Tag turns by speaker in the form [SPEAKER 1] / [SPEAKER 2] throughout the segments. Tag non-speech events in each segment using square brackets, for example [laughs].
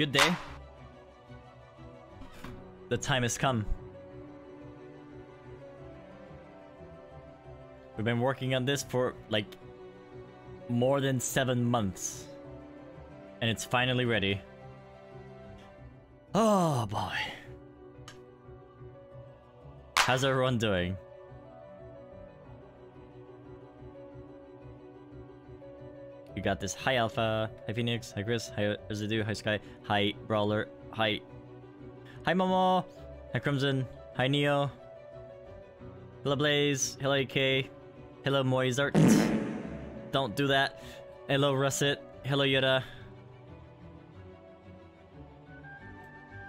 [SPEAKER 1] Good day. The time has come. We've been working on this for like more than seven months. And it's finally ready. Oh boy. How's everyone doing? You got this. Hi Alpha, hi Phoenix, hi Chris, hi Residue, hi Sky, hi Brawler, hi... Hi Momo, hi Crimson, hi Neo. Hello Blaze, hello AK, hello Moizart. [coughs] Don't do that. Hello Russet, hello Yoda.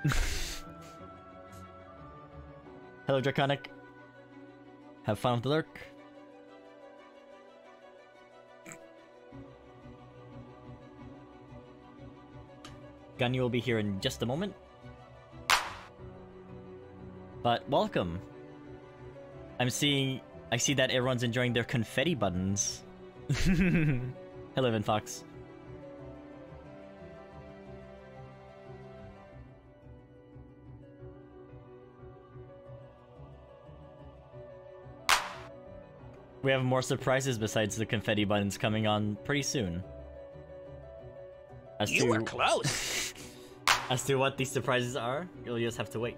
[SPEAKER 1] [laughs] hello Draconic. Have fun with the lurk. Gunny will be here in just a moment. But welcome. I'm seeing... I see that everyone's enjoying their confetti buttons. [laughs] Hello, Evan Fox. We have more surprises besides the confetti buttons coming on pretty soon. As
[SPEAKER 2] You
[SPEAKER 1] to,
[SPEAKER 2] were close.
[SPEAKER 1] As to what these surprises are, you'll just have to wait.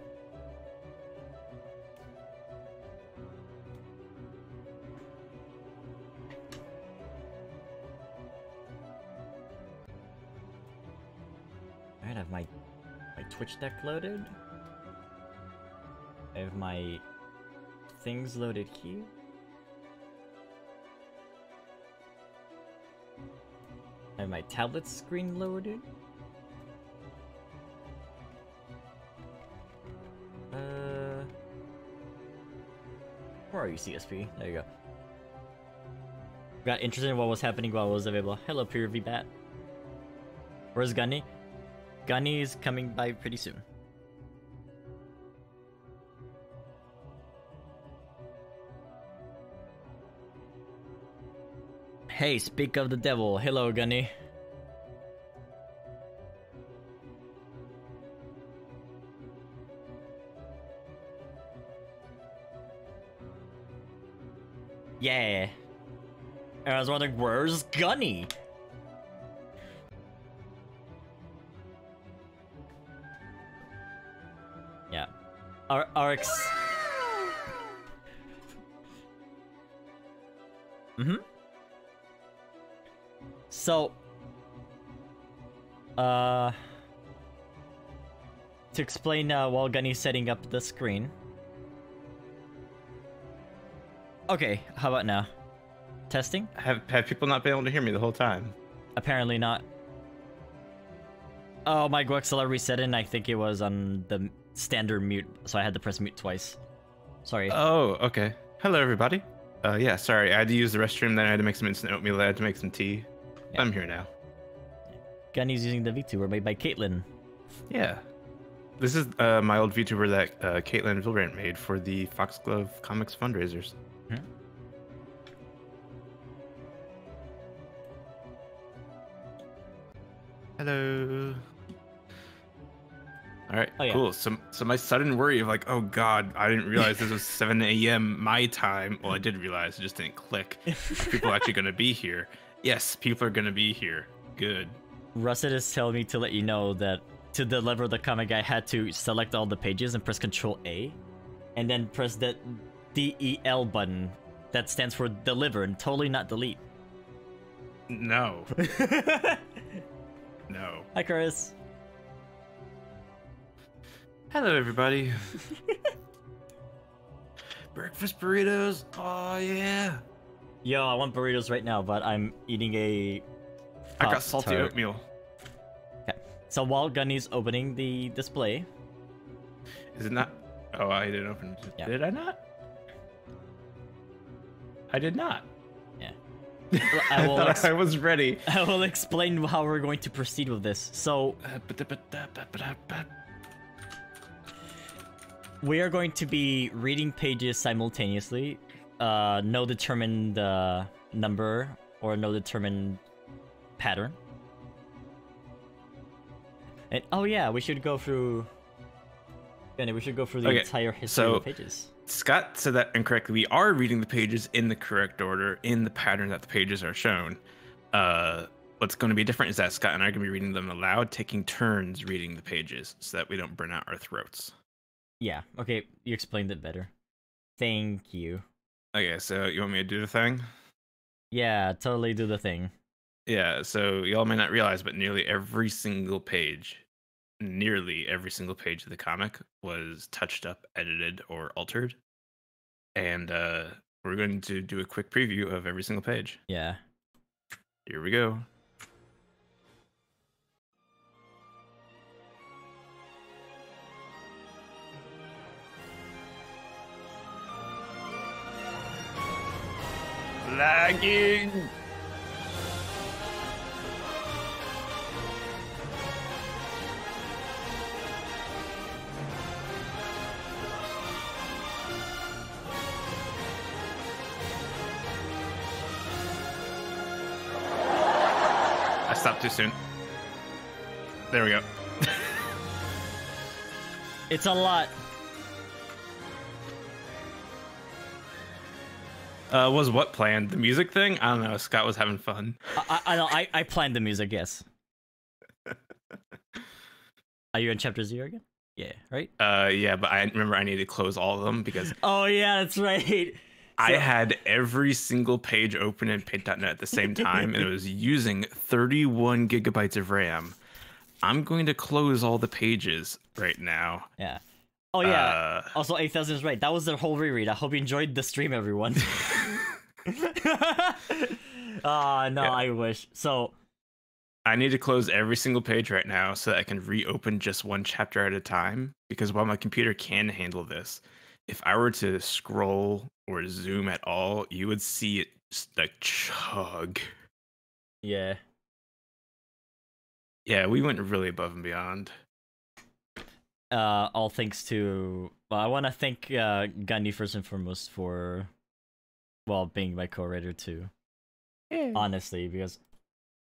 [SPEAKER 1] Alright, I have my my Twitch deck loaded. I have my things loaded here. I have my tablet screen loaded. CSP? There you go. Got interested in what was happening while I was available. Hello, PRV Bat. Where's Gunny? Gunny is coming by pretty soon. Hey, speak of the devil. Hello, Gunny. Was wondering, where's Gunny? Yeah. R RX. Mm-hmm. So, uh, to explain uh, while Gunny's setting up the screen. Okay, how about now? Testing?
[SPEAKER 3] Have have people not been able to hear me the whole time?
[SPEAKER 1] Apparently not. Oh, my GoXLR reset and I think it was on the standard mute, so I had to press mute twice. Sorry.
[SPEAKER 3] Oh, okay. Hello, everybody. Uh, yeah, sorry, I had to use the restroom, then I had to make some instant oatmeal, I had to make some tea.
[SPEAKER 1] Yeah.
[SPEAKER 3] I'm here now.
[SPEAKER 1] Gunny's using the VTuber made by Caitlin.
[SPEAKER 3] Yeah. This is uh, my old VTuber that uh, Caitlin Vilbrant made for the Foxglove Comics fundraisers. Hello. All right,
[SPEAKER 1] Oh, yeah.
[SPEAKER 3] cool. So, so my sudden worry of like, oh god, I didn't realize this was [laughs] 7 a.m. my time. Well, I did realize, it just didn't click. People are actually gonna be here. Yes, people are gonna be here. Good.
[SPEAKER 1] Russet is telling me to let you know that to deliver the comic, I had to select all the pages and press Control A, and then press the DEL button that stands for deliver and totally not delete.
[SPEAKER 3] No, [laughs] no.
[SPEAKER 1] Hi, Chris.
[SPEAKER 3] Hello, everybody. [laughs] Breakfast burritos. Oh yeah.
[SPEAKER 1] Yo, I want burritos right now, but I'm eating a.
[SPEAKER 3] I got salty
[SPEAKER 1] Pop-Tart.
[SPEAKER 3] oatmeal. Okay.
[SPEAKER 1] So while Gunny's opening the display,
[SPEAKER 3] Is it not? Oh, I didn't open it.
[SPEAKER 1] Yeah.
[SPEAKER 3] Did I not? I did not.
[SPEAKER 1] Yeah.
[SPEAKER 3] I,
[SPEAKER 1] I will
[SPEAKER 3] thought
[SPEAKER 1] ex-
[SPEAKER 3] I was ready.
[SPEAKER 1] I will explain how we're going to proceed with this. So we are going to be reading pages simultaneously. Uh, no determined uh, number or no determined pattern. And oh yeah, we should go through. Benny, we should go through the
[SPEAKER 3] Okay,
[SPEAKER 1] entire history
[SPEAKER 3] so-
[SPEAKER 1] of pages.
[SPEAKER 3] Scott said that incorrectly. We are reading the pages in the correct order, in the pattern that the pages are shown. Uh, what's going to be different is that Scott and I are going to be reading them aloud, taking turns reading the pages so that we don't burn out our throats.
[SPEAKER 1] Yeah. Okay, you explained it better. Thank you.
[SPEAKER 3] Okay, so you want me to do the thing?
[SPEAKER 1] Yeah, totally do the thing.
[SPEAKER 3] Yeah, so y'all may not realize, but nearly every single page, nearly every single page of the comic was touched up, edited, or altered. And uh, we're going to do a quick preview of every single page.
[SPEAKER 1] Yeah.
[SPEAKER 3] Here we go. Lagging. Stopped too soon. There we go.
[SPEAKER 1] It's a lot.
[SPEAKER 3] Uh, was what planned? The music thing? I don't know. Scott was having fun.
[SPEAKER 1] I, I, know. I, I planned the music. Yes. [laughs] Are you in chapter zero again? Yeah. Right.
[SPEAKER 3] Uh, yeah, but I remember I needed to close all of them because
[SPEAKER 1] Oh yeah, that's right.
[SPEAKER 3] I had every single page open in Paint.net at the same [laughs] time, and it was using 31 gigabytes of RAM. I'm going to close all the pages right now.
[SPEAKER 1] Yeah. Oh yeah.
[SPEAKER 3] Uh,
[SPEAKER 1] Also, 8000 is right. That was the whole reread. I hope you enjoyed the stream, everyone. [laughs] [laughs] Ah, no,
[SPEAKER 3] Yeah.
[SPEAKER 1] I wish. So,
[SPEAKER 3] I need to close every single page right now so that I can reopen just one chapter at a time. Because while my computer can handle this, if I were to scroll or zoom at all, you would see it just like chug.
[SPEAKER 1] yeah.
[SPEAKER 3] Yeah, we went really above and beyond.
[SPEAKER 1] Uh, all thanks to. Well, I want to thank uh, Gunny first and foremost for, well, being my co-writer too. Honestly, because,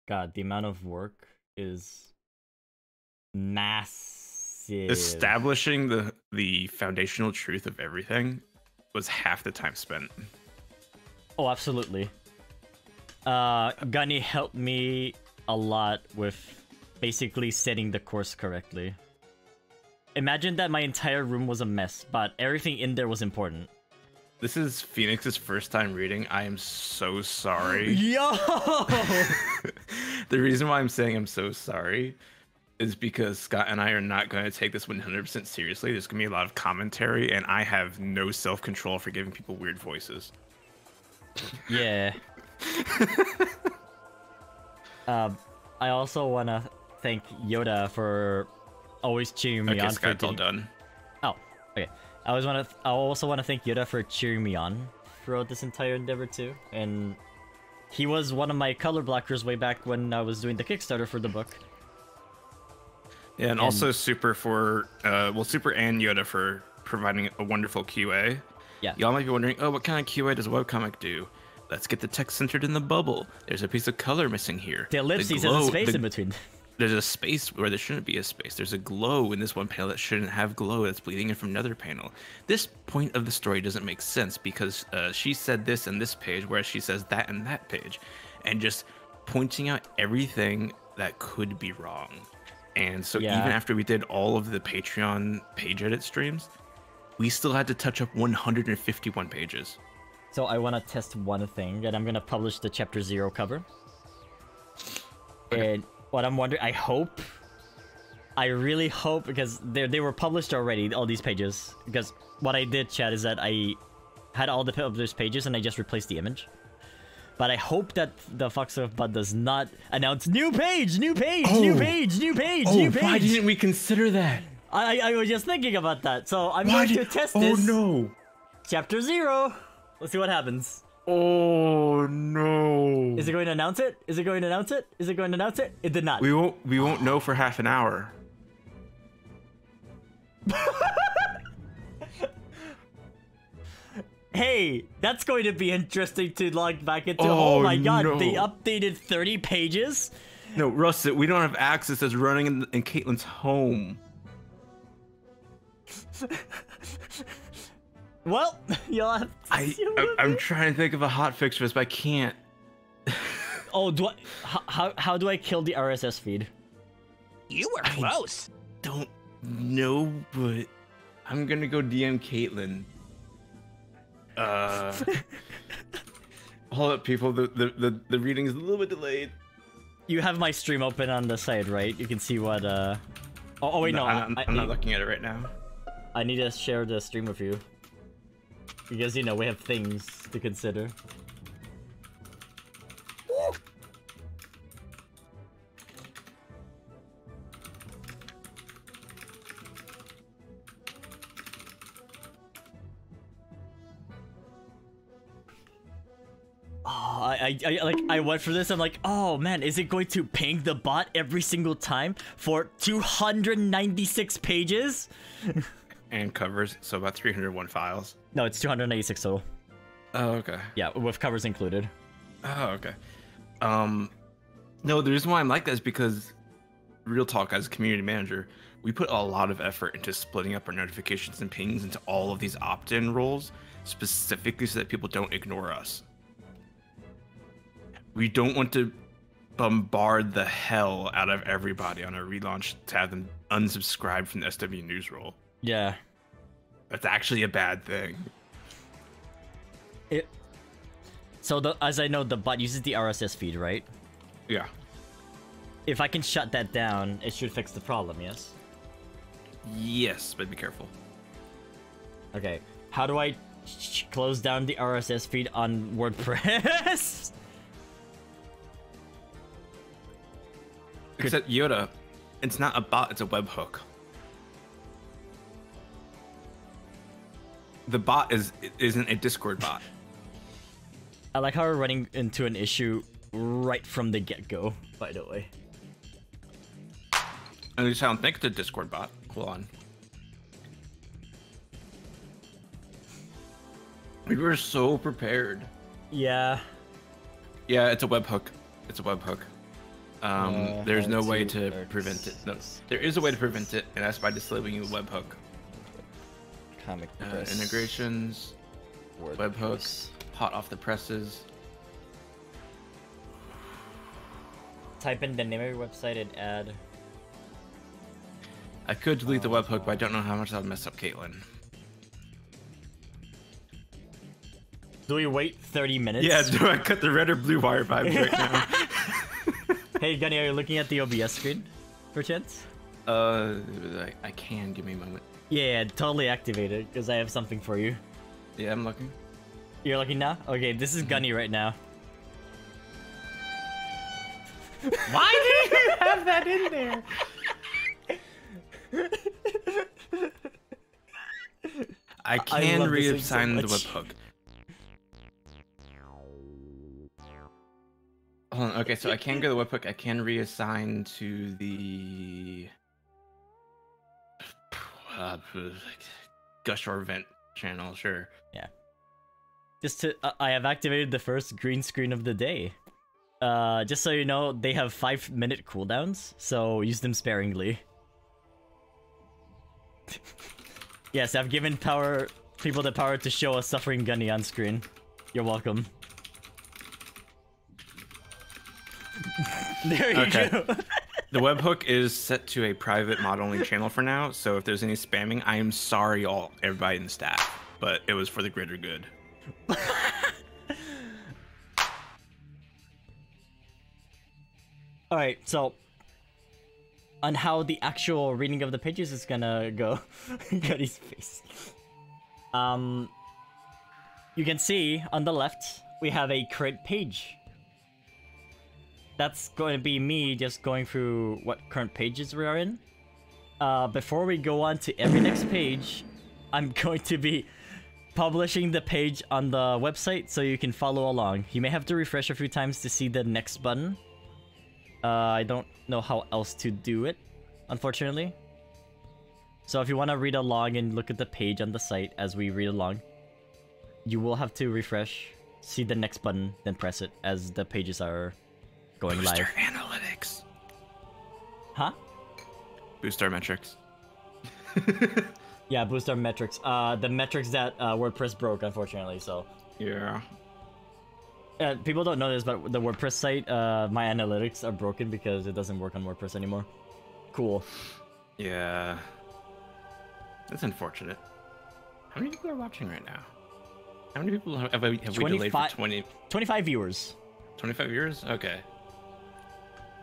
[SPEAKER 1] God, the amount of work is massive.
[SPEAKER 3] Establishing the the foundational truth of everything was half the time spent.
[SPEAKER 1] Oh, absolutely. Uh, Gunny helped me a lot with basically setting the course correctly. Imagine that my entire room was a mess, but everything in there was important.
[SPEAKER 3] This is Phoenix's first time reading. I am so sorry. [gasps]
[SPEAKER 1] Yo! [laughs]
[SPEAKER 3] the reason why I'm saying I'm so sorry is because Scott and I are not going to take this 100% seriously. There's going to be a lot of commentary, and I have no self control for giving people weird voices.
[SPEAKER 1] yeah. [laughs] um, I also want to thank Yoda for always cheering me
[SPEAKER 3] Okay,
[SPEAKER 1] on.
[SPEAKER 3] Scott,
[SPEAKER 1] for
[SPEAKER 3] it's all done.
[SPEAKER 1] Oh, okay. I always want to. I also want to thank Yoda for cheering me on throughout this entire endeavor too, and he was one of my color blockers way back when I was doing the Kickstarter for the book.
[SPEAKER 3] Yeah, and,
[SPEAKER 1] And-
[SPEAKER 3] also Super for, uh, well, Super and Yoda for providing a wonderful QA.
[SPEAKER 1] Yeah.
[SPEAKER 3] Y'all might be wondering, oh, what kind of QA does a webcomic do? Let's get the text centered in the bubble. There's a piece of color missing here.
[SPEAKER 1] The ellipses and
[SPEAKER 3] glow-
[SPEAKER 1] the space
[SPEAKER 3] the-
[SPEAKER 1] in between. [laughs]
[SPEAKER 3] there's a space where there shouldn't be a space. There's a glow in this one panel that shouldn't have glow that's bleeding in from another panel. This point of the story doesn't make sense because uh, she said this in this page, whereas she says that in that page, and just pointing out everything that could be wrong. And so
[SPEAKER 1] Yeah.
[SPEAKER 3] even after we did all of the Patreon page edit streams, we still had to touch up 151 pages.
[SPEAKER 1] So I want to test one thing, and I'm gonna publish the chapter zero cover. And what I'm wondering, I hope, I really hope, because they they were published already, all these pages. Because what I did, Chad, is that I had all the published pages and I just replaced the image. But I hope that the Fox of Bud does not announce new page, new page, new
[SPEAKER 3] Oh.
[SPEAKER 1] page, new page, oh, new page.
[SPEAKER 3] Why didn't we consider that?
[SPEAKER 1] I I was just thinking about that, so I'm going to test
[SPEAKER 3] oh
[SPEAKER 1] this.
[SPEAKER 3] Oh no!
[SPEAKER 1] Chapter zero. Let's see what happens.
[SPEAKER 3] Oh no!
[SPEAKER 1] Is it going to announce it? Is it going to announce it? Is it going to announce it? It did not.
[SPEAKER 3] We won't. We won't know for half an hour. [laughs]
[SPEAKER 1] Hey, that's going to be interesting to log back into. Oh,
[SPEAKER 3] Oh,
[SPEAKER 1] my god, they updated 30 pages
[SPEAKER 3] No, Russet, we don't have access that's running in, in Caitlin's home. [laughs]
[SPEAKER 1] Well, you'll have to
[SPEAKER 3] I,
[SPEAKER 1] deal
[SPEAKER 3] I
[SPEAKER 1] with
[SPEAKER 3] I'm trying to think of a hot fix for this, but I can't. [laughs]
[SPEAKER 1] Oh, do I? How, how how do I kill the RSS feed?
[SPEAKER 2] You were close.
[SPEAKER 3] Don't know, but I'm gonna go DM Caitlin. Uh, hold up, people. The, the the the reading is a little bit delayed.
[SPEAKER 1] You have my stream open on the side, right? You can see what. uh... Oh, oh wait, no.
[SPEAKER 3] I'm,
[SPEAKER 1] I,
[SPEAKER 3] I'm
[SPEAKER 1] I,
[SPEAKER 3] not looking at it right now.
[SPEAKER 1] I need to share the stream with you because you know we have things to consider. I, I, I like I went for this. I'm like, oh man, is it going to ping the bot every single time for 296 pages? [laughs]
[SPEAKER 3] And covers, so about 301 files.
[SPEAKER 1] No, it's 296 total.
[SPEAKER 3] Oh, okay.
[SPEAKER 1] Yeah, with covers included.
[SPEAKER 3] Oh, okay. Um, no, the reason why I'm like that is because, real talk, as a community manager, we put a lot of effort into splitting up our notifications and pings into all of these opt-in roles, specifically so that people don't ignore us. We don't want to bombard the hell out of everybody on our relaunch to have them unsubscribe from the SW News role.
[SPEAKER 1] Yeah.
[SPEAKER 3] That's actually a bad thing.
[SPEAKER 1] It. So the as I know, the bot uses the RSS feed, right?
[SPEAKER 3] Yeah.
[SPEAKER 1] If I can shut that down, it should fix the problem. Yes.
[SPEAKER 3] Yes, but be careful.
[SPEAKER 1] Okay. How do I close down the RSS feed on WordPress? [laughs]
[SPEAKER 3] Except Yoda, it's not a bot, it's a webhook. The bot is isn't a Discord bot.
[SPEAKER 1] I like how we're running into an issue right from the get-go. By the way.
[SPEAKER 3] At least I don't think it's a Discord bot. Hold on. We were so prepared.
[SPEAKER 1] Yeah.
[SPEAKER 3] Yeah, it's a webhook. It's a webhook. Um,
[SPEAKER 1] Uh,
[SPEAKER 3] there's no way
[SPEAKER 1] to
[SPEAKER 3] to prevent it. No, there is a way to prevent it, and that's by disabling the webhook.
[SPEAKER 1] Comic
[SPEAKER 3] Uh,
[SPEAKER 1] press,
[SPEAKER 3] integrations, webhooks, hot off the presses.
[SPEAKER 1] Type in the name of your website and add.
[SPEAKER 3] I could delete the webhook, but I don't know how much that would mess up Caitlin.
[SPEAKER 1] Do we wait 30 minutes?
[SPEAKER 3] Yeah, [laughs] do I cut the red or blue wire vibes right now? [laughs]
[SPEAKER 1] Hey, Gunny, are you looking at the OBS screen? For chance?
[SPEAKER 3] uh, I, I can. Give me a moment.
[SPEAKER 1] Yeah, yeah totally activated, because I have something for you.
[SPEAKER 3] Yeah, I'm looking.
[SPEAKER 1] You're looking now? Okay, this is Gunny right now. [laughs]
[SPEAKER 2] Why did you have that in there?
[SPEAKER 3] I can
[SPEAKER 1] this so
[SPEAKER 3] reassign the webhook. Hold on. Okay, so I can go to the webhook. I can reassign to the [sighs] uh, Gushore vent channel. Sure. Yeah.
[SPEAKER 1] Just to, uh, I have activated the first green screen of the day. Uh, just so you know, they have five minute cooldowns, so use them sparingly. [laughs] yes, I've given power people the power to show a suffering Gunny on screen. You're welcome. [laughs] there you
[SPEAKER 3] Okay.
[SPEAKER 1] go. [laughs]
[SPEAKER 3] The webhook is set to a private mod only channel for now. So if there's any spamming, I am sorry, all everybody in the staff, but it was for the greater good. [laughs]
[SPEAKER 1] All right, so on how the actual reading of the pages is gonna go, Gunny's face. Um, you can see on the left we have a crit page. That's going to be me just going through what current pages we are in. Uh, before we go on to every next page, I'm [laughs] going to be publishing the page on the website so you can follow along. You may have to refresh a few times to see the next button. Uh, I don't know how else to do it, unfortunately. So if you want to read along and look at the page on the site as we read along, you will have to refresh, see the next button, then press it as the pages are going live.
[SPEAKER 3] Booster analytics.
[SPEAKER 1] Huh?
[SPEAKER 3] Boost our metrics. [laughs]
[SPEAKER 1] Yeah, boost our metrics. Uh, the metrics that uh, WordPress broke, unfortunately. So,
[SPEAKER 3] Yeah.
[SPEAKER 1] uh, people don't know this, but the WordPress site, uh, my analytics are broken because it doesn't work on WordPress anymore. Cool.
[SPEAKER 3] Yeah. That's unfortunate. How many people are watching right now? How many people have, have, we, have we delayed for
[SPEAKER 1] 25
[SPEAKER 3] 20,
[SPEAKER 1] 25 viewers.
[SPEAKER 3] 25 years? Okay.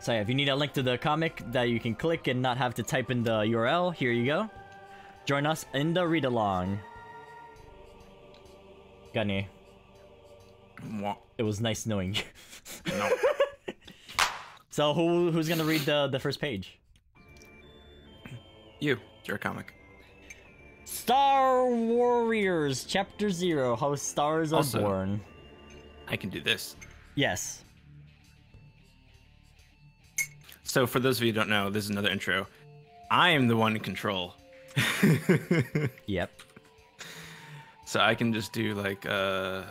[SPEAKER 1] So yeah, if you need a link to the comic that you can click and not have to type in the URL, here you go. Join us in the read along. Gunny,
[SPEAKER 3] Mwah.
[SPEAKER 1] it was nice knowing you. [laughs]
[SPEAKER 3] No.
[SPEAKER 1] so who who's gonna read the the first page?
[SPEAKER 3] you. Your comic.
[SPEAKER 1] Star Warriors, Chapter Zero: How Stars Are
[SPEAKER 3] Also-
[SPEAKER 1] Born.
[SPEAKER 3] I can do this.
[SPEAKER 1] Yes.
[SPEAKER 3] So, for those of you who don't know, this is another intro. I am the one in control. [laughs]
[SPEAKER 1] Yep.
[SPEAKER 3] So I can just do like uh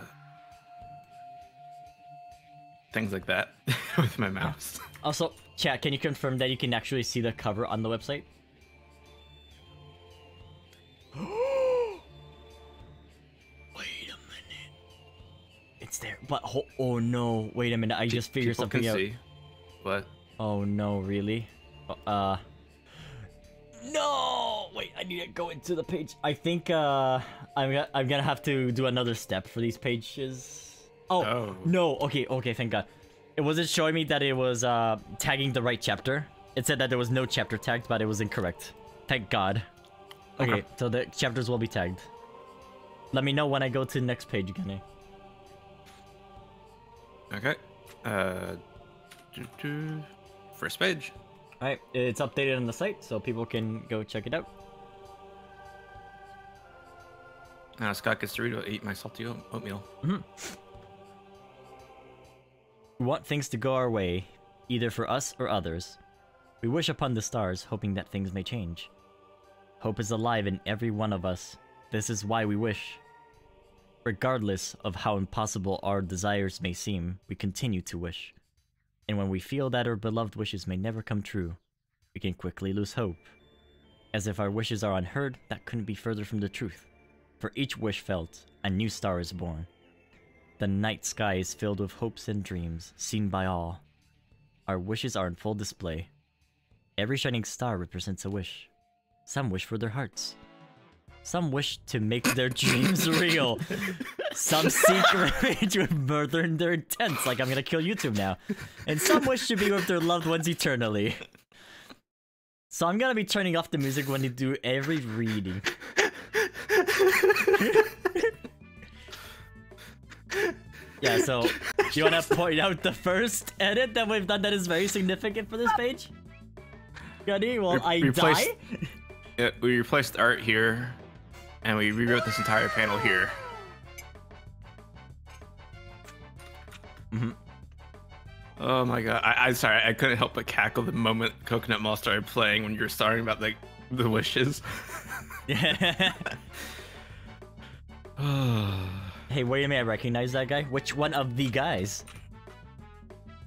[SPEAKER 3] things like that [laughs] with my mouse.
[SPEAKER 1] Also, chat, can you confirm that you can actually see the cover on the website? [gasps] Wait a minute. It's there, but ho- oh no! Wait a minute! I just figured
[SPEAKER 3] People
[SPEAKER 1] something
[SPEAKER 3] can
[SPEAKER 1] out.
[SPEAKER 3] see. What?
[SPEAKER 1] Oh no! Really? Uh. No! Wait, I need to go into the page. I think uh, I'm gonna I'm gonna have to do another step for these pages. Oh,
[SPEAKER 3] Oh.
[SPEAKER 1] no! Okay, okay, thank God. It wasn't showing me that it was uh tagging the right chapter. It said that there was no chapter tagged, but it was incorrect. Thank God. Okay,
[SPEAKER 3] Okay.
[SPEAKER 1] so the chapters will be tagged. Let me know when I go to the next page, Gunny.
[SPEAKER 3] Okay. Uh doo -doo. First page.
[SPEAKER 1] Alright, it's updated on the site, so people can go check it out.
[SPEAKER 3] Now Scott gets to eat my salty oat- oatmeal. Mm-hmm.
[SPEAKER 1] We want things to go our way, either for us or others. We wish upon the stars, hoping that things may change. Hope is alive in every one of us. This is why we wish. Regardless of how impossible our desires may seem, we continue to wish. And when we feel that our beloved wishes may never come true, we can quickly lose hope. As if our wishes are unheard, that couldn't be further from the truth. For each wish felt, a new star is born. The night sky is filled with hopes and dreams, seen by all. Our wishes are in full display. Every shining star represents a wish. Some wish for their hearts. Some wish to make their [laughs] dreams real. [laughs] Some seek revenge with murder in their intents, like I'm gonna kill YouTube now. And some wish to be with their loved ones eternally. So I'm gonna be turning off the music when you do every reading. [laughs] Yeah, so do you wanna point out the first edit that we've done that is very significant for this page? Gunny, well,
[SPEAKER 3] Re-
[SPEAKER 1] I
[SPEAKER 3] replace-
[SPEAKER 1] die?
[SPEAKER 3] Yeah, we replaced art here, and we rewrote this entire panel here.
[SPEAKER 1] Mhm.
[SPEAKER 3] Oh my god! I, I'm sorry, I couldn't help but cackle the moment Coconut Mall started playing when you were starting about like the wishes.
[SPEAKER 1] Yeah. [laughs] hey, wait a minute, I recognize that guy. Which one of the guys?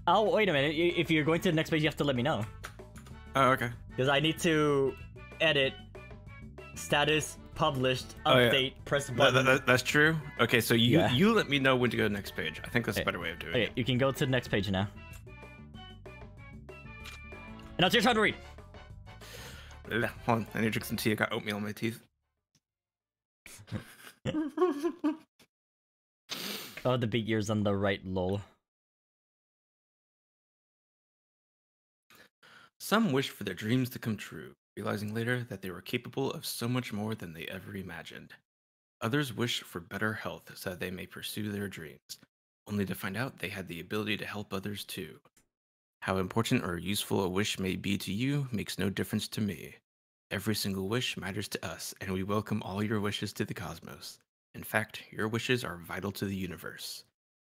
[SPEAKER 1] Oh, wait a minute. If you're going to the next page, you have to let me know.
[SPEAKER 3] oh, okay.
[SPEAKER 1] Because I need to edit status published
[SPEAKER 3] Oh, yeah.
[SPEAKER 1] update press button.
[SPEAKER 3] that- that- that's true. Okay, so you
[SPEAKER 1] Yeah.
[SPEAKER 3] you let me know when to go to the next page. I think that's
[SPEAKER 1] Okay.
[SPEAKER 3] a better way of doing
[SPEAKER 1] Okay,
[SPEAKER 3] it.
[SPEAKER 1] you can go to the next page now. And now it's your turn to read.
[SPEAKER 3] Hold on, I need to drink some tea. I got oatmeal in my teeth.
[SPEAKER 1] Oh, the big ears on the right, lol.
[SPEAKER 3] Some wish for their dreams to come true, realizing later that they were capable of so much more than they ever imagined. Others wish for better health so that they may pursue their dreams, only to find out they had the ability to help others too. How important or useful a wish may be to you makes no difference to me. Every single wish matters to us, and we welcome all your wishes to the cosmos. In fact, your wishes are vital to the universe.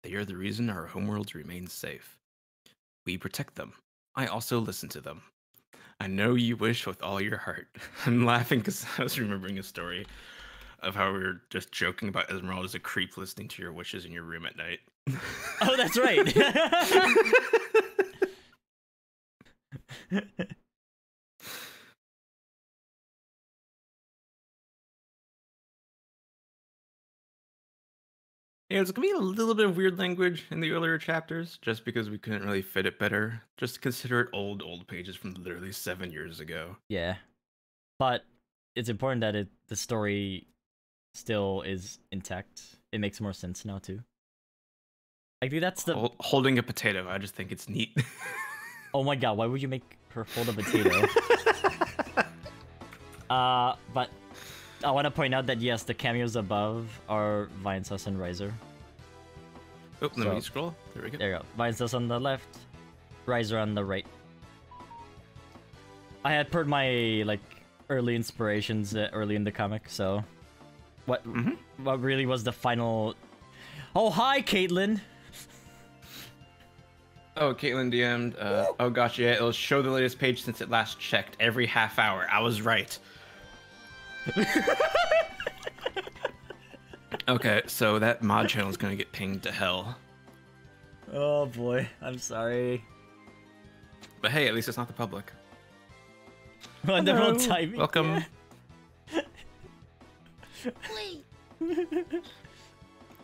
[SPEAKER 3] They are the reason our homeworlds remain safe. We protect them. I also listen to them. I know you wish with all your heart. [laughs] I'm laughing because I was remembering a story of how we were just joking about Esmeralda as a creep listening to your wishes in your room at night.
[SPEAKER 1] Oh, that's right. [laughs] [laughs]
[SPEAKER 3] Yeah, it's gonna be a little bit of weird language in the earlier chapters, just because we couldn't really fit it better. Just consider it old, old pages from literally seven years ago.
[SPEAKER 1] Yeah, but it's important that it the story still is intact. It makes more sense now too. I think that's the.
[SPEAKER 3] Hol- holding a potato, I just think it's neat. [laughs]
[SPEAKER 1] Oh my god, why would you make her hold a potato? [laughs] uh, but I want to point out that yes, the cameos above are Vinesus and Riser.
[SPEAKER 3] oh, let
[SPEAKER 1] So-
[SPEAKER 3] me scroll. There we go.
[SPEAKER 1] There you go. Vinesus on the left, Riser on the right. I had put my like early inspirations uh, early in the comic, so what
[SPEAKER 3] Mhm.
[SPEAKER 1] what really was the final? Oh hi, Caitlin.
[SPEAKER 3] Oh, Caitlin DM'd. Uh, oh gosh, yeah, it'll show the latest page since it last checked every half hour. I was right. [laughs] okay, so that mod channel is gonna get pinged to hell.
[SPEAKER 1] Oh boy, I'm sorry.
[SPEAKER 3] But hey, at least it's not the public. [laughs]
[SPEAKER 1] Wonderful
[SPEAKER 2] Hello.
[SPEAKER 1] timing.
[SPEAKER 3] Welcome. [laughs]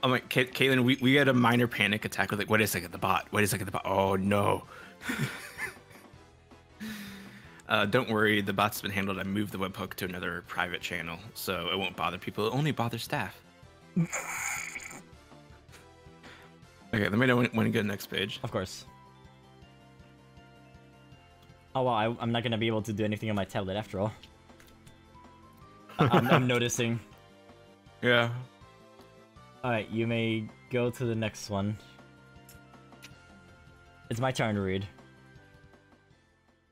[SPEAKER 3] Oh my, Ca- Caitlin, we, we had a minor panic attack. We're like, wait a second, the bot. Wait a second, the bot. Oh no. Uh, don't worry, the bot's been handled. I moved the webhook to another private channel, so it won't bother people. It only bothers staff. [laughs] okay, let me know when, when to go to the next page.
[SPEAKER 1] Of course. Oh well, I, I'm not gonna be able to do anything on my tablet after all. [laughs] I'm, I'm noticing.
[SPEAKER 3] Yeah.
[SPEAKER 1] Alright, you may go to the next one. It's my turn to read.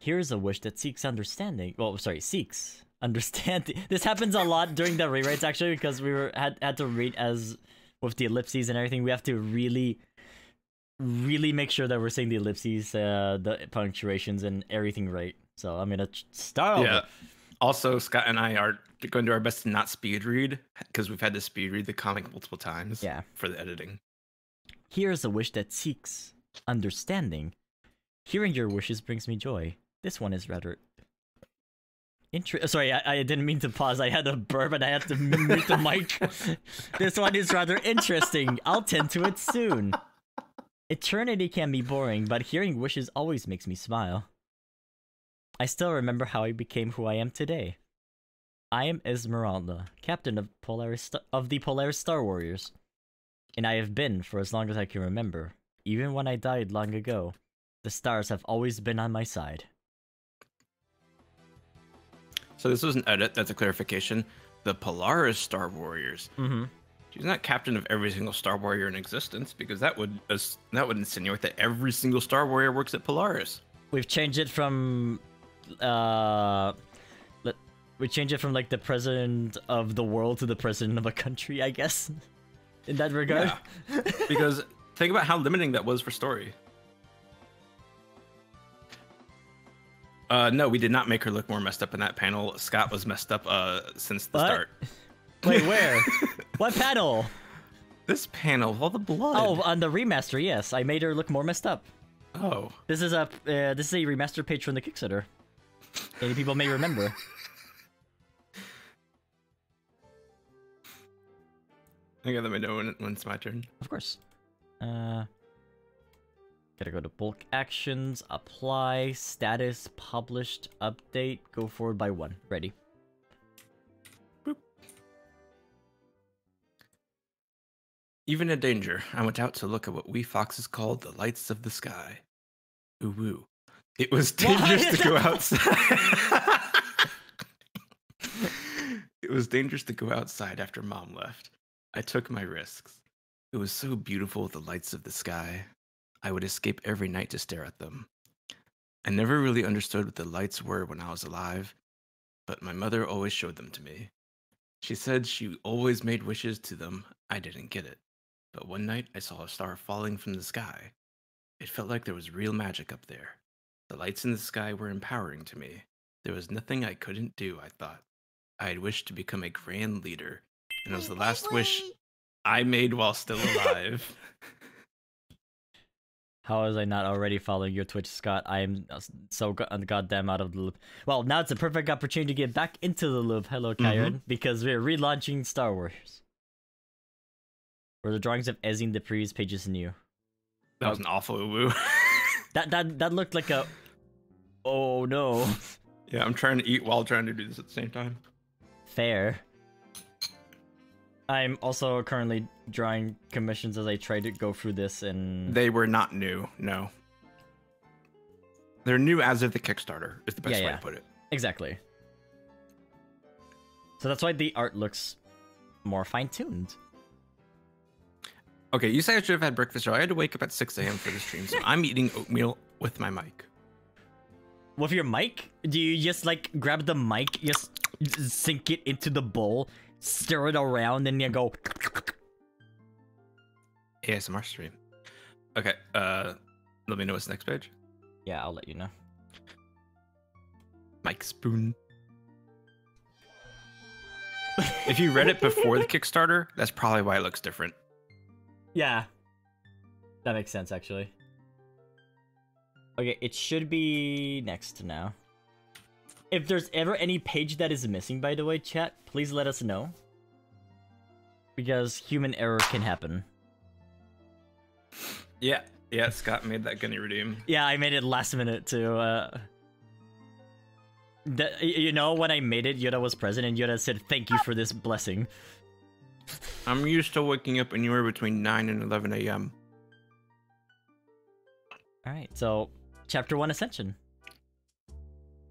[SPEAKER 1] Here is a wish that seeks understanding. Well, sorry, seeks understanding. [laughs] This happens a lot during the rewrites actually because we were had had to read as with the ellipses and everything. We have to really, really make sure that we're saying the ellipses, uh, the punctuations, and everything right. So I'm gonna start. over.
[SPEAKER 3] Yeah. Also, Scott and I are going to do our best to not speed read because we've had to speed read the comic multiple times.
[SPEAKER 1] Yeah.
[SPEAKER 3] For the editing.
[SPEAKER 1] Here is a wish that seeks understanding. Hearing your wishes brings me joy. This one is rather. Inter- oh, sorry, I, I didn't mean to pause. I had a burp and I had to mute the mic. [laughs] this one is rather interesting. I'll tend to it soon. Eternity can be boring, but hearing wishes always makes me smile. I still remember how I became who I am today. I am Esmeralda, captain of Polaris of the Polaris Star Warriors and I have been for as long as I can remember. Even when I died long ago, the stars have always been on my side.
[SPEAKER 3] So this was an edit. That's a clarification. The Polaris Star Warriors.
[SPEAKER 1] Mm-hmm.
[SPEAKER 3] She's not captain of every single Star Warrior in existence because that would as- that would insinuate that every single Star Warrior works at Polaris.
[SPEAKER 1] We've changed it from, uh, let we changed it from like the president of the world to the president of a country, I guess. [laughs] In that regard.
[SPEAKER 3] Yeah. [laughs] because think about how limiting that was for story. Uh, no, we did not make her look more messed up in that panel. Scott was messed up uh, since the
[SPEAKER 1] What?
[SPEAKER 3] start. [laughs]
[SPEAKER 1] Wait, where? [laughs] what panel?
[SPEAKER 3] This panel, all the blood.
[SPEAKER 1] Oh, on the remaster. Yes, I made her look more messed up.
[SPEAKER 3] oh.
[SPEAKER 1] This is a uh, this is a remaster page from the Kickstarter. Many people may remember. [laughs]
[SPEAKER 3] Okay, let me know when, when it's my turn.
[SPEAKER 1] Of course. Uh, gotta go to bulk actions, apply, status, published, update, go forward by one. Ready.
[SPEAKER 3] Even in danger, I went out to look at what we foxes called the lights of the sky. Ooh woo. It was dangerous to go [laughs] outside. [laughs] it was dangerous to go outside after mom left. I took my risks. It was so beautiful with the lights of the sky. I would escape every night to stare at them. I never really understood what the lights were when I was alive, but my mother always showed them to me. She said she always made wishes to them. I didn't get it. But one night I saw a star falling from the sky. It felt like there was real magic up there. The lights in the sky were empowering to me. There was nothing I couldn't do, I thought. I had wished to become a grand leader, and it was the last wish I made while still [laughs] alive. [laughs]
[SPEAKER 1] How was I not already following your Twitch, Scott? I am uh, so go- goddamn out of the loop. Well, now it's a perfect opportunity to get back into the loop. Hello, Kyron, because we're relaunching Star Warriors. Were the drawings of Ezzy in the previous pages new?
[SPEAKER 3] That was an awful woo. [laughs]
[SPEAKER 1] That that that looked like a. Oh no. [laughs]
[SPEAKER 3] yeah, I'm trying to eat while trying to do this at the same time.
[SPEAKER 1] Fair. I'm also currently drawing commissions as I try to go through this and
[SPEAKER 3] They were not new. No. They're new as of the Kickstarter. Is the best
[SPEAKER 1] Yeah,
[SPEAKER 3] way
[SPEAKER 1] yeah.
[SPEAKER 3] to put it.
[SPEAKER 1] exactly. So that's why the art looks more fine tuned.
[SPEAKER 3] Okay, you say I should have had breakfast. So I had to wake up at 6 a.m. for the stream, so I'm eating oatmeal with my mic.
[SPEAKER 1] With your mic, do you just like grab the mic, just sink it into the bowl, stir it around, and you go?
[SPEAKER 3] ASMR stream. Okay, uh, let me know what's next page.
[SPEAKER 1] Yeah, I'll let you know.
[SPEAKER 3] Mike Spoon. if you read it before the [laughs] Kickstarter, that's probably why it looks different.
[SPEAKER 1] Yeah, that makes sense actually. Okay, it should be next now. If there's ever any page that is missing, by the way, chat, please let us know. Because human error can happen.
[SPEAKER 3] Yeah, yeah, Scott made that Gunny redeem.
[SPEAKER 1] Yeah, I made it last minute too. Uh, the, you know, when I made it, Yoda was present, and Yoda said, "Thank you for this blessing."
[SPEAKER 3] I'm used to waking up anywhere between 9 and 11 a.m.
[SPEAKER 1] All right, so chapter one, Ascension.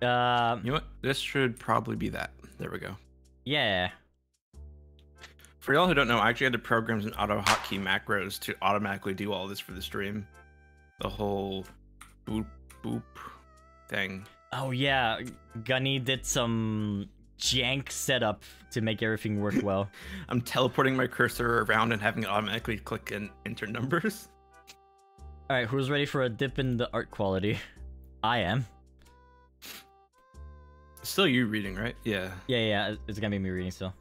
[SPEAKER 1] Um,
[SPEAKER 3] You know what? This should probably be that. There we go.
[SPEAKER 1] yeah.
[SPEAKER 3] For y'all who don't know, I actually had to program some auto hotkey macros to automatically do all this for the stream. The whole boop boop thing.
[SPEAKER 1] Oh yeah, Gunny did some jank setup to make everything work [laughs] well.
[SPEAKER 3] I'm teleporting my cursor around and having it automatically click and enter numbers.
[SPEAKER 1] All right, who's ready for a dip in the art quality? I am.
[SPEAKER 3] Still you reading, right? Yeah.
[SPEAKER 1] Yeah, yeah, it's gonna be me reading still.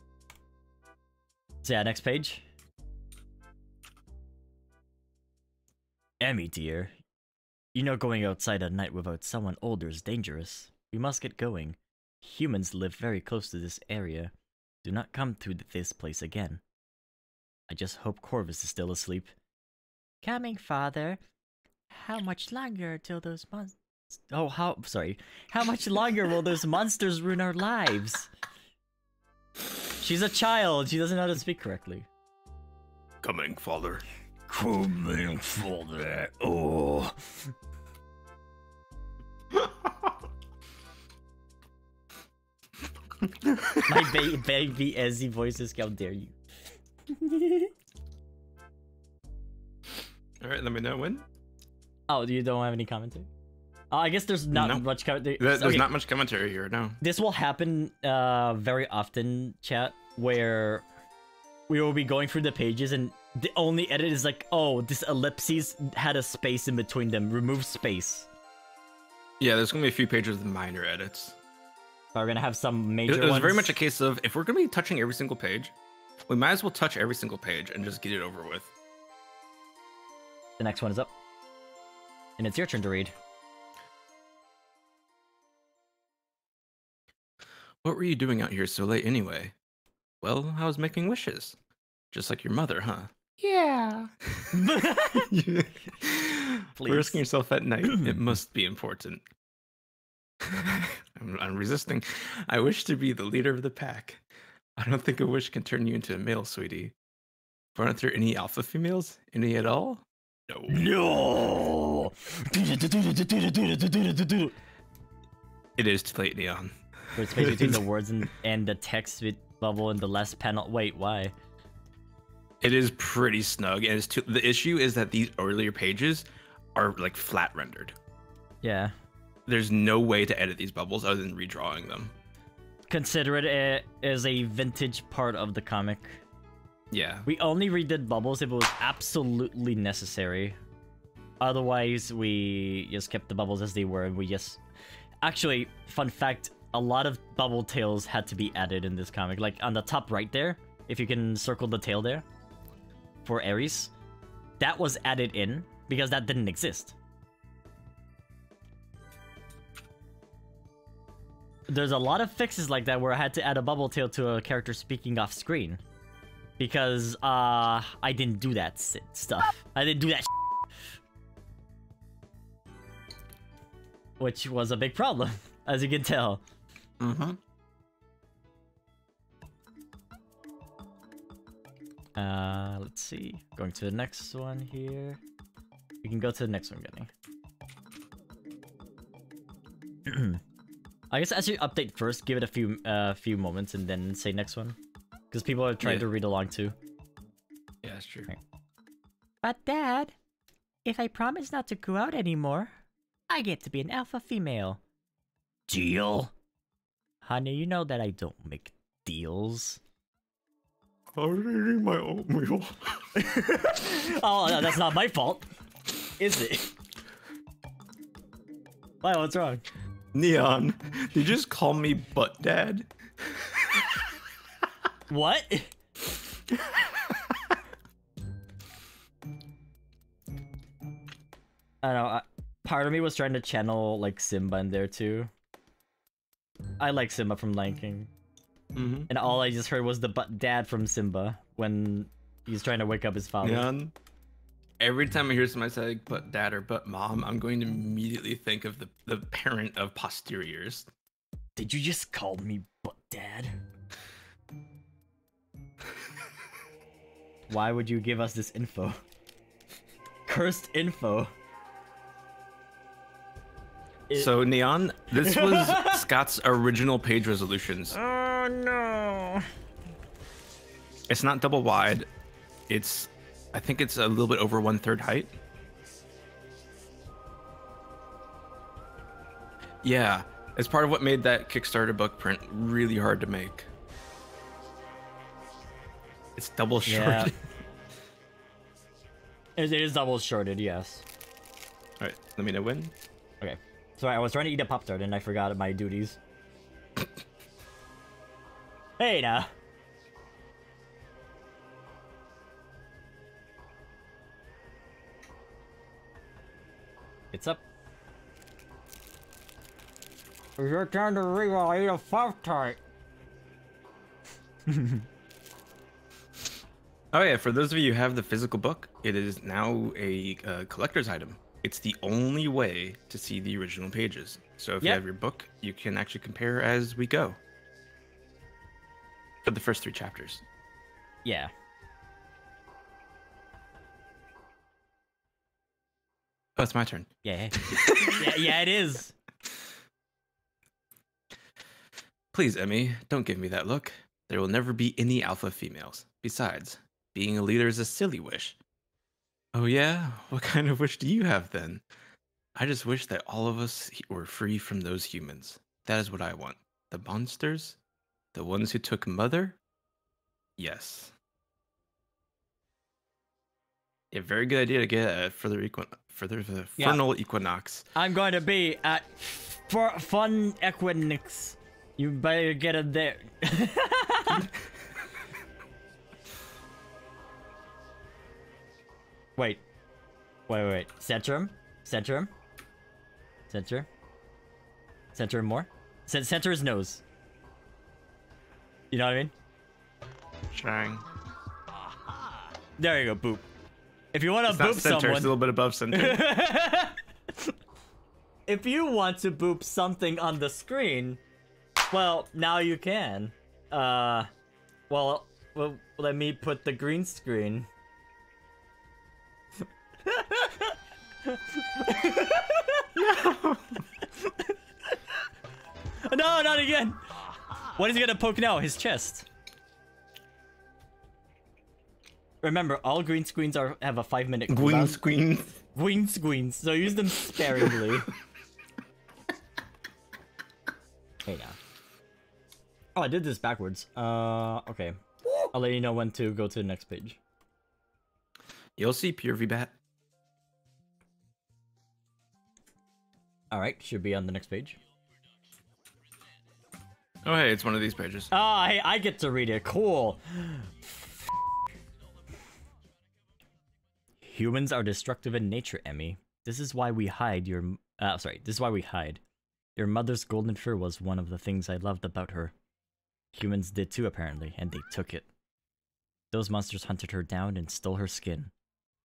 [SPEAKER 1] So yeah, next page. Emmy, dear. You know going outside at night without someone older is dangerous. We must get going. Humans live very close to this area. Do not come to this place again. I just hope Corvus is still asleep. Coming, father. How much longer till those monsters... Oh, how... Sorry. How much longer will those monsters ruin our lives? She's a child. She doesn't know how to speak correctly.
[SPEAKER 3] Coming, father.
[SPEAKER 1] Coming father. Oh. My ba- baby Ezzy voices, how dare you?
[SPEAKER 3] All right, let me know when.
[SPEAKER 1] oh, you don't have any commentary? Oh, I guess there's not
[SPEAKER 3] No.
[SPEAKER 1] much commentary.
[SPEAKER 3] There- There's
[SPEAKER 1] Okay,
[SPEAKER 3] not much commentary here, no.
[SPEAKER 1] This will happen uh, very often, chat, where we will be going through the pages and the only edit is like, oh, this ellipses had a space in between them. Remove space.
[SPEAKER 3] Yeah, there's gonna be a few pages with minor edits.
[SPEAKER 1] We're gonna have some
[SPEAKER 3] It,
[SPEAKER 1] major
[SPEAKER 3] it was
[SPEAKER 1] ones.
[SPEAKER 3] very much a case of if we're gonna be touching every single page, we might as well touch every single page and just get it over with.
[SPEAKER 1] The next one is up. And it's your turn to read.
[SPEAKER 3] What were you doing out here so late anyway? Well, I was making wishes. Just like your mother, huh? Yeah. [laughs]
[SPEAKER 1] Please.
[SPEAKER 3] Risking yourself at night. it [clears throat] must be important. I'm, I'm resisting. I wish to be the leader of the pack. I don't think a wish can turn you into a male, sweetie. Aren't there any alpha females? Any at all? No.
[SPEAKER 1] No.
[SPEAKER 3] It is too late, Neon.
[SPEAKER 1] There's space between the words and, and the text with bubble in the last panel. Wait, why?
[SPEAKER 3] It is pretty snug, and it's too, the issue is that these earlier pages are like flat rendered.
[SPEAKER 1] Yeah.
[SPEAKER 3] There's no way to edit these bubbles other than redrawing them.
[SPEAKER 1] Consider it eh, as a vintage part of the comic.
[SPEAKER 3] Yeah.
[SPEAKER 1] We only redid bubbles if it was absolutely necessary. Otherwise, we just kept the bubbles as they were, and we just... Actually, fun fact, a lot of bubble tails had to be added in this comic. Like, on the top right there, if you can circle the tail there, for Ares, that was added in, because that didn't exist. There's a lot of fixes like that where I had to add a bubble tail to a character speaking off screen. because uh I didn't do that stuff. I didn't do that. Which was a big problem, [laughs] as you can tell.
[SPEAKER 3] Mm-hmm.
[SPEAKER 1] Uh, let's see. Going to the next one here. We can go to the next one, Gunny. [clears throat] I guess as you update first, give it a few uh, few moments and then say next one, because people are trying
[SPEAKER 3] Yeah.
[SPEAKER 1] to read along too.
[SPEAKER 3] Yeah, that's true.
[SPEAKER 1] Right. But Dad, if I promise not to go out anymore, I get to be an alpha female. Deal? Honey, you know that I don't make deals.
[SPEAKER 3] I'm eating my oatmeal. [laughs]
[SPEAKER 1] oh, no, that's not my fault. Is it? Why, what's wrong?
[SPEAKER 3] Neon, did you just call me butt dad?
[SPEAKER 1] What? I don't know. I, part of me was trying to channel like Simba in there too. I like Simba from Lion King,
[SPEAKER 3] Mm-hmm.
[SPEAKER 1] and all I just heard was the but dad from Simba when he's trying to wake up his father.
[SPEAKER 3] Neon, every time I hear somebody say "but dad or "but mom, I'm going to immediately think of the, the parent of posteriors.
[SPEAKER 1] Did you just call me but dad? [laughs] Why would you give us this info? Cursed info. It-
[SPEAKER 3] So, Neon, this was [laughs] Scott's original page resolutions.
[SPEAKER 1] Oh no.
[SPEAKER 3] It's not double wide. It's, I think it's a little bit over one third height. Yeah, it's part of what made that Kickstarter book print really hard to make. It's double
[SPEAKER 1] Yeah.
[SPEAKER 3] short.
[SPEAKER 1] It it is double shorted, yes.
[SPEAKER 3] All right, let me know when.
[SPEAKER 1] Okay. Sorry, I was trying to eat a Pop Tart and I forgot my duties. hey now. It's up. It's your turn to read while I eat a Pop Tart. [laughs]
[SPEAKER 3] Oh yeah, for those of you who have the physical book, it is now a uh, collector's item. It's the only way to see the original pages. So if you have your book, you can actually compare as we go. For the first three chapters.
[SPEAKER 1] Yeah.
[SPEAKER 3] Oh, it's my turn.
[SPEAKER 1] Yeah. [laughs] yeah, yeah, it is.
[SPEAKER 3] Please, Emmy, don't give me that look. There will never be any alpha females. Besides, being a leader is a silly wish. Oh, yeah? What kind of wish do you have then? I just wish that all of us were free from those humans. That is what I want. The monsters? The ones who took Mother? Yes. A very good idea to get a further equin further the
[SPEAKER 1] Yeah.
[SPEAKER 3] Fernal Equinox.
[SPEAKER 1] I'm going to be at for Fun equinox. You better get it there. [laughs] [laughs] wait. Wait, wait, wait. Centrum? Centrum? Center? Center more? C- center his nose. You know what I mean?
[SPEAKER 3] Trying.
[SPEAKER 1] There you go, boop. If you want to boop
[SPEAKER 3] center,
[SPEAKER 1] someone,
[SPEAKER 3] it's a little bit above center. [laughs]
[SPEAKER 1] if you want to boop something on the screen, well, now you can. Uh, well, well let me put the green screen. No, [laughs] no, not again. What is he gonna poke now? His chest. Remember, all green screens are have a five minute
[SPEAKER 3] Gween
[SPEAKER 1] cooldown.
[SPEAKER 3] squeen.
[SPEAKER 1] Green screens, so use them sparingly. [laughs] hey now. Oh, I did this backwards. Uh, okay. I'll let you know when to go to the next page.
[SPEAKER 3] You'll see pure VBAT.
[SPEAKER 1] Alright, should be on the next page.
[SPEAKER 3] Oh hey, it's one of these pages.
[SPEAKER 1] Ah, hey, I get to read it. Cool. Humans are destructive in nature, Emmy. This is why we hide your. Uh, sorry, this is why we hide. Your mother's golden fur was one of the things I loved about her. Humans did too, apparently, and they took it. Those monsters hunted her down and stole her skin.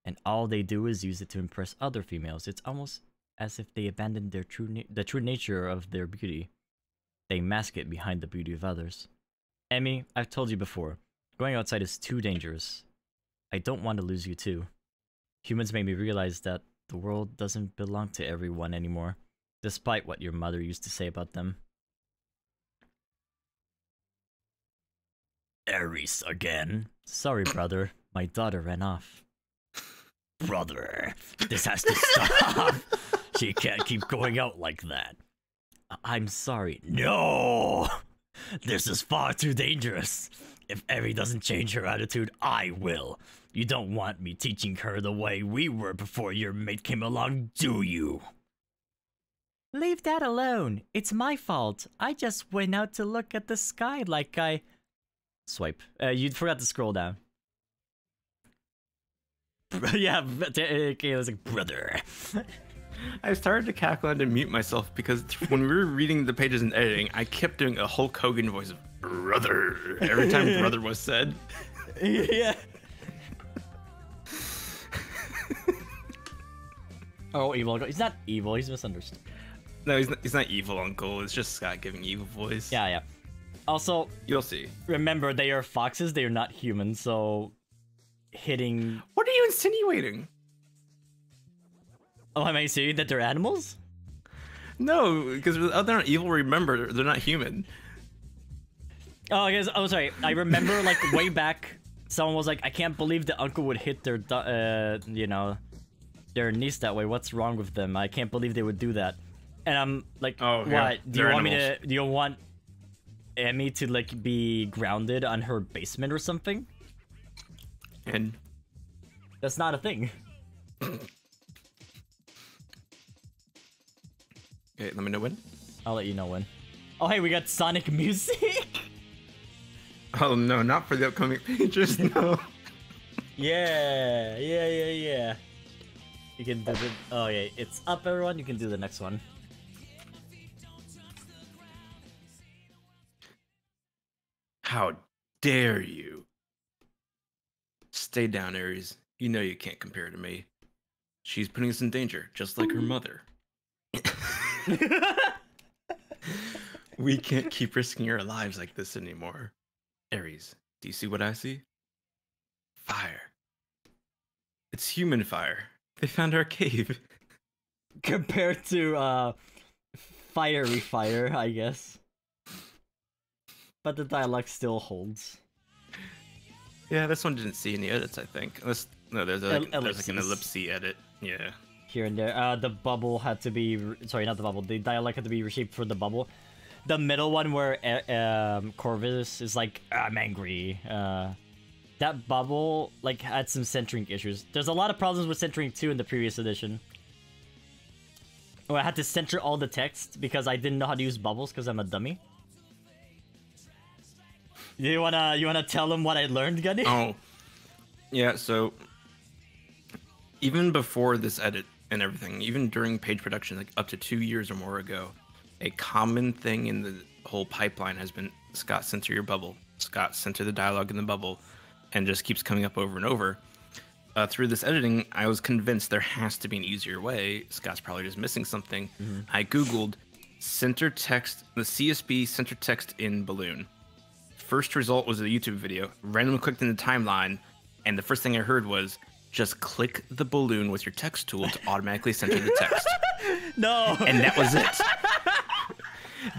[SPEAKER 1] And all they do is use it to impress other females. It's almost as if they abandoned their true the true nature of their beauty. They mask it behind the beauty of others. Emmy, I've told you before, going outside is too dangerous. I don't want to lose you too. Humans made me realize that the world doesn't belong to everyone anymore, despite what your mother used to say about them. Ares again. Sorry, [coughs] brother. My daughter ran off. Brother, this has to [laughs] stop. She can't keep going out like that. I'm sorry. No! This is far too dangerous. If Evie doesn't change her attitude, I will. You don't want me teaching her the way we were before your mate came along, do you? Leave that alone. It's my fault. I just went out to look at the sky like I. Swipe. Uh, you forgot to scroll down. [laughs] yeah, uh, was like, brother.
[SPEAKER 3] I started to cackle and to mute myself because when we were reading the pages and editing, I kept doing a Hulk Hogan voice of brother every time [laughs] brother was said.
[SPEAKER 1] yeah. [laughs] oh, evil. uncle. He's not evil. He's misunderstood.
[SPEAKER 3] No, he's not, he's not evil uncle. It's just Scott giving evil voice.
[SPEAKER 1] Yeah, yeah. Also,
[SPEAKER 3] You'll see.
[SPEAKER 1] remember they are foxes. They are not humans. So, hitting.
[SPEAKER 3] What are you insinuating?
[SPEAKER 1] Oh, am I saying that they're animals?
[SPEAKER 3] No, because they're not evil. Remember, they're not human.
[SPEAKER 1] Oh, I guess. Oh, sorry. I remember like way back, someone was like, "I can't believe the uncle would hit their, uh, you know, their niece that way. What's wrong with them? I can't believe they would do that." And I'm like,
[SPEAKER 3] Oh,
[SPEAKER 1] "What?
[SPEAKER 3] yeah,
[SPEAKER 1] do you want me to? Do you want Emmy to like be grounded on her basement or something?
[SPEAKER 3] And
[SPEAKER 1] That's not a thing." [laughs]
[SPEAKER 3] okay, let me know when.
[SPEAKER 1] I'll let you know when. Oh, hey, we got Sonic music. [laughs]
[SPEAKER 3] Oh no, not for the upcoming pages. [laughs] No.
[SPEAKER 1] yeah, yeah, yeah, yeah. You can do the. Oh yeah, it's up, everyone. You can do the next one.
[SPEAKER 3] How dare you? Stay down, Ares. You know you can't compare to me. She's putting us in danger, just like her mother. [laughs] we can't keep risking our lives like this anymore. Ares, do you see what I see? Fire. It's human fire. They found our cave. [laughs]
[SPEAKER 1] compared to uh fiery fire i guess but the dialogue still holds
[SPEAKER 3] Yeah, this one didn't see any edits, I think. Unless no, there's a
[SPEAKER 1] El-
[SPEAKER 3] there's like an ellipse edit. Yeah.
[SPEAKER 1] Here and there uh the bubble had to be sorry not the bubble the dialogue had to be reshaped for the bubble the middle one where uh, um corvus is like i'm angry uh that bubble like had some centering issues there's a lot of problems with centering too in the previous edition Oh, I had to center all the text because I didn't know how to use bubbles because I'm a dummy. You wanna you wanna tell them what I learned, Gunny?
[SPEAKER 3] Oh, yeah. So even before this edit and everything, even during page production, like up to two years or more ago, a common thing in the whole pipeline has been Scott center your bubble. Scott center the dialogue in the bubble, and just keeps coming up over and over. Uh, through this editing, I was convinced there has to be an easier way. Scott's probably just missing something. I googled center text, the CSP center text in balloon. First result was a YouTube video. Randomly clicked in the timeline, and the first thing I heard was just click the balloon with your text tool to automatically center the text. [laughs]
[SPEAKER 1] No.
[SPEAKER 3] And that was it.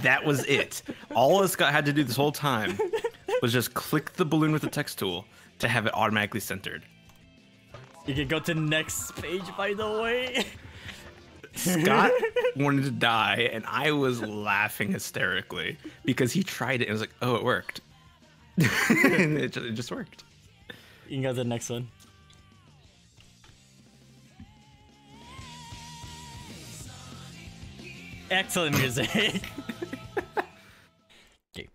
[SPEAKER 3] that was it. All Scott had to do this whole time was just click the balloon with the text tool to have it automatically centered.
[SPEAKER 1] You can go to next page, by the way.
[SPEAKER 3] Scott [laughs] wanted to die, and I was laughing hysterically because he tried it and was like, "Oh, it worked." [laughs] it, ju- it just worked.
[SPEAKER 1] You can go to the next one. Excellent music. [laughs] okay.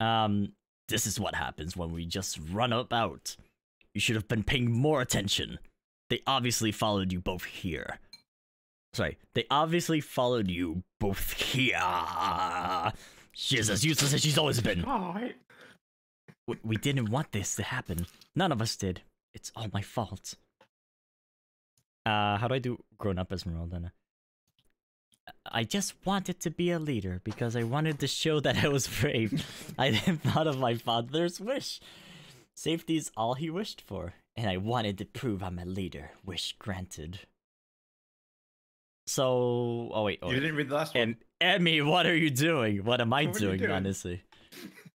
[SPEAKER 1] Um, this is what happens when we just run about. You should have been paying more attention. They obviously followed you both here. Sorry, they obviously followed you both here. She is as useless as she's always been.
[SPEAKER 3] Oh,
[SPEAKER 1] We, we didn't want this to happen. None of us did. It's all my fault. Uh, how do I do grown up Esmeralda? I just wanted to be a leader because I wanted to show that I was brave. [laughs] I then thought of my father's wish. Safety is all he wished for, and I wanted to prove I'm a leader. Wish granted. So, oh wait, oh,
[SPEAKER 2] You
[SPEAKER 1] wait.
[SPEAKER 2] didn't read the last one.
[SPEAKER 1] And Emmy, what are you doing? What am I
[SPEAKER 2] What
[SPEAKER 1] doing,
[SPEAKER 2] doing?
[SPEAKER 1] honestly?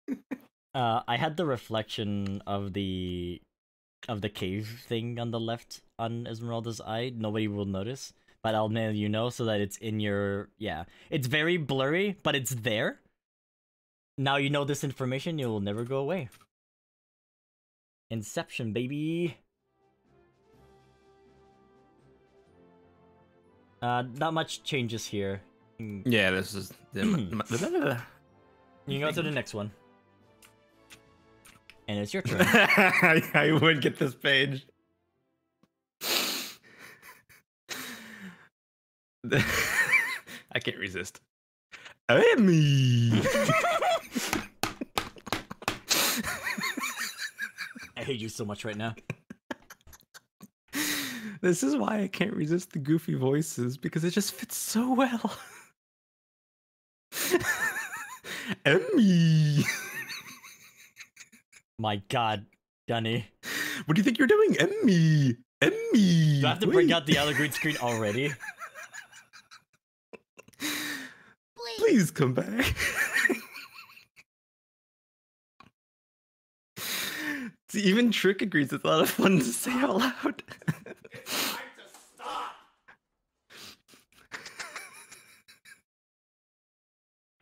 [SPEAKER 1] [laughs] uh, I had the reflection of the of the cave thing on the left on Esmeralda's eye. Nobody will notice, but I'll let you know so that it's in your yeah. It's very blurry, but it's there. Now you know this information, it will never go away. Inception, baby. Uh, not much changes here. Mm,
[SPEAKER 3] Yeah, this is. [clears throat]
[SPEAKER 1] You can go to the next one. And it's your [laughs] turn.
[SPEAKER 2] I, I would get this page.
[SPEAKER 3] I can't resist. Emmy.
[SPEAKER 1] I hate you so much right now.
[SPEAKER 3] this is why I can't resist the goofy voices because it just fits so well. Emmy.
[SPEAKER 1] My god, Gunny.
[SPEAKER 3] What do you think you're doing? Emmy. Emmy.
[SPEAKER 1] Do I have to bring
[SPEAKER 3] wait.
[SPEAKER 1] out the other green screen already? [laughs]
[SPEAKER 3] Please come back. See, even Trick agrees it's a lot of fun to say out loud. It's time to stop.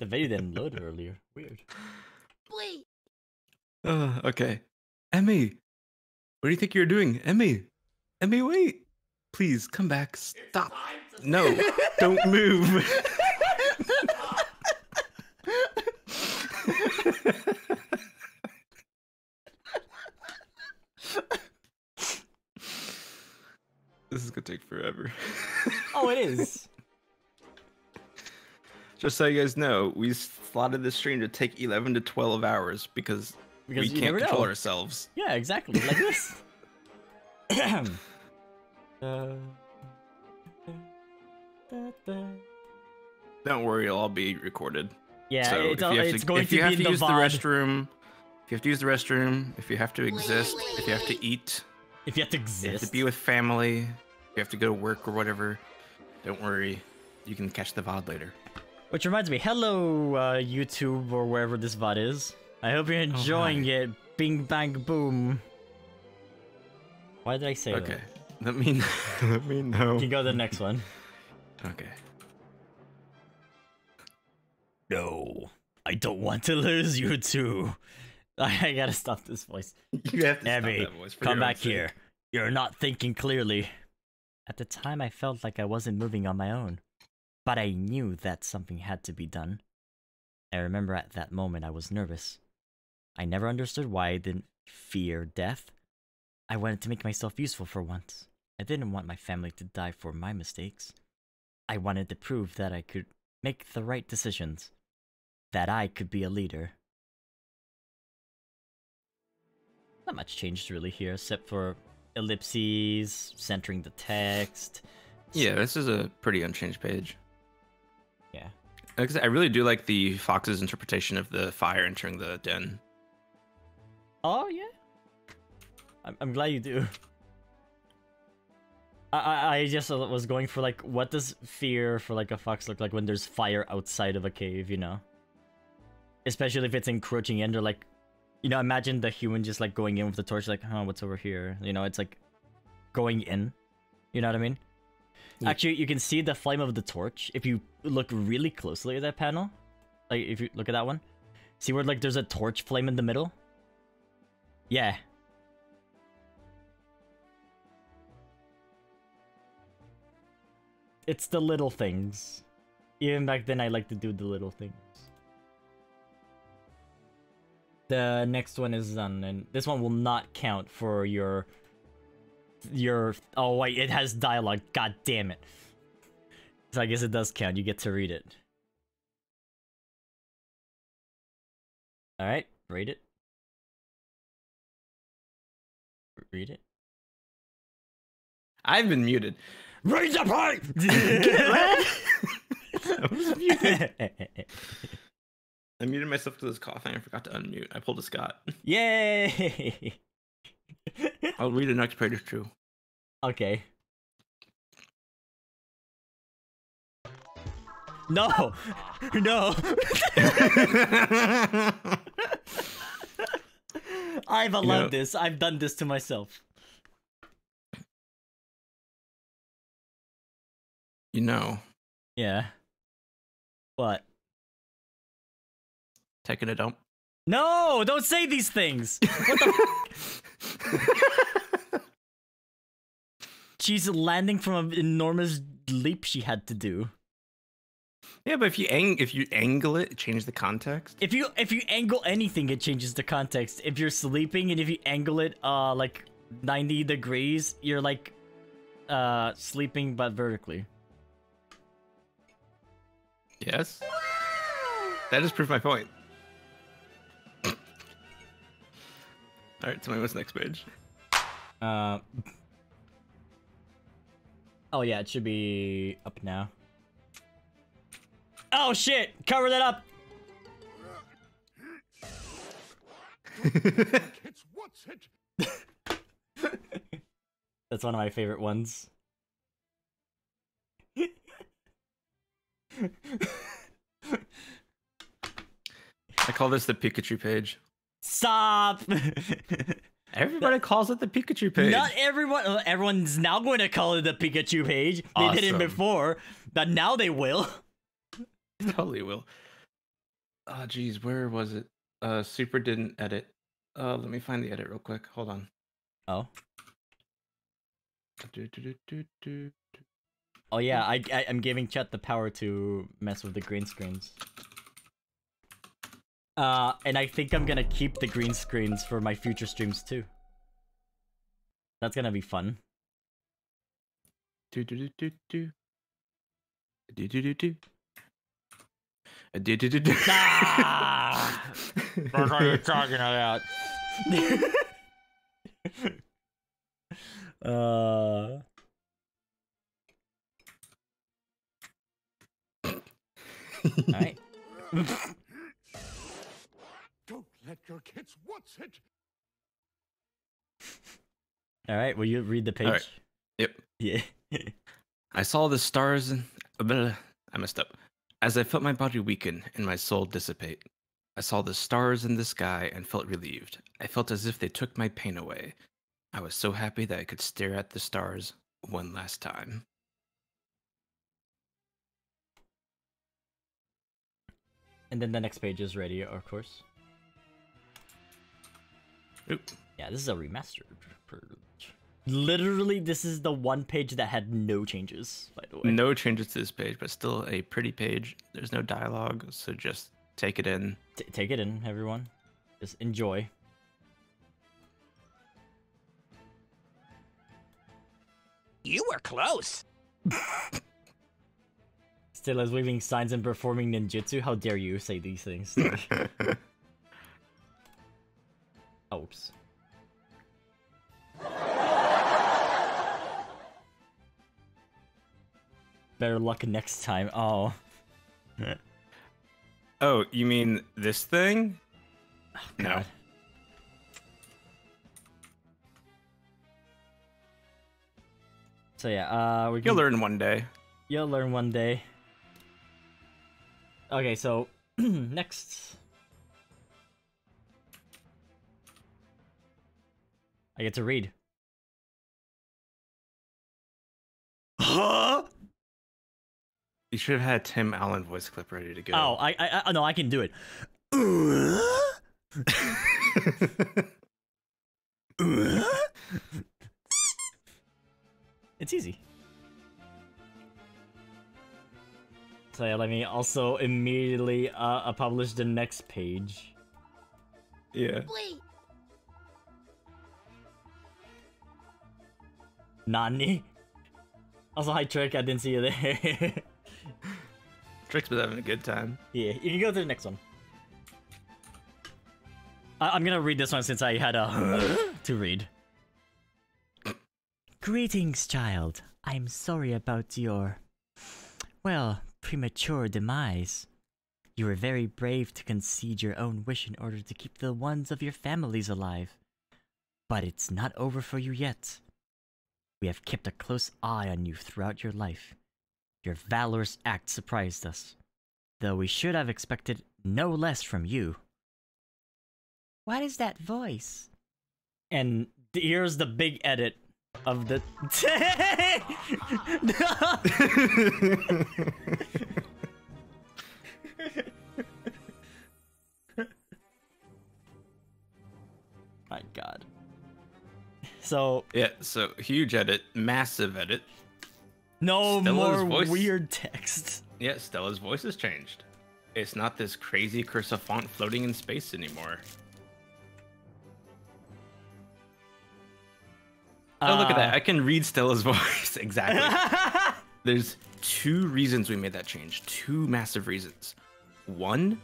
[SPEAKER 1] the video didn't load earlier. Weird. Wait.
[SPEAKER 3] Uh, okay. Emmy, what do you think you're doing? Emmy, Emmy, wait. Please come back. Stop. No, [laughs] don't move. [laughs] this is gonna take forever. [laughs]
[SPEAKER 1] Oh, it is.
[SPEAKER 3] Just so you guys know, we slotted this stream to take 11 to 12 hours because,
[SPEAKER 1] Because
[SPEAKER 3] we can't control
[SPEAKER 1] know.
[SPEAKER 3] ourselves.
[SPEAKER 1] Yeah, exactly. Like this. [laughs] [clears throat] Uh, [clears throat]
[SPEAKER 3] Don't worry, it'll all be recorded.
[SPEAKER 1] Yeah,
[SPEAKER 3] so
[SPEAKER 1] it's,
[SPEAKER 3] if
[SPEAKER 1] all,
[SPEAKER 3] you have
[SPEAKER 1] it's
[SPEAKER 3] to,
[SPEAKER 1] going
[SPEAKER 3] if
[SPEAKER 1] to
[SPEAKER 3] you
[SPEAKER 1] be
[SPEAKER 3] have
[SPEAKER 1] in
[SPEAKER 3] to
[SPEAKER 1] the
[SPEAKER 3] use the restroom, if you have to use the restroom, if you have to exist, if you have to eat,
[SPEAKER 1] If you have to
[SPEAKER 3] if you have
[SPEAKER 1] exist.
[SPEAKER 3] to be with family, if you have to go to work or whatever, don't worry, you can catch the VOD later.
[SPEAKER 1] Which reminds me, hello uh, YouTube or wherever this VOD is. I hope you're enjoying
[SPEAKER 3] hi.
[SPEAKER 1] it. Bing bang boom. Why did I say
[SPEAKER 3] Okay,
[SPEAKER 1] that?
[SPEAKER 3] let me [laughs] let me know.
[SPEAKER 1] You can go to the next one. [laughs]
[SPEAKER 3] Okay.
[SPEAKER 1] No, I don't want to lose you too. [laughs] I gotta stop this voice. [laughs]
[SPEAKER 2] You have to stop
[SPEAKER 1] Abby,
[SPEAKER 2] that voice for
[SPEAKER 1] come back
[SPEAKER 2] sake.
[SPEAKER 1] here. You're not thinking clearly. At the time, I felt like I wasn't moving on my own, but I knew that something had to be done. I remember at that moment I was nervous. I never understood why I didn't fear death. I wanted to make myself useful for once. I didn't want my family to die for my mistakes. I wanted to prove that I could make the right decisions, that I could be a leader. Not much changed really here, except for ellipses, centering the text.
[SPEAKER 3] Yeah, this is a pretty unchanged page.
[SPEAKER 1] Yeah.
[SPEAKER 3] I really do like the fox's interpretation of the fire entering the den.
[SPEAKER 1] Oh yeah. I'm I'm glad you do. I I, I just was going for like, what does fear for like a fox look like when there's fire outside of a cave? You know. Especially if it's encroaching in, or like, you know, imagine the human just like going in with the torch, like, huh, what's over here? You know, it's like going in. You know what I mean?
[SPEAKER 3] Yeah.
[SPEAKER 1] Actually, you can see the flame of the torch if you look really closely at that panel. Like, if you look at that one, see where like there's a torch flame in the middle. Yeah. It's the little things. Even back then, I like to do the little things. The next one is done, and this one will not count for your... Your... Oh, wait, it has dialogue. God damn it. So I guess it does count. You get to read it. Alright, read it. read it?
[SPEAKER 3] I've been muted.
[SPEAKER 1] Read the pipe! [laughs] [laughs] [laughs]
[SPEAKER 3] I muted. Myself because I was coughing. I forgot to unmute. I pulled a Scott. [laughs]
[SPEAKER 1] Yay! [laughs]
[SPEAKER 3] I'll read the next page too.
[SPEAKER 1] okay. No! [laughs] No! I've allowed
[SPEAKER 3] know-
[SPEAKER 1] this. I've done this to myself.
[SPEAKER 3] you know,
[SPEAKER 1] Yeah. What?
[SPEAKER 3] Taking a dump.
[SPEAKER 1] No! Don't say these things! What the [laughs] She's landing from an enormous leap she had to do.
[SPEAKER 3] yeah, but if you ang- if you angle it, change the context.
[SPEAKER 1] If you if you angle anything, it changes the context. If you're sleeping and if you angle it uh like 90 degrees, you're like uh sleeping but vertically.
[SPEAKER 3] Yes. That just proved my point. All right, tell me what's next page.
[SPEAKER 1] Uh Oh yeah, it should be up now. Oh shit! Cover that up!
[SPEAKER 4] Kids, what's it?
[SPEAKER 1] That's one of my favorite ones.
[SPEAKER 3] I call this the Pikachu page.
[SPEAKER 1] Stop! [laughs]
[SPEAKER 3] Everybody calls it the Pikachu page.
[SPEAKER 1] Not everyone. uh, Everyone's now going to call it the Pikachu page. They didn't before, but now they will. [laughs]
[SPEAKER 3] totally will. Oh, geez, where was it? Uh, Super didn't edit. Uh, let me find the edit real quick. Hold on.
[SPEAKER 1] Oh.
[SPEAKER 3] Do, do, do.
[SPEAKER 1] Oh yeah, I, I I'm giving Chet the power to mess with the green screens. Uh, and I think I'm gonna keep the green screens for my future streams too. That's gonna be fun.
[SPEAKER 3] Do, do, do, do, do. Do, do, do, do. Do, do, do.
[SPEAKER 1] Ah! [laughs] What you talking about? uh. [laughs] Alright.
[SPEAKER 4] Don't [laughs] let your kids what's it?
[SPEAKER 1] Alright, will you read the page?
[SPEAKER 3] Alright. Yep.
[SPEAKER 1] Yeah. [laughs]
[SPEAKER 3] I saw the stars and uh, blah, I messed up. As I felt my body weaken and my soul dissipate, I saw the stars in the sky and felt relieved. I felt as if they took my pain away. I was so happy that I could stare at the stars one last time.
[SPEAKER 1] And then the next page is ready, of course.
[SPEAKER 3] Oop.
[SPEAKER 1] Yeah, this is a remastered page. Literally, this is the one page that had no changes, by the way.
[SPEAKER 3] No changes to this page, but still a pretty page. There's no dialogue, so just take it in.
[SPEAKER 1] T- take it in, everyone. Just enjoy.
[SPEAKER 2] You were close.
[SPEAKER 1] Still as waving signs and performing ninjutsu. How dare you say these things? [laughs] Oops. Better luck next time. Oh. [laughs]
[SPEAKER 3] Oh, you mean this thing? No.
[SPEAKER 1] God. So yeah, uh, we
[SPEAKER 3] You'll learn one day.
[SPEAKER 1] You'll learn one day. Okay, so [clears throat] next. I get to read. Huh?
[SPEAKER 3] You should have had Tim Allen voice clip ready to go.
[SPEAKER 1] Oh, I, I, I, no, I can do it. [laughs] it's easy. So yeah, let me also immediately uh, uh, publish the next page.
[SPEAKER 3] yeah.
[SPEAKER 1] Nani? Also, hi Trick, I didn't see you there. [laughs]
[SPEAKER 3] Trick's been having a good time.
[SPEAKER 1] yeah, you can go to the next one. I- I'm gonna read this one since I had a [laughs] to read. Greetings, child. I'm sorry about your. Well, premature demise. You were very brave to concede your own wish in order to keep the ones of your families alive. But it's not over for you yet. We have kept a close eye on you throughout your life. Your valorous act surprised us, though we should have expected no less from you. What is that voice? And here's the big edit of the. [laughs] [laughs] My god. So,
[SPEAKER 3] Yeah, so huge edit, massive edit.
[SPEAKER 1] no
[SPEAKER 3] Stella's
[SPEAKER 1] more
[SPEAKER 3] voice.
[SPEAKER 1] weird text.
[SPEAKER 3] Yeah, Stella's voice has changed. It's not this crazy cursive font floating in space anymore. Oh, look at that.
[SPEAKER 1] Uh,
[SPEAKER 3] I can read Stella's [laughs] voice. exactly. [laughs] There's two reasons we made that change. Two massive reasons. One,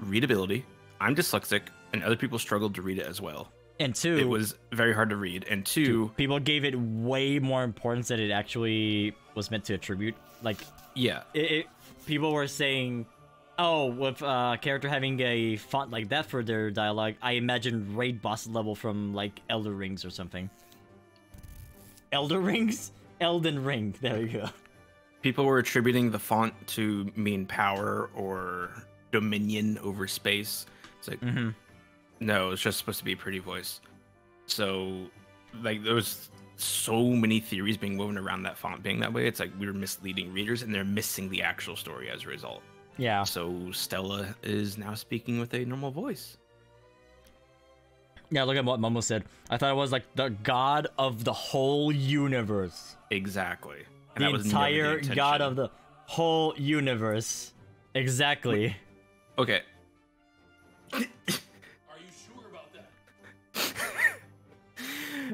[SPEAKER 3] readability. I'm dyslexic, and other people struggled to read it as well.
[SPEAKER 1] And two,
[SPEAKER 3] It was very hard to read. And two,
[SPEAKER 1] people gave it way more importance than it actually was meant to attribute. Like,
[SPEAKER 3] yeah,
[SPEAKER 1] it, it people were saying, "Oh, with a character having a font like that for their dialogue, I imagine raid boss level from like Elder Rings or something." Elder Rings, Elden Ring. There you go.
[SPEAKER 3] people were attributing the font to mean power or dominion over space. It's like,
[SPEAKER 1] Mm-hmm.
[SPEAKER 3] No, it's just supposed to be a pretty voice. So, like, there was so many theories being woven around that font being that way. It's like we were misleading readers, and they're missing the actual story as a result.
[SPEAKER 1] Yeah.
[SPEAKER 3] So Stella is now speaking with a normal voice.
[SPEAKER 1] Yeah. Look at what Momo said. I thought it was like the god of the whole universe.
[SPEAKER 3] Exactly. And
[SPEAKER 1] the
[SPEAKER 3] that was never
[SPEAKER 1] entire god of the whole universe. Exactly.
[SPEAKER 3] Okay.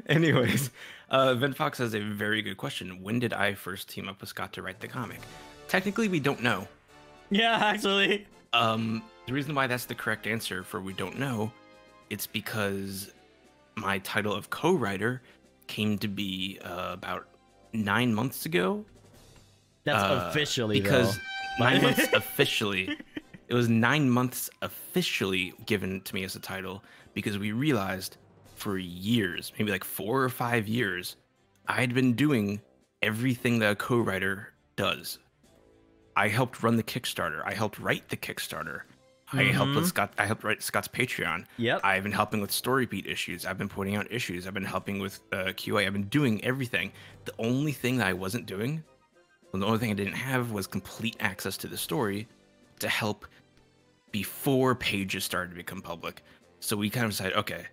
[SPEAKER 3] [laughs] Anyways, uh, Vent Fox has a very good question. When did I first team up with Scott to write the comic? Technically, we don't know.
[SPEAKER 1] Yeah, actually.
[SPEAKER 3] Um, the reason why that's the correct answer for we don't know, it's because my title of co-writer came to be uh, about nine months ago.
[SPEAKER 1] That's
[SPEAKER 3] Uh,
[SPEAKER 1] officially
[SPEAKER 3] because
[SPEAKER 1] though.
[SPEAKER 3] nine months [laughs] officially. It was nine months officially given to me as a title because we realized for years, maybe like four or five years, I had been doing everything that a co-writer does. I helped run the Kickstarter. I helped write the Kickstarter. I helped with Scott. I helped write Scott's Patreon.
[SPEAKER 1] Yep.
[SPEAKER 3] I've been helping with story beat issues. I've been pointing out issues. I've been helping with uh, QA. I've been doing everything. The only thing that I wasn't doing, well, the only thing I didn't have was complete access to the story to help before pages started to become public. So we kind of decided, okay,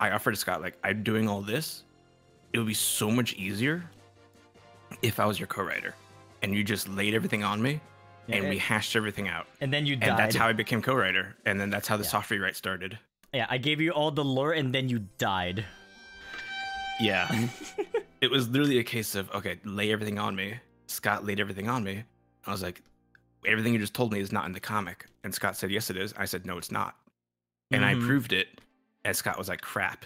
[SPEAKER 3] I offered to Scott, like, I'm doing all this. It would be so much easier if I was your co-writer and you just laid everything on me
[SPEAKER 1] Yeah,
[SPEAKER 3] and we hashed everything out.
[SPEAKER 1] and then you died.
[SPEAKER 3] And that's how I became co-writer. And then that's how the
[SPEAKER 1] Yeah.
[SPEAKER 3] soft rewrite started.
[SPEAKER 1] Yeah, I gave you all the lore and then you died.
[SPEAKER 3] Yeah. [laughs] it was literally a case of, okay, lay everything on me. Scott laid everything on me. I was like, everything you just told me is not in the comic. And Scott said, yes, it is. I said, no, it's not. And
[SPEAKER 1] Mhm.
[SPEAKER 3] I proved it. And Scott was like, crap.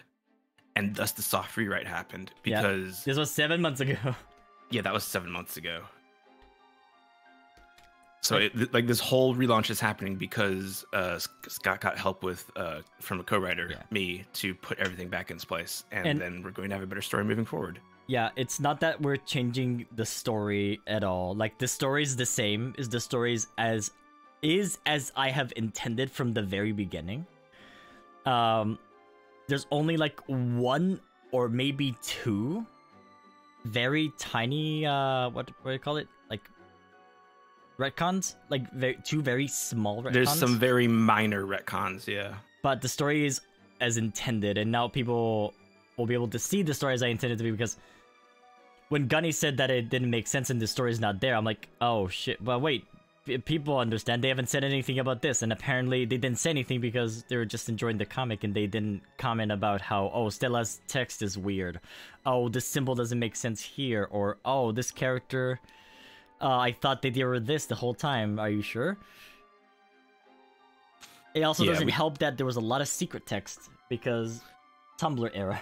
[SPEAKER 3] And thus the soft rewrite happened because,
[SPEAKER 1] This was seven months ago. [laughs]
[SPEAKER 3] yeah, that was seven months ago. So it, like this whole relaunch is happening because uh, Scott got help with uh, from a co-writer,
[SPEAKER 1] Yeah.
[SPEAKER 3] me, to put everything back in its place, and,
[SPEAKER 1] And-
[SPEAKER 3] then we're going to have a better story moving forward.
[SPEAKER 1] Yeah, it's not that we're changing the story at all. Like the story is the same. Is the story's as is as I have intended from the very beginning. Um there's only like one or maybe two very tiny uh what what do you call it? Like retcons? Like very, two very small retcons.
[SPEAKER 3] There's some very minor retcons, yeah.
[SPEAKER 1] but the story is as intended and now people will be able to see the story as i intended to be because when gunny said that it didn't make sense and the story is not there i'm like oh shit but wait people understand they haven't said anything about this and apparently they didn't say anything because they were just enjoying the comic and they didn't comment about how oh stella's text is weird oh this symbol doesn't make sense here or oh this character uh, i thought that they were this the whole time are you sure it also
[SPEAKER 3] Yeah,
[SPEAKER 1] doesn't
[SPEAKER 3] we-
[SPEAKER 1] help that there was a lot of secret text because Tumblr era.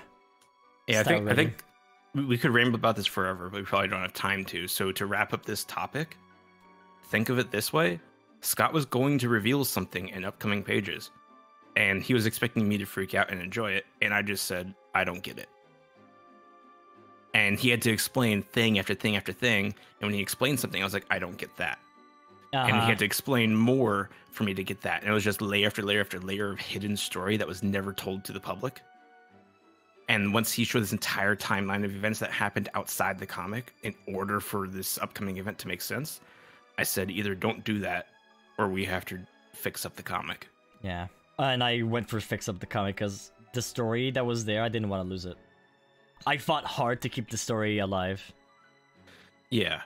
[SPEAKER 3] Yeah, I think I think we could ramble about this forever, but we probably don't have time to. So to wrap up this topic, think of it this way: Scott was going to reveal something in upcoming pages, and he was expecting me to freak out and enjoy it, and I just said, "I don't get it." And he had to explain thing after thing after thing, and when he explained something, I was like, "I don't get that." and he
[SPEAKER 1] Uh-huh.
[SPEAKER 3] had to explain more for me to get that. And it was just layer after layer after layer of hidden story that was never told to the public. And once he showed this entire timeline of events that happened outside the comic in order for this upcoming event to make sense, I said either don't do that or we have to fix up the comic.
[SPEAKER 1] Yeah. And I went for fix up the comic because the story that was there, I didn't want to lose it. I fought hard to keep the story alive.
[SPEAKER 3] Yeah.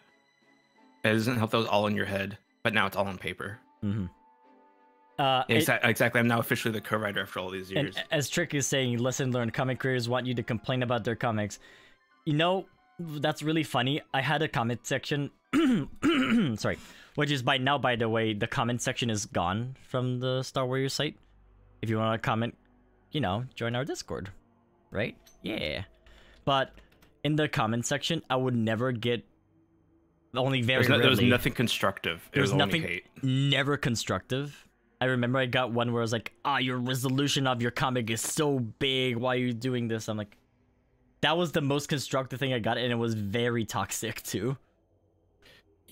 [SPEAKER 3] It doesn't help that was all in your head, but now it's all on paper.
[SPEAKER 1] hmm Uh, it-
[SPEAKER 3] exactly. I'm now officially the co-writer after all these
[SPEAKER 1] and
[SPEAKER 3] years.
[SPEAKER 1] as Trick is saying, lesson learned, comic creators want you to complain about their comics. You know, that's really funny. I had a comment section, [coughs] sorry, which is by now, by the way, the comment section is gone from the Star Warriors site. If you want to comment, you know, join our Discord, right? Yeah. But in the comment section, I would never get only very
[SPEAKER 3] There's no- there was nothing constructive. It
[SPEAKER 1] There was
[SPEAKER 3] was only
[SPEAKER 1] nothing
[SPEAKER 3] hate.
[SPEAKER 1] never constructive. I remember I got one where I was like, ah, your resolution of your comic is so big. Why are you doing this? I'm like, that was the most constructive thing I got, and it was very toxic too.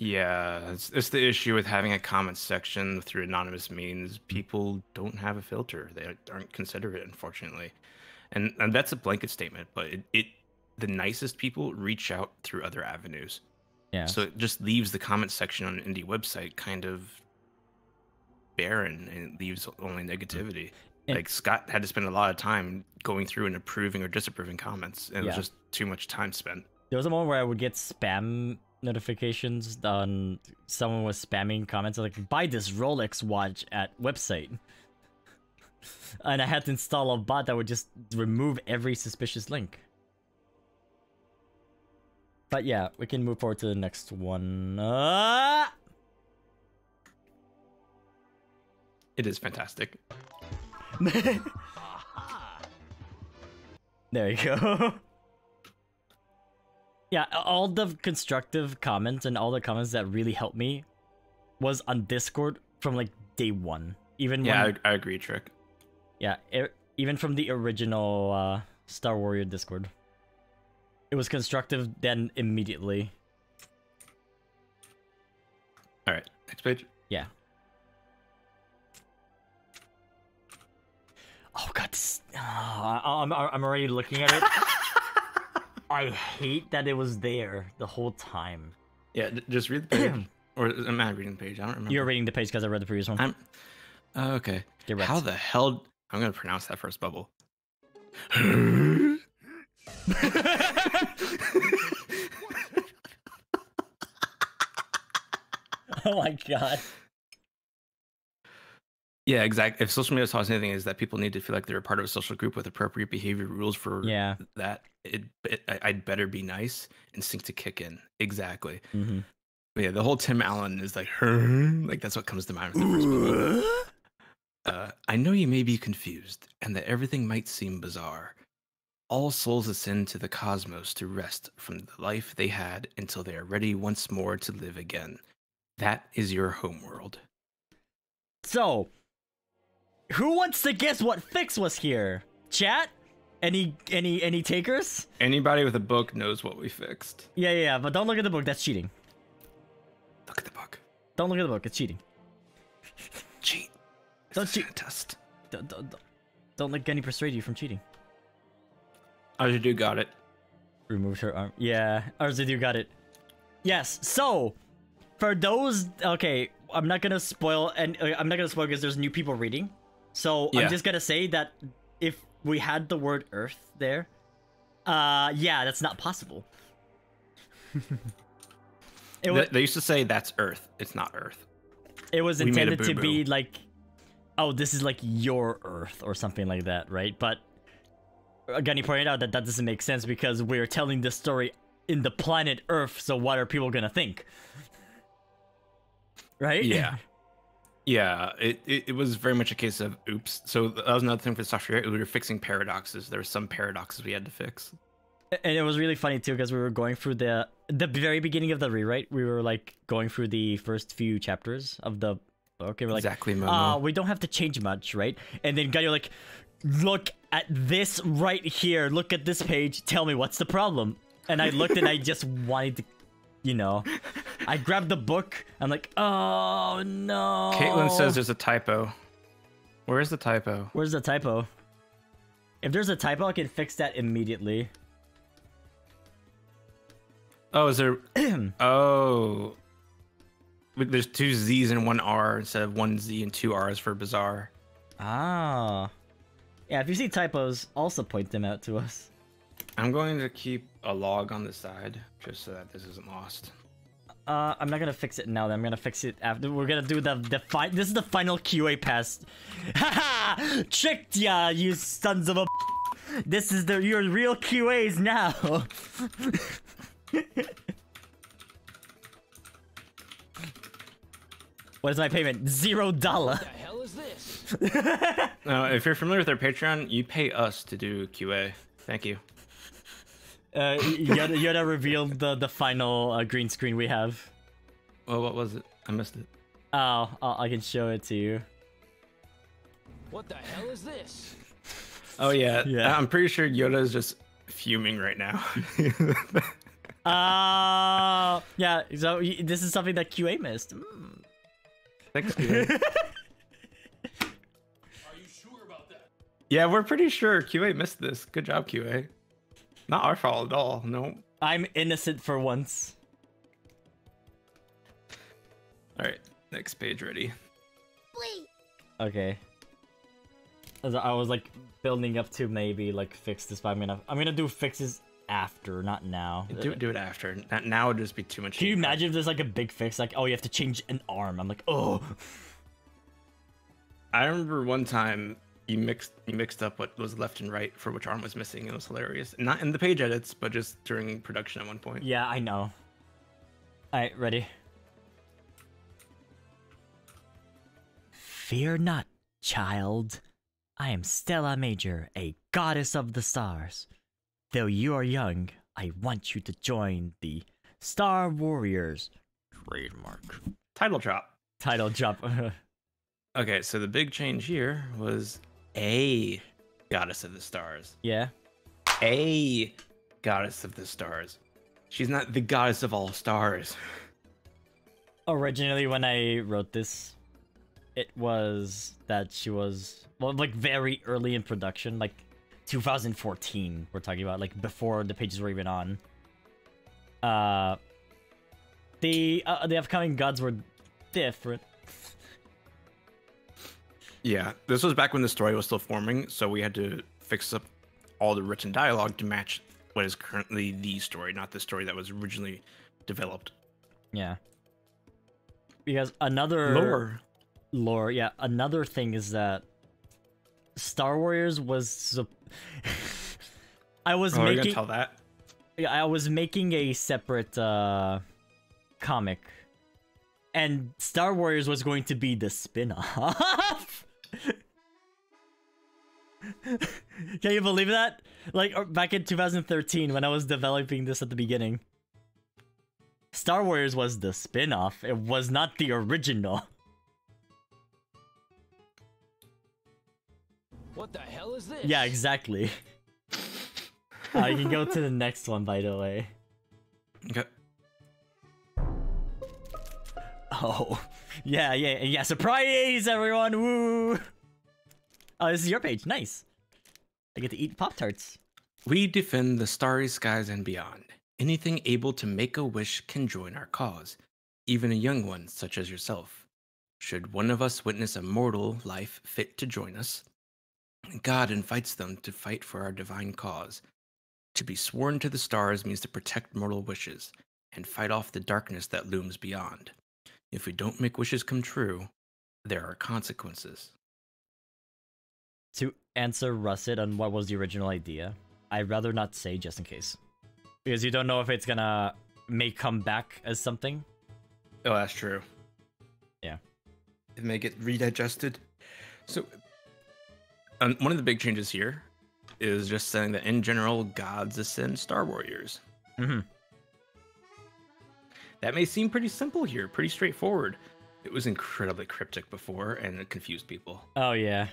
[SPEAKER 3] Yeah, it's, it's the issue with having a comment section through anonymous means. Mm-hmm. People don't have a filter; they aren't considerate, unfortunately, and and that's a blanket statement. But it, it the nicest people reach out through other avenues.
[SPEAKER 1] Yeah.
[SPEAKER 3] So it just leaves the comment section on an indie website kind of barren and it leaves only mm-hmm. negativity.
[SPEAKER 1] And-
[SPEAKER 3] like Scott had to spend a lot of time going through and approving or disapproving comments, and it was just too much time spent.
[SPEAKER 1] There was a moment where I would get spam notifications on someone was spamming comments like, buy this Rolex watch at website. [laughs] And I had to install a bot that would just remove every suspicious link. But yeah, we can move forward to the next one. Uh...
[SPEAKER 3] It is fantastic. [laughs]
[SPEAKER 1] there you go. [laughs] yeah, all the constructive comments and all the comments that really helped me was on Discord from like day one. Even
[SPEAKER 3] Yeah,
[SPEAKER 1] when,
[SPEAKER 3] I, I agree, Trick.
[SPEAKER 1] yeah, e- even from the original uh, Star Warrior Discord. It was constructive then immediately.
[SPEAKER 3] All right, next page.
[SPEAKER 1] Yeah. Oh god, this, Ah, I'm I'm already looking at it. [laughs] I hate that it was there the whole time.
[SPEAKER 3] Yeah, just read the page. [clears throat] or uh, am I reading the page? I don't remember.
[SPEAKER 1] You're reading the page because I read the previous one.
[SPEAKER 3] I'm. Oh, okay. How the hell? I'm gonna pronounce that first bubble. [laughs] [laughs]
[SPEAKER 1] oh my god.
[SPEAKER 3] Yeah, exactly. If social media taught us anything, is that people need to feel like they're a part of a social group with appropriate behavior rules for
[SPEAKER 1] Yeah.
[SPEAKER 3] that. It, it, I- I'd better be nice. Instinct to kick in. Exactly.
[SPEAKER 1] hmm
[SPEAKER 3] yeah, the whole Tim Allen is like, like that's what comes to mind with the first bubble. Uh, I know you may be confused and that everything might seem bizarre. All souls ascend to the cosmos to rest from the life they had until they are ready once more to live again. That is your homeworld.
[SPEAKER 1] So, who wants to guess what fix was here? Chat? Any any any takers?
[SPEAKER 3] Anybody with a book knows what we fixed.
[SPEAKER 1] Yeah, yeah, yeah, but don't look at the book. That's cheating.
[SPEAKER 3] Look at the book.
[SPEAKER 1] Don't look at the book. It's cheating. [laughs]
[SPEAKER 3] Cheat. It's
[SPEAKER 1] Don't cheat.
[SPEAKER 3] Test.
[SPEAKER 1] Don't, don't, don't- don't let Genny persuade you from cheating.
[SPEAKER 3] Arjadu got it.
[SPEAKER 1] Removed her arm. Yeah, Arzudu got it. Yes. So, for those, okay, I'm not gonna spoil, and uh, I'm not gonna spoil because there's new people reading. So
[SPEAKER 3] Yeah.
[SPEAKER 1] I'm just gonna say that if we had the word Earth there, uh, yeah, that's not possible. [laughs] it
[SPEAKER 3] They,
[SPEAKER 1] was
[SPEAKER 3] they used to say that's Earth. It's not Earth.
[SPEAKER 1] it was
[SPEAKER 3] we made a
[SPEAKER 1] intended to be like, oh, this is like your Earth or something like that, right? But again, he pointed out that that doesn't make sense because we're telling this story in the planet Earth. So what are people gonna think? Right?
[SPEAKER 3] Yeah. [laughs] Yeah, it, it, it was very much a case of oops. So that was another thing for the software. We were fixing paradoxes. There were some paradoxes we had to fix.
[SPEAKER 1] And it was really funny too because we were going through the the very beginning of the rewrite. We were like going through the first few chapters of the book. And we're like,
[SPEAKER 3] exactly, Momo.
[SPEAKER 1] uh, we don't have to change much, right? And then Gaio like, look at this right here. Look at this page. Tell me what's the problem. And I looked and I just wanted to, you know, I grabbed the book. I'm like, oh no.
[SPEAKER 3] Caitlin says there's a typo. Where's the typo?
[SPEAKER 1] Where's the typo? If there's a typo, I can fix that immediately.
[SPEAKER 3] Oh, is there? [clears throat] oh, there's two Z's and one R instead of one Z and two R's for bizarre.
[SPEAKER 1] Ah. Yeah, if you see typos, also point them out to us.
[SPEAKER 3] I'm going to keep a log on the side just so that this isn't lost.
[SPEAKER 1] Uh, I'm not gonna fix it now. Then I'm gonna fix it after. We're gonna do the the fi- This is the final QA pass. Haha! [laughs] Tricked ya, you sons of a. This is the your real QAs now. [laughs] what is my payment? Zero dollar.
[SPEAKER 4] the hell is this? [laughs]
[SPEAKER 3] Now, if you're familiar with our Patreon, you pay us to do QA. Thank you.
[SPEAKER 1] Uh, Yoda, Yoda revealed the the final uh, green screen we have.
[SPEAKER 3] Well, what was it? I missed it.
[SPEAKER 1] Oh, I can show it to you.
[SPEAKER 4] What the hell is this?
[SPEAKER 3] Oh yeah,
[SPEAKER 1] Yeah.
[SPEAKER 3] I'm pretty sure Yoda is just fuming right now. [laughs]
[SPEAKER 1] Uh, yeah. So this is something that QA missed. Mm.
[SPEAKER 3] Thanks, QA. [laughs]
[SPEAKER 4] Are you sure about that?
[SPEAKER 3] yeah, we're pretty sure QA missed this. Good job, QA. Not our fault at all. No.
[SPEAKER 1] I'm innocent for once.
[SPEAKER 3] All right, next page ready. Wait.
[SPEAKER 1] Okay. As I was like building up to maybe like fix this, but I'm gonna I'm gonna do fixes after, not now.
[SPEAKER 3] Do do it after. Not- Now would just be too much.
[SPEAKER 1] Can you imagine if there's like a big fix, like oh you have to change an arm? I'm like oh.
[SPEAKER 3] I remember one time you mixed you mixed up what was left and right for which arm was missing. It was hilarious. Not in the page edits, but just during production at one point.
[SPEAKER 1] Yeah, I know. Alright, ready. Fear not, child. I am Stella Major, a goddess of the stars. Though you are young, I want you to join the Star Warriors. Trademark.
[SPEAKER 3] Title drop.
[SPEAKER 1] Title drop. [laughs]
[SPEAKER 3] Okay, so the big change here was a goddess of the stars.
[SPEAKER 1] yeah.
[SPEAKER 3] A goddess of the stars. She's not the goddess of all stars.
[SPEAKER 1] Originally, when I wrote this, it was that she was well, like very early in production, like 2014. We're talking about like before the pages were even on. Uh, the uh, the upcoming gods were different.
[SPEAKER 3] Yeah, this was back when the story was still forming, so we had to fix up all the written dialogue to match what is currently the story, not the story that was originally developed.
[SPEAKER 1] Yeah. Because another
[SPEAKER 3] Lore.
[SPEAKER 1] lore, yeah, another thing is that Star Warriors was. sup- [laughs] I was
[SPEAKER 3] Oh, are you
[SPEAKER 1] making.
[SPEAKER 3] gonna tell that?
[SPEAKER 1] Yeah, I was making a separate uh comic. And Star Warriors was going to be the spin-off. [laughs] [laughs] Can you believe that? Like back in 2013 when I was developing this at the beginning. Star Warriors was the spin-off. It was not the original. [laughs]
[SPEAKER 4] What the hell is this?
[SPEAKER 1] Yeah, exactly. [laughs] uh, you can go to the next one by the way.
[SPEAKER 3] Okay.
[SPEAKER 1] Oh, yeah, yeah, yeah. Surprise, everyone! Woo! Oh, this is your page. Nice. I get to eat Pop Tarts.
[SPEAKER 3] We defend the starry skies and beyond. Anything able to make a wish can join our cause, even a young one such as yourself. Should one of us witness a mortal life fit to join us, God invites them to fight for our divine cause. To be sworn to the stars means to protect mortal wishes and fight off the darkness that looms beyond. If we don't make wishes come true, there are consequences.
[SPEAKER 1] To answer Russet on what was the original idea, I'd rather not say just in case, because you don't know if it's gonna may come back as something.
[SPEAKER 3] Oh, that's true.
[SPEAKER 1] Yeah.
[SPEAKER 3] It may get redigested. So, um, one of the big changes here is just saying that in general, gods ascend Star Warriors.
[SPEAKER 1] Mm-hmm.
[SPEAKER 3] That may seem pretty simple here, pretty straightforward. It was incredibly cryptic before, and it confused people.
[SPEAKER 1] Oh yeah.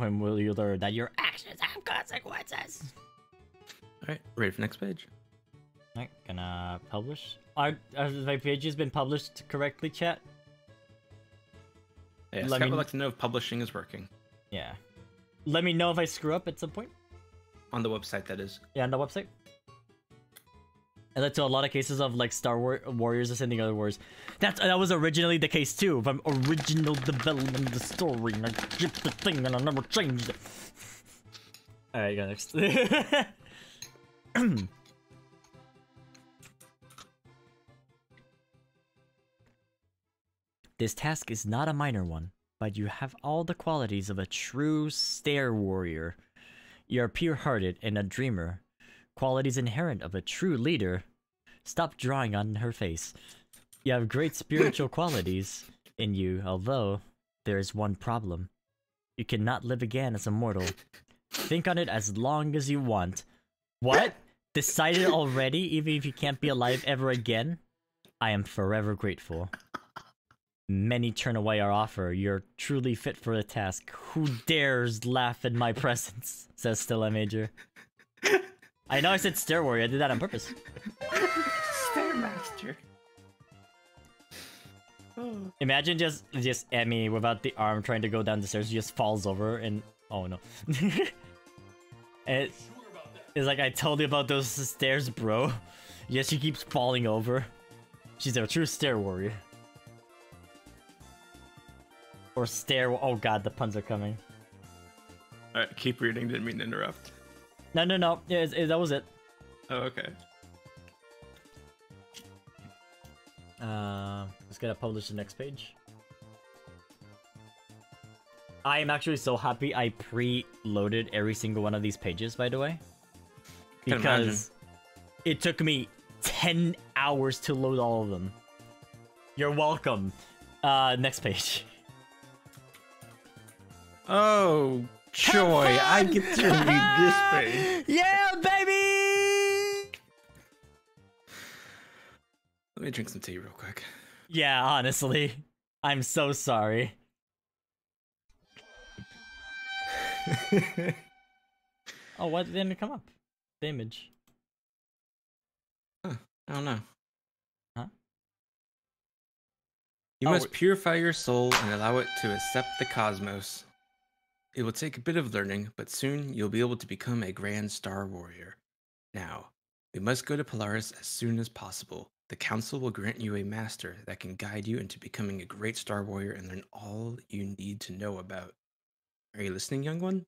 [SPEAKER 1] When will you learn that your actions have consequences?
[SPEAKER 3] All right, ready for next page.
[SPEAKER 1] Alright, gonna publish. Are, my pages been published correctly, chat?
[SPEAKER 3] Yeah,
[SPEAKER 1] Let
[SPEAKER 3] Scott
[SPEAKER 1] me-
[SPEAKER 3] would like to know if publishing is working
[SPEAKER 1] Yeah. Let me know if I screw up at some point.
[SPEAKER 3] on the website. That is.
[SPEAKER 1] Yeah, on the website. And led to a lot of cases of like Star War- Warriors ascending other wars. That's that was originally the case too. From original development of the story, and I skipped the thing and I never changed it. All right, go next. [laughs] this task is not a minor one, but you have all the qualities of a true stair warrior. You are pure-hearted and a dreamer, qualities inherent of a true leader. Stop drawing on her face. You have great spiritual [laughs] qualities in you, although there is one problem. You cannot live again as a mortal. Think on it as long as you want. What? Decided already, even if you can't be alive ever again? I am forever grateful. Many turn away our offer. You're truly fit for the task. Who dares laugh in my presence? [laughs] Says Stella Major. I know I said Stair Warrior. I did that on purpose. [laughs]
[SPEAKER 3] Stairmaster. [gasps]
[SPEAKER 1] Imagine just just Emmy without the arm trying to go down the stairs. She just falls over and oh no. [laughs] it, it's like I told you about those stairs, bro. Yes, she keeps falling over. She's a true stair warrior. Or stair. Oh god, the puns are coming.
[SPEAKER 3] All right, keep reading. Didn't mean to interrupt.
[SPEAKER 1] No, no, no. Yeah, it's- it- that was it.
[SPEAKER 3] Oh, okay.
[SPEAKER 1] Uh, let's get to publish the next page. I am actually so happy I pre-loaded every single one of these pages, by the way. Because it took me 10 hours to load all of them. You're welcome. Uh, next page.
[SPEAKER 3] Oh, joy! I get to read this [laughs] page.
[SPEAKER 1] Yeah, baby!
[SPEAKER 3] Let me drink some tea real quick.
[SPEAKER 1] Yeah, honestly. I'm so sorry. [laughs] oh, what didn't it come up? The image.
[SPEAKER 3] Huh, I don't know.
[SPEAKER 1] Huh?
[SPEAKER 3] You
[SPEAKER 1] Oh,
[SPEAKER 3] must purify your soul and allow it to accept the cosmos. It will take a bit of learning, but soon you'll be able to become a grand star warrior. Now, we must go to Polaris as soon as possible. The council will grant you a master that can guide you into becoming a great star warrior and learn all you need to know about. Are you listening, young one?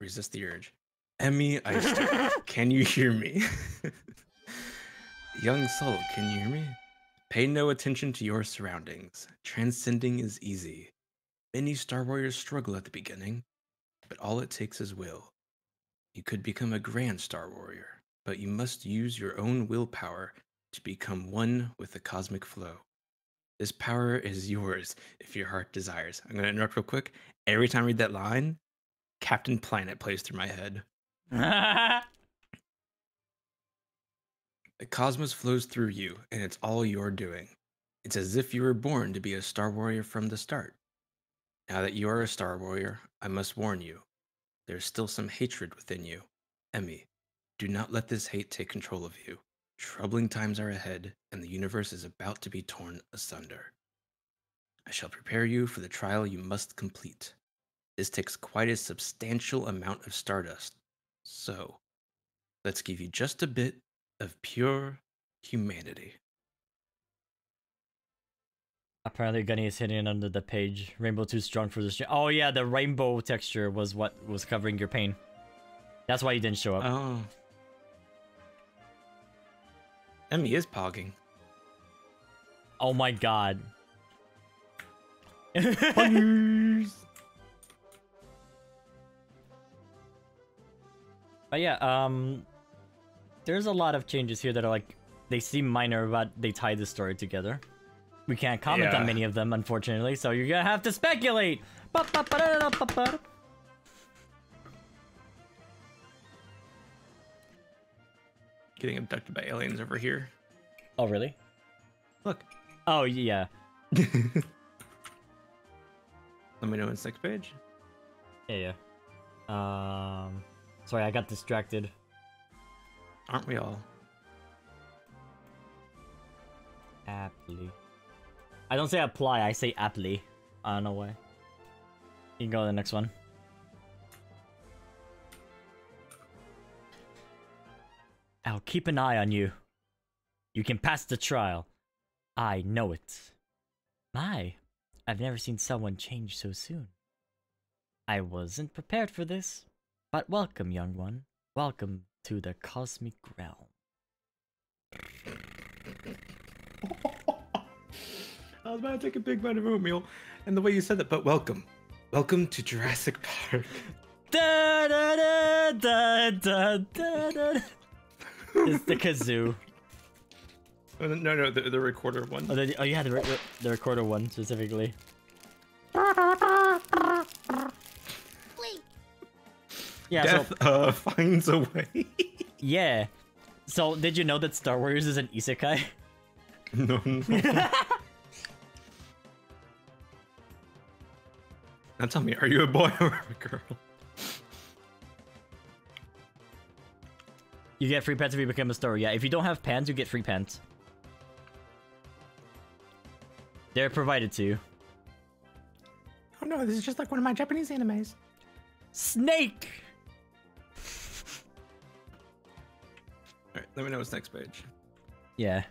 [SPEAKER 3] Resist the urge. Emmy Eister, [laughs] can you hear me? [laughs] young soul, can you hear me? Pay no attention to your surroundings. Transcending is easy. Many Star Warriors struggle at the beginning, but all it takes is will. You could become a grand Star Warrior, but you must use your own willpower to become one with the cosmic flow. This power is yours if your heart desires. I'm going to interrupt real quick. Every time I read that line, Captain Planet plays through my head. [laughs] The cosmos flows through you, and it's all you're doing. It's as if you were born to be a Star Warrior from the start. Now that you are a Star Warrior, I must warn you there's still some hatred within you. Emmy, do not let this hate take control of you. Troubling times are ahead, and the universe is about to be torn asunder. I shall prepare you for the trial you must complete. This takes quite a substantial amount of stardust. So, let's give you just a bit of pure humanity.
[SPEAKER 1] Apparently, Gunny is hidden under the page. Rainbow too strong for this. Oh yeah, the rainbow texture was what was covering your pain. That's why you didn't show up.
[SPEAKER 3] Oh. Emmy is pogging.
[SPEAKER 1] oh my god. [laughs] But yeah, um, there's a lot of changes here that are like they seem minor, but they tie the story together. We can't comment on many of them, unfortunately. So you're gonna have to speculate.
[SPEAKER 3] Getting abducted by aliens over here.
[SPEAKER 1] Oh, really?
[SPEAKER 3] Look.
[SPEAKER 1] Oh, yeah. [laughs]
[SPEAKER 3] Let me know it's next page.
[SPEAKER 1] Yeah, yeah. Um, sorry, I got distracted.
[SPEAKER 3] Aren't we all?
[SPEAKER 1] Aptly. I don't say apply, I say aptly. I don't know why. You can go to the next one. I'll keep an eye on you. You can pass the trial. I know it. My, I've never seen someone change so soon. I wasn't prepared for this, but welcome, young one. Welcome to the cosmic realm. [laughs]
[SPEAKER 3] I was about to take a big bite of oatmeal, and the way you said that, but welcome. Welcome to Jurassic Park. [laughs]
[SPEAKER 1] Da da da da da da da. It's the kazoo.
[SPEAKER 3] Oh, [laughs] no, no, the, the recorder one.
[SPEAKER 1] Oh, the, oh yeah, the, re- the recorder one specifically. [laughs] Yeah, so
[SPEAKER 3] Death uh, finds a way.
[SPEAKER 1] yeah. So did you know that Star Wars is an isekai?
[SPEAKER 3] no. Now tell me, are you a boy or a girl?
[SPEAKER 1] You get free pants if you become a star. Yeah, if you don't have pants, you get free pants. They're provided to you.
[SPEAKER 3] Oh no, this is just like one of my Japanese animes.
[SPEAKER 1] Snake!
[SPEAKER 3] Alright, let me know what's next page.
[SPEAKER 1] Yeah.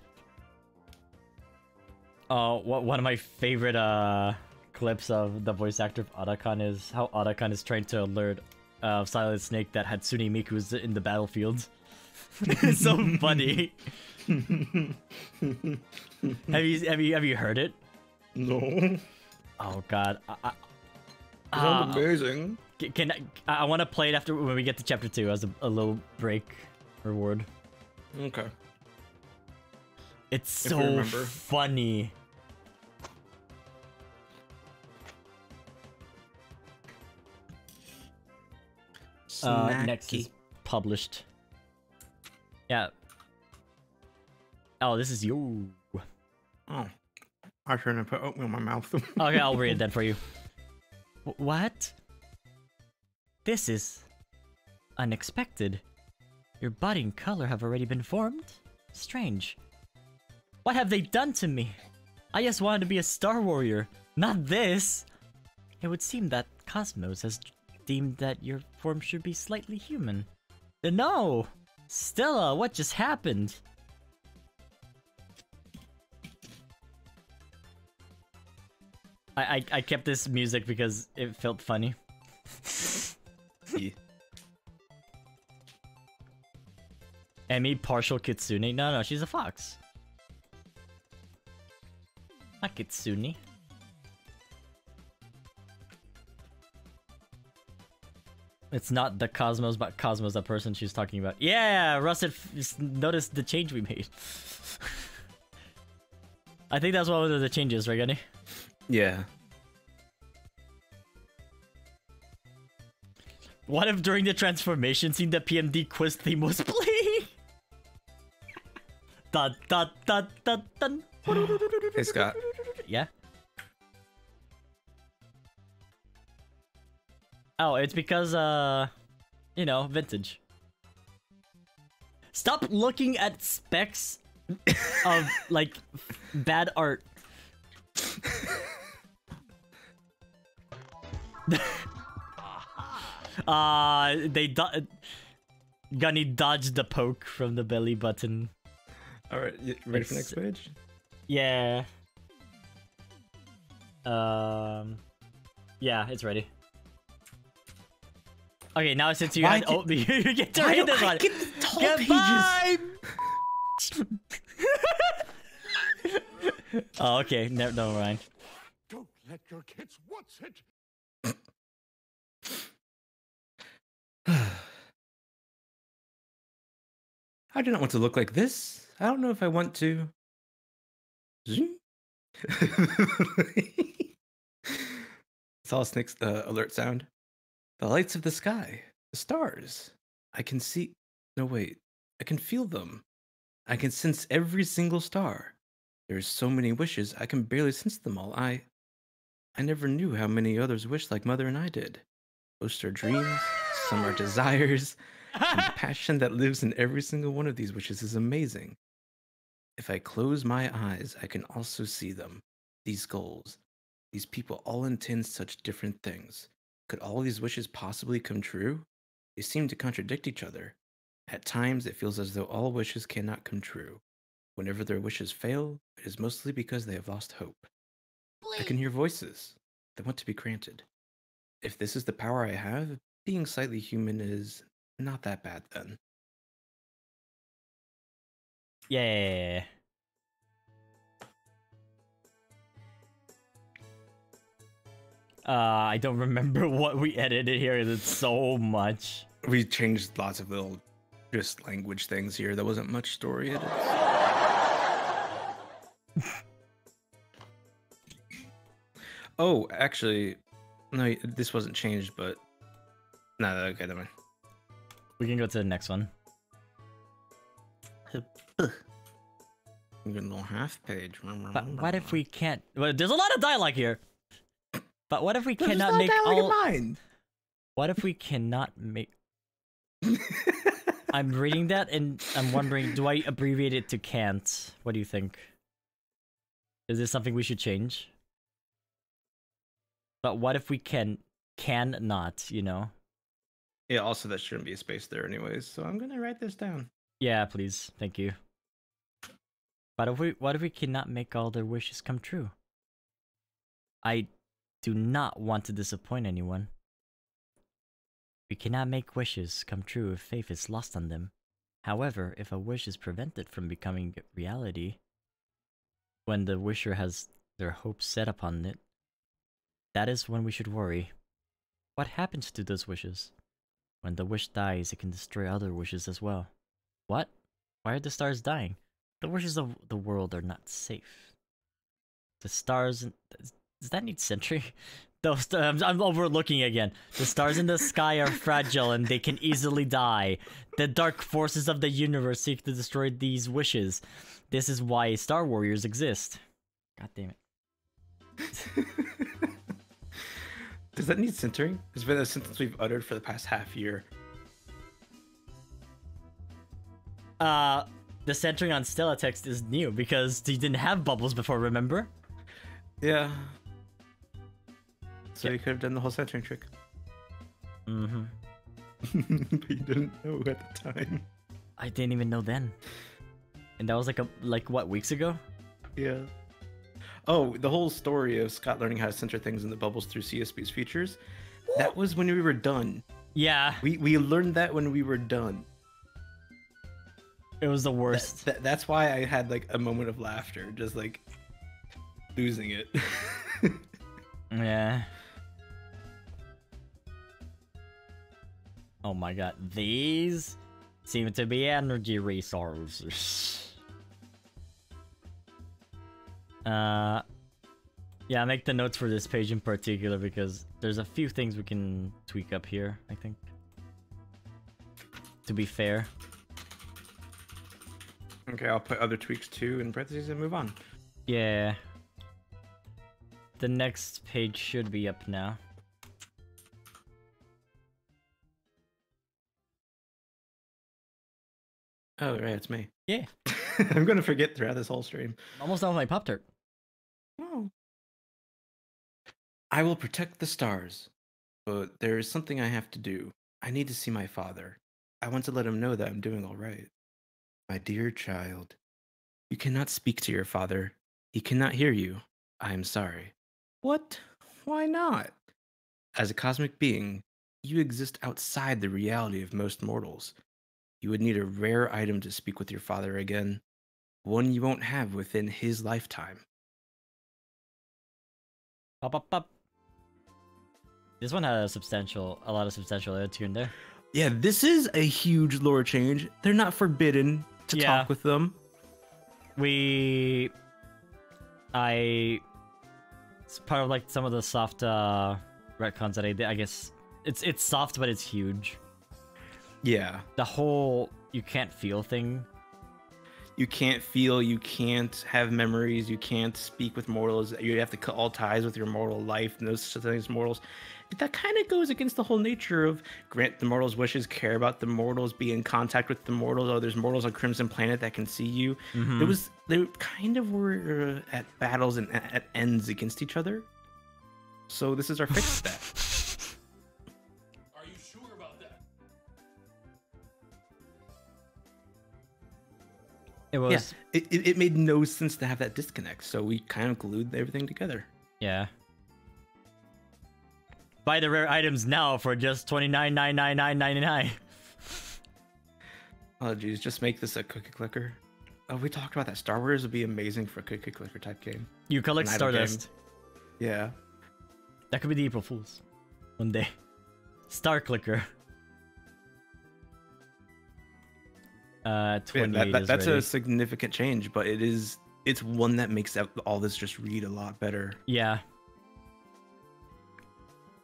[SPEAKER 1] Oh, what one of my favorite uh clips of the voice actor of Otacon is how Otacon is trying to alert uh, Solid Snake that Hatsune Miku is in the battlefield. it's [laughs] so funny. [laughs] have you have you have you heard it?
[SPEAKER 3] No.
[SPEAKER 1] Oh God. I, I,
[SPEAKER 3] Sounds
[SPEAKER 1] uh,
[SPEAKER 3] amazing.
[SPEAKER 1] c- can I, I want to play it after when we get to chapter two as a, a little break reward.
[SPEAKER 3] Okay.
[SPEAKER 1] It's so funny. Uh, next is published. Yeah. Oh, this is you.
[SPEAKER 3] Oh. I shouldn't have put oatmeal in my mouth. [laughs]
[SPEAKER 1] Okay, I'll read then for you. Wh- What? This is unexpected. Your body and color have already been formed? Strange. What have they done to me? I just wanted to be a Star Warrior, not this. It would seem that Cosmos has deemed that your form should be slightly human. Uh, No! Stella, what just happened? I, I, I kept this music because it felt funny. [laughs]
[SPEAKER 3] Yeah.
[SPEAKER 1] Emmy partial Kitsune? No, no, she's a fox. Not Kitsune. It's not the Cosmos, but Cosmos, the person she's talking about. Yeah, Russet noticed the change we made. [laughs] I think that's one of the changes, right, Gunny?
[SPEAKER 3] yeah.
[SPEAKER 1] What if during the transformation scene the PMD quiz theme was playing? dun, dun, dun, dun, dun.
[SPEAKER 3] Hey Scott.
[SPEAKER 1] Yeah. Oh, it's because uh you know, vintage. Stop looking at specs of [laughs] like bad art. [laughs] uh they do- Gunny dodged the poke from the belly button.
[SPEAKER 3] Alright, ready for next page?
[SPEAKER 1] Yeah. Um. Yeah, it's ready. Okay, now since you
[SPEAKER 3] Why
[SPEAKER 1] had oh, [laughs] you get to
[SPEAKER 3] Why
[SPEAKER 1] read this
[SPEAKER 3] I
[SPEAKER 1] one.
[SPEAKER 3] get the whole
[SPEAKER 1] Goodbye. oh, okay. Never, never mind.
[SPEAKER 5] Don't let your kids watch it. [sighs]
[SPEAKER 3] I do not want to look like this. I don't know if I want to. Zoom. [laughs] Saw Snake's uh, alert sound. The lights of the sky, the stars. I can see. No, wait. I can feel them. I can sense every single star. There's so many wishes, I can barely sense them all. I. I never knew how many others wished like Mother and I did. Most are dreams, some are desires, and the [laughs] passion that lives in every single one of these wishes is amazing. If I close my eyes, I can also see them. These goals. These people all intend such different things. Could all these wishes possibly come true? They seem to contradict each other. At times, it feels as though all wishes cannot come true. Whenever their wishes fail, it is mostly because they have lost hope. I can hear voices that want to be granted. If this is the power I have, being slightly human is not that bad then.
[SPEAKER 1] Yeah. Uh, I don't remember [laughs] what we edited here. It's so much.
[SPEAKER 3] We changed lots of little just language things here. There wasn't much story edits. [laughs] oh, actually, no, this wasn't changed, but no, okay, never mind.
[SPEAKER 1] We can go to the next one. [laughs]
[SPEAKER 3] I'm getting a little half page.
[SPEAKER 1] But what if we can't? Well, there's a lot of dialogue here. But what if we
[SPEAKER 3] There's
[SPEAKER 1] cannot make all?
[SPEAKER 3] mine.
[SPEAKER 1] What if we cannot make? [laughs] I'm reading that and I'm wondering, do I abbreviate it to can't? What do you think? Is this something we should change? But what if we can can not? You know?
[SPEAKER 3] yeah, also that shouldn't be a space there anyways, so I'm gonna write this down.
[SPEAKER 1] Yeah, please. Thank you. But if we what if we cannot make all their wishes come true? I do not want to disappoint anyone. We cannot make wishes come true if faith is lost on them. However, if a wish is prevented from becoming reality, when the wisher has their hopes set upon it, that is when we should worry. What happens to those wishes? When the wish dies, it can destroy other wishes as well. What? Why are the stars dying? The wishes of the world are not safe. The stars. Does that need sentry? [laughs] Those I'm overlooking again. The stars in the sky are fragile and they can easily die. The dark forces of the universe seek to destroy these wishes. This is why Star Warriors exist. God damn it. [laughs]
[SPEAKER 3] Does that need centering? It's been a sentence we've uttered for the past half year.
[SPEAKER 1] Uh, the centering on Stella text is new because he didn't have bubbles before. Remember?
[SPEAKER 3] Yeah. So
[SPEAKER 1] Yeah.
[SPEAKER 3] you could have done the whole centering trick.
[SPEAKER 1] Mm-hmm.
[SPEAKER 3] but [laughs] you didn't know at the time.
[SPEAKER 1] I didn't even know then. And that was like a like what weeks ago?
[SPEAKER 3] Yeah. Oh, the whole story of Scott learning how to center things in the bubbles through CSP's features. That was when we were done.
[SPEAKER 1] Yeah,
[SPEAKER 3] We we learned that when we were done.
[SPEAKER 1] it was the
[SPEAKER 3] That-
[SPEAKER 1] worst.
[SPEAKER 3] that- that's why I had like a moment of laughter, just like losing it. [laughs]
[SPEAKER 1] Yeah. Oh my god, these seem to be energy resources. Uh, yeah, I make the notes for this page in particular because there's a few things we can tweak up here, I think. To be fair.
[SPEAKER 3] okay, I'll put other tweaks too in parentheses and move on.
[SPEAKER 1] Yeah. The next page should be up now.
[SPEAKER 3] Oh right, it's me.
[SPEAKER 1] Yeah. [laughs]
[SPEAKER 3] I'm gonna forget throughout this whole stream.
[SPEAKER 1] I'm Almost done with my Pop Tart.
[SPEAKER 3] Oh. I will protect the stars, but there is something I have to do. I need to see my father. I want to let him know that I'm doing all right. My dear child, you cannot speak to your father. He cannot hear you. I am sorry. What? Why not? As a cosmic being, you exist outside the reality of most mortals. You would need a rare item to speak with your father again, one you won't have within his lifetime.
[SPEAKER 1] Pop, pop, pop. This one had a substantial, a lot of substantial and there.
[SPEAKER 3] Yeah, this is a huge lore change. They're not forbidden to
[SPEAKER 1] Yeah.
[SPEAKER 3] talk with them.
[SPEAKER 1] We I it's part of like some of the soft uh retcons that I did. I guess it's it's soft, but it's huge.
[SPEAKER 3] Yeah.
[SPEAKER 1] The whole you can't feel thing.
[SPEAKER 3] You can't feel, you can't have memories, you can't speak with mortals. You have to cut all ties with your mortal life and those things, mortals. But that kind of goes against the whole nature of grant the mortals' wishes, care about the mortals, be in contact with the mortals. Oh, there's mortals on Crimson Planet that can see you.
[SPEAKER 1] Mhm.
[SPEAKER 3] It was they kind of were uh, at battles and at, at ends against each other. So this is our fix [laughs] to that.
[SPEAKER 1] It was
[SPEAKER 3] Yeah, it, it, it made no sense to have that disconnect. So we kind of glued everything together.
[SPEAKER 1] Yeah. Buy the rare items now for just twenty nine nine nine nine ninety nine. [laughs]
[SPEAKER 3] Oh geez, just make this a cookie clicker. Oh, we talked about that. Star Wars would be amazing for a cookie clicker type game.
[SPEAKER 1] You collect
[SPEAKER 3] idle game.
[SPEAKER 1] Stardust.
[SPEAKER 3] Yeah.
[SPEAKER 1] That could be the April Fools. One day. Star Clicker. Uh,
[SPEAKER 3] Yeah,
[SPEAKER 1] 28
[SPEAKER 3] that, that-
[SPEAKER 1] is
[SPEAKER 3] that's
[SPEAKER 1] ready.
[SPEAKER 3] a significant change, but it is it's one that makes all this just read a lot better.
[SPEAKER 1] Yeah.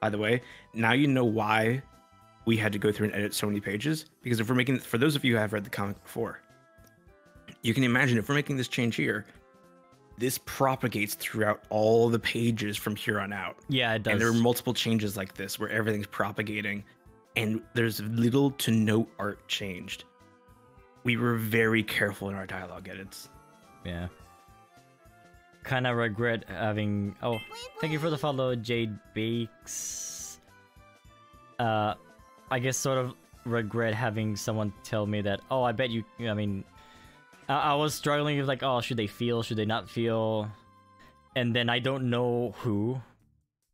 [SPEAKER 3] By the way, now you know why we had to go through and edit so many pages. Because if we're making, for those of you who have read the comic before, you can imagine if we're making this change here, this propagates throughout all the pages from here on out.
[SPEAKER 1] Yeah, it does.
[SPEAKER 3] And there are multiple changes like this where everything's propagating and there's little to no art changed. We were very careful in our dialogue edits.
[SPEAKER 1] Yeah. Kind of regret having. Oh, thank you for the follow, Jade Bakes. Uh, I guess sort of regret having someone tell me that. Oh, I bet you. I mean, I, I was struggling with like, oh, should they feel? Should they not feel? And then I don't know who,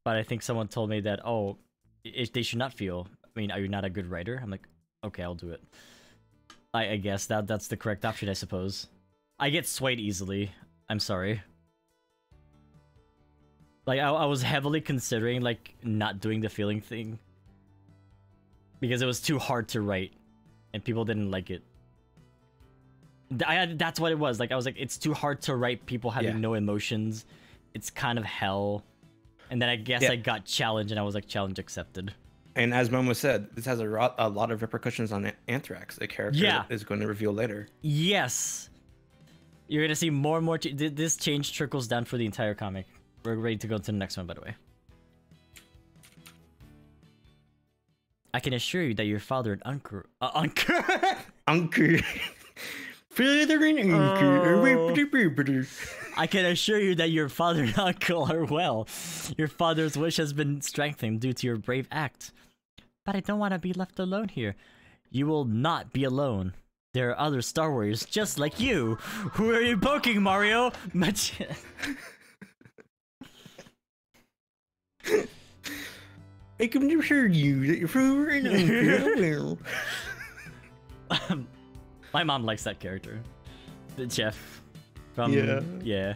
[SPEAKER 1] but I think someone told me that. Oh, it, they should not feel. I mean, are you not a good writer? I'm like, okay, I'll do it. I, I guess that that's the correct option, I suppose. I get swayed easily. I'm sorry. Like I, I was heavily considering like not doing the feeling thing because it was too hard to write, and people didn't like it. I that's what it was. Like I was like, it's too hard to write people having
[SPEAKER 3] Yeah.
[SPEAKER 1] no emotions. It's kind of hell. And then I guess
[SPEAKER 3] Yeah.
[SPEAKER 1] I got challenged, and I was like, challenge accepted.
[SPEAKER 3] And as Momo said, this has a, ro- a lot of repercussions on Anthrax, a character
[SPEAKER 1] Yeah.
[SPEAKER 3] is going to reveal later.
[SPEAKER 1] Yes. You're gonna see more and more. Ch- this change trickles down for the entire comic. We're ready to go to the next one, by the way. I can assure you that your father and uncle, uh, uncle, [laughs]
[SPEAKER 3] Uncle. [laughs] And uncle.
[SPEAKER 1] I can assure you that your father and uncle are well. Your father's wish has been strengthened due to your brave act. But I don't want to be left alone here. You will not be alone. There are other Star Warriors just like you. Who are you poking, Mario? Much.
[SPEAKER 3] I can assure you that your father and uncle will.
[SPEAKER 1] My mom likes that character, the chef. From
[SPEAKER 3] Yeah.
[SPEAKER 1] yeah.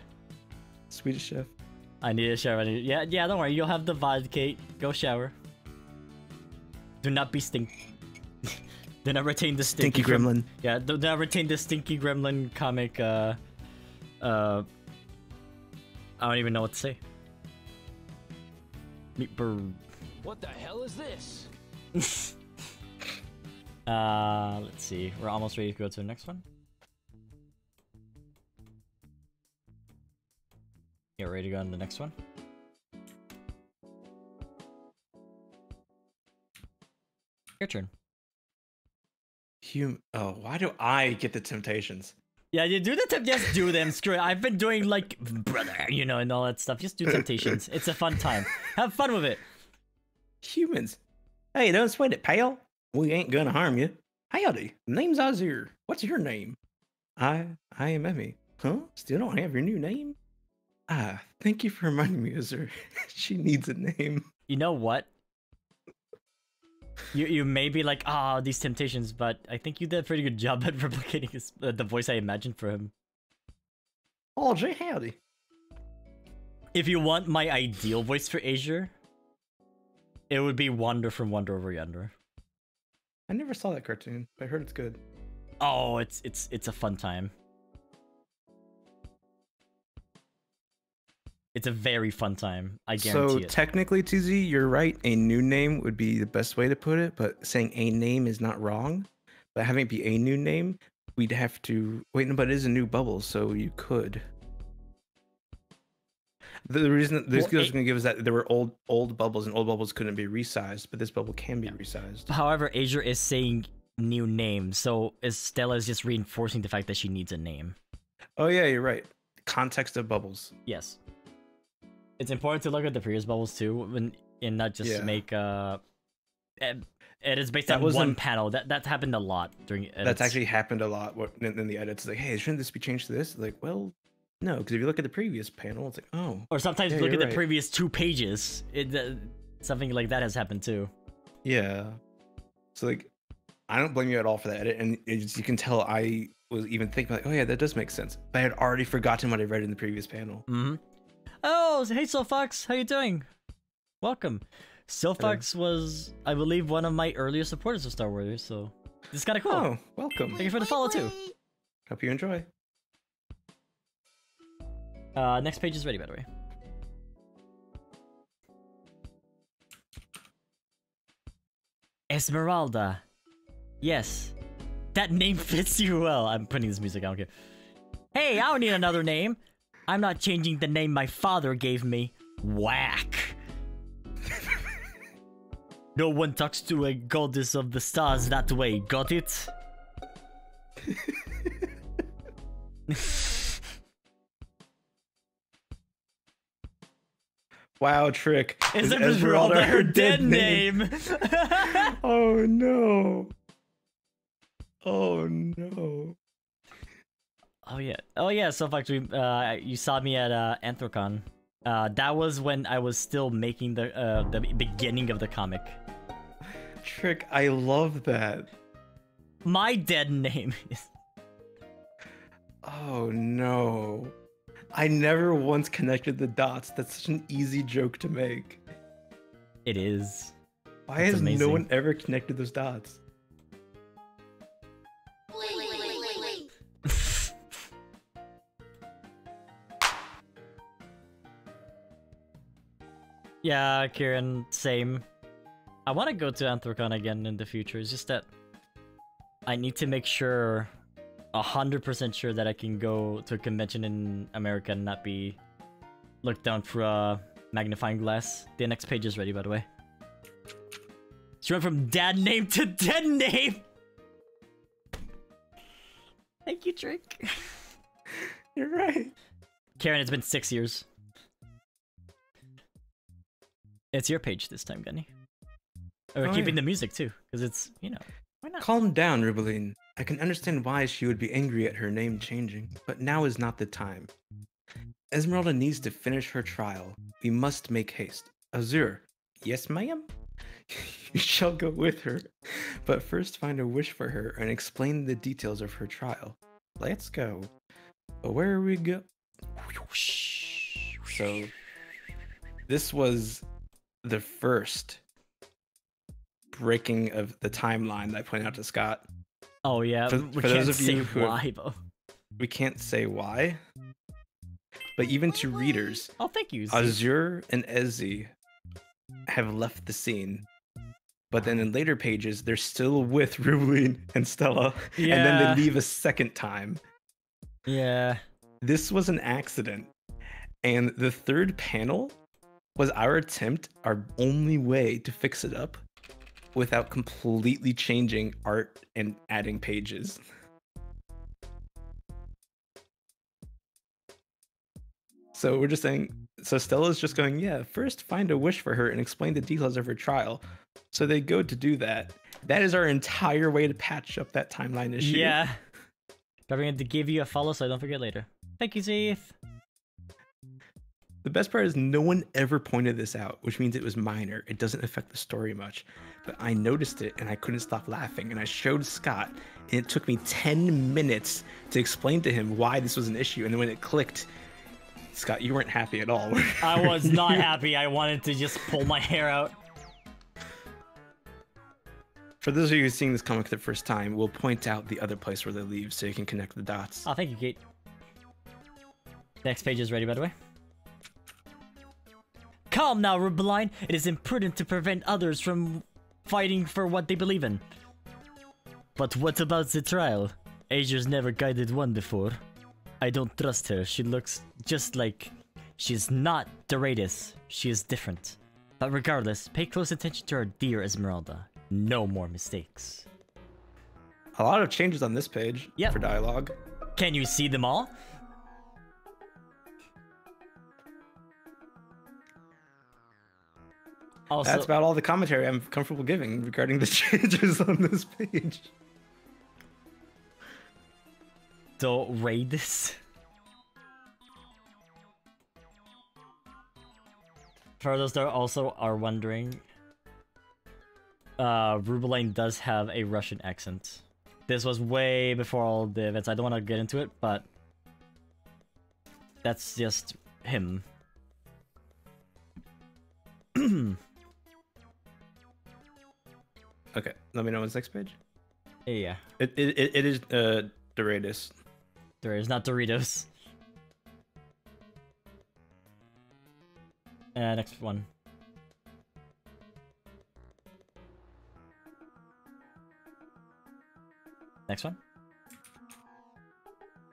[SPEAKER 3] Swedish chef.
[SPEAKER 1] I need a shower. I need, yeah, yeah. Don't worry. You'll have the VOD, Kate. Go shower. Do not be stink. [laughs] do not retain the
[SPEAKER 3] Stinky
[SPEAKER 1] stinky, grem-
[SPEAKER 3] gremlin.
[SPEAKER 1] Yeah, do not retain the stinky gremlin comic. Uh, uh. I don't even know what to say. Meat bird.
[SPEAKER 4] What the hell is this? [laughs]
[SPEAKER 1] Uh, let's see. We're almost ready to go to the next one. Yeah, ready to go on the next one. Your turn.
[SPEAKER 3] Hum- oh, why do I get the temptations?
[SPEAKER 1] Yeah, you do the temp. Just do them. Screw it. I've been doing like brother, you know, and all that stuff. Just do temptations. [laughs] It's a fun time. Have fun with it.
[SPEAKER 3] Humans. Hey, don't sweat it, pal. We ain't gonna harm you. Hi, howdy, name's Azir. What's your name? I I am Emmy. Huh? Still don't have your new name? Ah, thank you for reminding me, Azir. [laughs] she needs a name.
[SPEAKER 1] You know what? You you may be like, ah, these temptations, but I think you did a pretty good job at [laughs] replicating his, uh, the voice I imagined for him.
[SPEAKER 3] Oh, Jay, howdy.
[SPEAKER 1] If you want my ideal voice for Azure, it would be Wander from Wander Over Yonder.
[SPEAKER 3] I never saw that cartoon, but I heard it's good.
[SPEAKER 1] Oh, it's it's it's a fun time. It's a very fun time. I
[SPEAKER 3] So
[SPEAKER 1] guarantee it.
[SPEAKER 3] So, technically, TZ, you're right. A new name would be the best way to put it, but saying a name is not wrong. But having it be a new name, we'd have to wait. No, but it is a new bubble, so you could. The, the reason that this
[SPEAKER 1] Well,
[SPEAKER 3] is going to give is that there were old old bubbles, and old bubbles couldn't be resized, but this bubble can be resized.
[SPEAKER 1] However, Asia is saying new name, so is Stella is just reinforcing the fact that she needs a name.
[SPEAKER 3] Oh yeah, you're right. Context of bubbles.
[SPEAKER 1] Yes. It's important to look at the previous bubbles too, when, and not just
[SPEAKER 3] Yeah.
[SPEAKER 1] make uh. It, it is based
[SPEAKER 3] That
[SPEAKER 1] on one panel. That that happened a lot during.
[SPEAKER 3] That's actually happened a lot in, in the edits. Like, hey, shouldn't this be changed to this? Like, well, no, because if you look at the previous panel, it's like, oh,
[SPEAKER 1] Or sometimes
[SPEAKER 3] Yeah,
[SPEAKER 1] look at
[SPEAKER 3] you're
[SPEAKER 1] the previous two pages. It uh, something like that has happened too.
[SPEAKER 3] Yeah. So like, I don't blame you at all for that edit, and it's, you can tell I was even thinking like, oh yeah, that does make sense. But I had already forgotten what I read in the previous panel.
[SPEAKER 1] Mm-hmm. Oh, hey, Silfox, how you doing? Welcome. Silfox was, I believe, one of my earliest supporters of Star Warriors, so it's kind of cool.
[SPEAKER 3] Oh, welcome.
[SPEAKER 1] Thank you for the follow too.
[SPEAKER 3] Hope you enjoy.
[SPEAKER 1] Uh, next page is ready, by the way. Esmeralda. Yes. That name [laughs] fits you well. I'm putting this music, I don't care. Hey, I don't need another name. I'm not changing the name my father gave me. Whack. [laughs] no one talks to a goddess of the stars that way, got it? [laughs]
[SPEAKER 3] Wow, trick.
[SPEAKER 1] Is Esmeralda her dead name? [laughs]
[SPEAKER 3] oh no. Oh no.
[SPEAKER 1] Oh yeah. Oh yeah. So actually, uh, you saw me at uh, Anthrocon. Uh, that was when I was still making the uh, the beginning of the comic.
[SPEAKER 3] Trick, I love that.
[SPEAKER 1] My dead name [laughs] is.
[SPEAKER 3] Oh no. I never once connected the dots. That's such an easy joke to make.
[SPEAKER 1] It is.
[SPEAKER 3] Why
[SPEAKER 1] It's
[SPEAKER 3] has no one ever connected those dots?
[SPEAKER 1] Yeah, Kieran, same. I want to go to Anthrocon again in the future. It's just that I need to make sure, a hundred percent sure that I can go to a convention in America and not be looked down through a magnifying glass. The next page is ready, by the way. She went from dad name to dead name. Thank you, Trick. [laughs]
[SPEAKER 3] You're right.
[SPEAKER 1] Karen, it's been six years. It's your page this time, Gunny. Oh, we're
[SPEAKER 3] Oh,
[SPEAKER 1] keeping
[SPEAKER 3] yeah.
[SPEAKER 1] the music too, because it's you know why not?
[SPEAKER 3] Calm down, Rubeline. I can understand why she would be angry at her name changing, but now is not the time. Esmeralda needs to finish her trial. We must make haste. Azure, yes, ma'am? [laughs] you shall go with her, but first find a wish for her and explain the details of her trial. Let's go. But where are we go? So, this was the first breaking of the timeline that I pointed out to Scott.
[SPEAKER 1] Oh yeah,
[SPEAKER 3] For-
[SPEAKER 1] we
[SPEAKER 3] for
[SPEAKER 1] can't
[SPEAKER 3] of
[SPEAKER 1] say
[SPEAKER 3] who
[SPEAKER 1] why, but
[SPEAKER 3] We can't say why, but even to readers,
[SPEAKER 1] oh thank you. Z.
[SPEAKER 3] Azure and Ezzy have left the scene. But then in later pages, they're still with [laughs] Rubeline and Stella, and then they leave a second time.
[SPEAKER 1] yeah,
[SPEAKER 3] This was an accident. And the third panel was our attempt, our only way to fix it up without completely changing art and adding pages. So we're just saying, so Stella's just going, yeah, first find a wish for her and explain the details of her trial. So they go to do that. That is our entire way to patch up that timeline issue.
[SPEAKER 1] yeah. [laughs] Going to give you a follow so I don't forget later. Thank you, Zeeth.
[SPEAKER 3] The best part is no one ever pointed this out, which means it was minor. It doesn't affect the story much. But I noticed it and I couldn't stop laughing. And I showed Scott, and it took me 10 minutes to explain to him why this was an issue. And then when it clicked, Scott, you weren't happy at all.
[SPEAKER 1] I was [laughs] not happy. I wanted to just pull my hair out.
[SPEAKER 3] For those of you who are seeing this comic the first time, we'll point out the other place where they leave so you can connect the dots.
[SPEAKER 1] Oh, thank you, Kate. Next page is ready, by the way. Calm now, Rubeline. It is imprudent to prevent others from fighting for what they believe in. But what about the trial? Azure's never guided one before. I don't trust her. She looks just like... She's not Doratus. She is different. But regardless, pay close attention to our dear Esmeralda. No more mistakes.
[SPEAKER 3] A lot of changes on this page
[SPEAKER 1] Yep.
[SPEAKER 3] for dialogue.
[SPEAKER 1] Can you see them all? Also,
[SPEAKER 3] That's about all the commentary I'm comfortable giving regarding the [laughs] changes on this page.
[SPEAKER 1] don't raid this. For those that also are wondering, uh, does have a Russian accent. This was way before all the events. I don't want to get into it, but that's just him. [clears throat]
[SPEAKER 3] Okay, let me know what's next page.
[SPEAKER 1] Yeah,
[SPEAKER 3] It it, it, it is uh Doritos.
[SPEAKER 1] there is not Doritos. Uh, next one. Next one.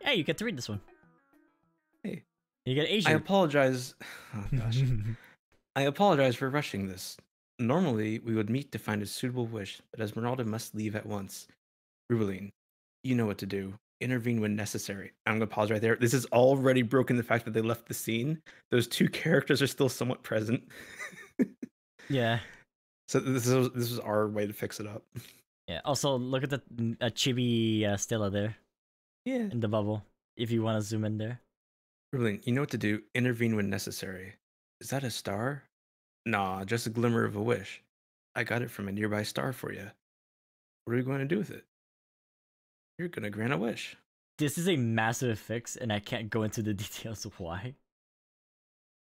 [SPEAKER 1] Hey, you get to read this one.
[SPEAKER 3] Hey.
[SPEAKER 1] You get
[SPEAKER 3] Asian.
[SPEAKER 1] I
[SPEAKER 3] apologize. [laughs] Oh gosh. [laughs] I apologize for rushing this. Normally, we would meet to find a suitable wish, but Esmeralda must leave at once. Rubeline, you know what to do. Intervene when necessary. I'm gonna pause right there. This is already broken the fact that they left the scene. Those two [laughs] characters are still somewhat present.
[SPEAKER 1] yeah. [laughs]
[SPEAKER 3] so this is this is our way to fix it up.
[SPEAKER 1] Yeah. Also, look at the uh, chibi uh, Stella there
[SPEAKER 3] Yeah.
[SPEAKER 1] in the bubble. If you want to zoom in there.
[SPEAKER 3] Rubeline, you know what to do. Intervene when necessary. Is that a star? Nah, just a glimmer of a wish. I got it from a nearby star for you. What are you going to do with it? You're going to grant a wish.
[SPEAKER 1] This is a massive fix, and I can't go into the [laughs] details of why.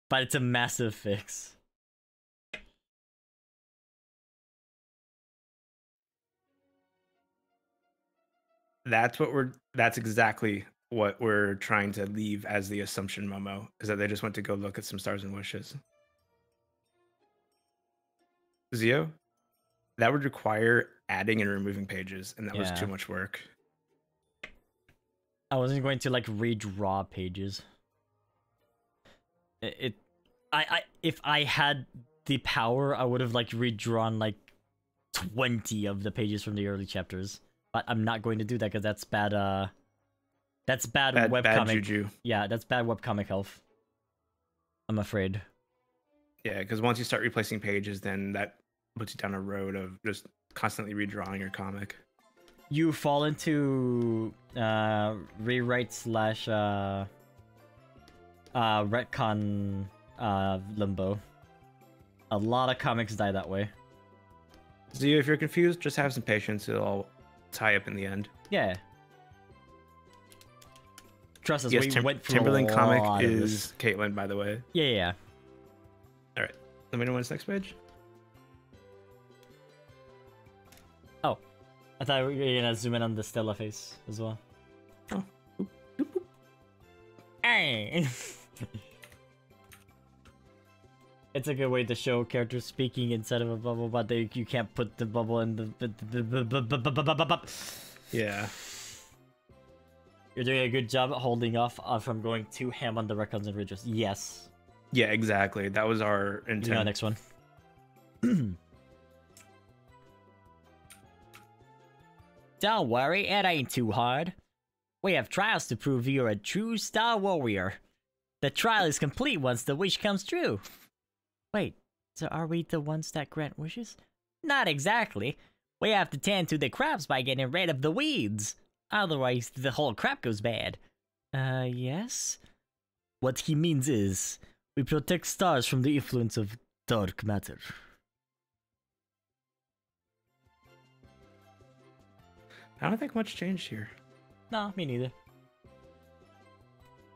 [SPEAKER 1] But it's a massive fix.
[SPEAKER 3] That's what we're that's exactly what we're trying to leave as the assumption Momo is that they just went to go look at some stars and wishes. Zio, that would require adding and removing pages, and that was too much work.
[SPEAKER 1] I wasn't going to like redraw pages. It, it I, I, if I had the power, I would have like redrawn like twenty of the pages from the early chapters. But I'm not going to do that because that's bad. Uh, that's bad,
[SPEAKER 3] Bad, bad juju.
[SPEAKER 1] Yeah, that's bad webcomic health. I'm afraid.
[SPEAKER 3] Yeah, because once you start replacing pages, then that puts you down a road of just constantly redrawing your comic.
[SPEAKER 1] you fall into uh rewrite slash uh uh retcon uh limbo a lot of comics die that way
[SPEAKER 3] Zio, if you're confused, just have some patience. It'll all tie up in the end.
[SPEAKER 1] yeah trust us
[SPEAKER 3] yes,
[SPEAKER 1] we
[SPEAKER 3] Tim-
[SPEAKER 1] went
[SPEAKER 3] Timberland comic is
[SPEAKER 1] this.
[SPEAKER 3] Caitlin, by the way.
[SPEAKER 1] yeah yeah, yeah
[SPEAKER 3] All right, let me know when it's next page.
[SPEAKER 1] I thought we were gonna zoom in on the Stella face as well. Hey! [laughs] it's a good way to show characters speaking inside of a bubble, but they, you can't put the bubble in the. the, the, the
[SPEAKER 3] yeah.
[SPEAKER 1] You're doing a good job holding off uh, from going too ham on the retcons and ridges. Yes.
[SPEAKER 3] Yeah, exactly. That was our intent.
[SPEAKER 1] You know, next one. [clears throat] Don't worry, it ain't too hard. We have trials to prove you're a true star warrior. The trial is complete once the wish comes true. Wait, so are we the ones that grant wishes? Not exactly. We have to tend to the crops by getting rid of the weeds. Otherwise, the whole crop goes bad. Uh, yes? What he means is, we protect stars from the influence of dark matter.
[SPEAKER 3] I don't think much changed here.
[SPEAKER 1] Nah, me neither.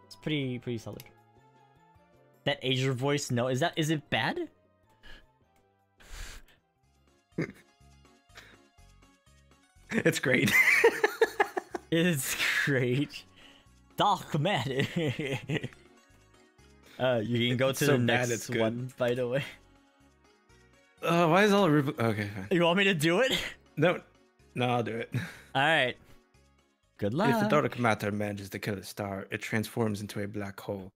[SPEAKER 1] It's pretty pretty solid. That Azure voice, no, is that is it bad? [laughs]
[SPEAKER 3] It's great. [laughs]
[SPEAKER 1] It's great. Dark matter. [laughs] Uh, you can go
[SPEAKER 3] It's
[SPEAKER 1] to
[SPEAKER 3] so
[SPEAKER 1] the
[SPEAKER 3] bad
[SPEAKER 1] next
[SPEAKER 3] it's
[SPEAKER 1] one, by the way.
[SPEAKER 3] Uh, why is all Rub- okay? Fine.
[SPEAKER 1] You want me to do it?
[SPEAKER 3] No, no, I'll do it.
[SPEAKER 1] All right. Good luck.
[SPEAKER 3] If the dark matter manages to kill a star, it transforms into a black hole.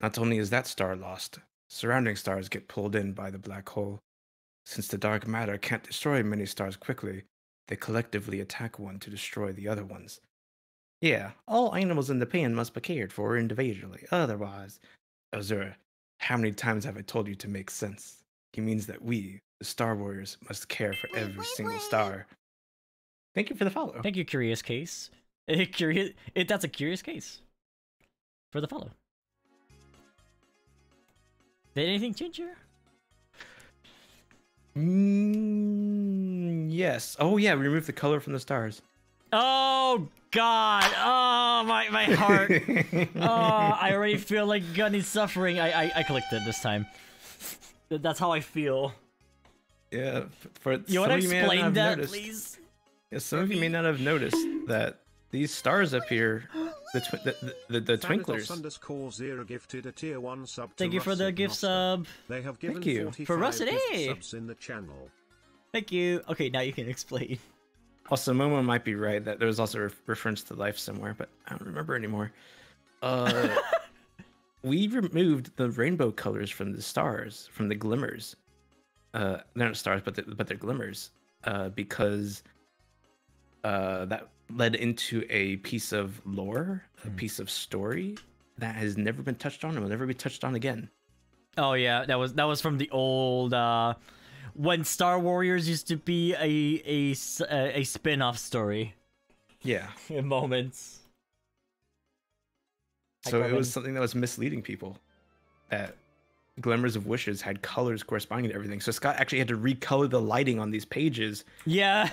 [SPEAKER 3] Not only is that star lost, surrounding stars get pulled in by the black hole. Since the dark matter can't destroy many stars quickly, they collectively attack one to destroy the other ones. Yeah, all animals in the pen must be cared for individually, otherwise. Azura, how many times have I told you to make sense? He means that we, the Star Warriors, must care for
[SPEAKER 6] Wait,
[SPEAKER 3] every
[SPEAKER 6] wait,
[SPEAKER 3] single
[SPEAKER 6] wait.
[SPEAKER 3] star. Thank you for the follow.
[SPEAKER 1] Thank you, curious case. [laughs] Curious. It, that's a curious case. For the follow. Did anything change here?
[SPEAKER 3] Mm, yes. Oh yeah, remove the color from the stars.
[SPEAKER 1] Oh God! Oh my my heart. [laughs] oh, I already feel like Gunny's suffering. I, I I clicked it this time. That's how I feel.
[SPEAKER 3] Yeah, for
[SPEAKER 1] You want to
[SPEAKER 3] you may not
[SPEAKER 1] explain that,
[SPEAKER 3] noticed-
[SPEAKER 1] please?
[SPEAKER 3] Yeah, some of you may not have noticed that these stars up here, the twi- the, the, the, the twinklers.
[SPEAKER 7] underscore zero gifted a tier one sub.
[SPEAKER 1] Thank you for the
[SPEAKER 7] Russet
[SPEAKER 1] gift
[SPEAKER 7] Noster.
[SPEAKER 1] sub.
[SPEAKER 7] They have given
[SPEAKER 3] you.
[SPEAKER 1] For Russet,
[SPEAKER 7] gift subs in the channel.
[SPEAKER 1] Thank you. Okay, now you can explain.
[SPEAKER 3] Also, Momo might be right that there was also a ref- reference to life somewhere, but I don't remember anymore. Uh, [laughs] we removed the rainbow colors from the stars, from the glimmers. Uh, they're not stars, but they're, but they're glimmers, uh, because uh, that led into a piece of lore, a piece of story that has never been touched on and will never be touched on again.
[SPEAKER 1] Oh yeah, that was that was from the old uh when Star Warriors used to be a a spin-off story
[SPEAKER 3] Yeah. [laughs]
[SPEAKER 1] in moments.
[SPEAKER 3] So it was something that was misleading people. That Glimmers of Wishes had colors corresponding to everything. So Scott actually had to recolor the lighting on these pages,
[SPEAKER 1] Yeah.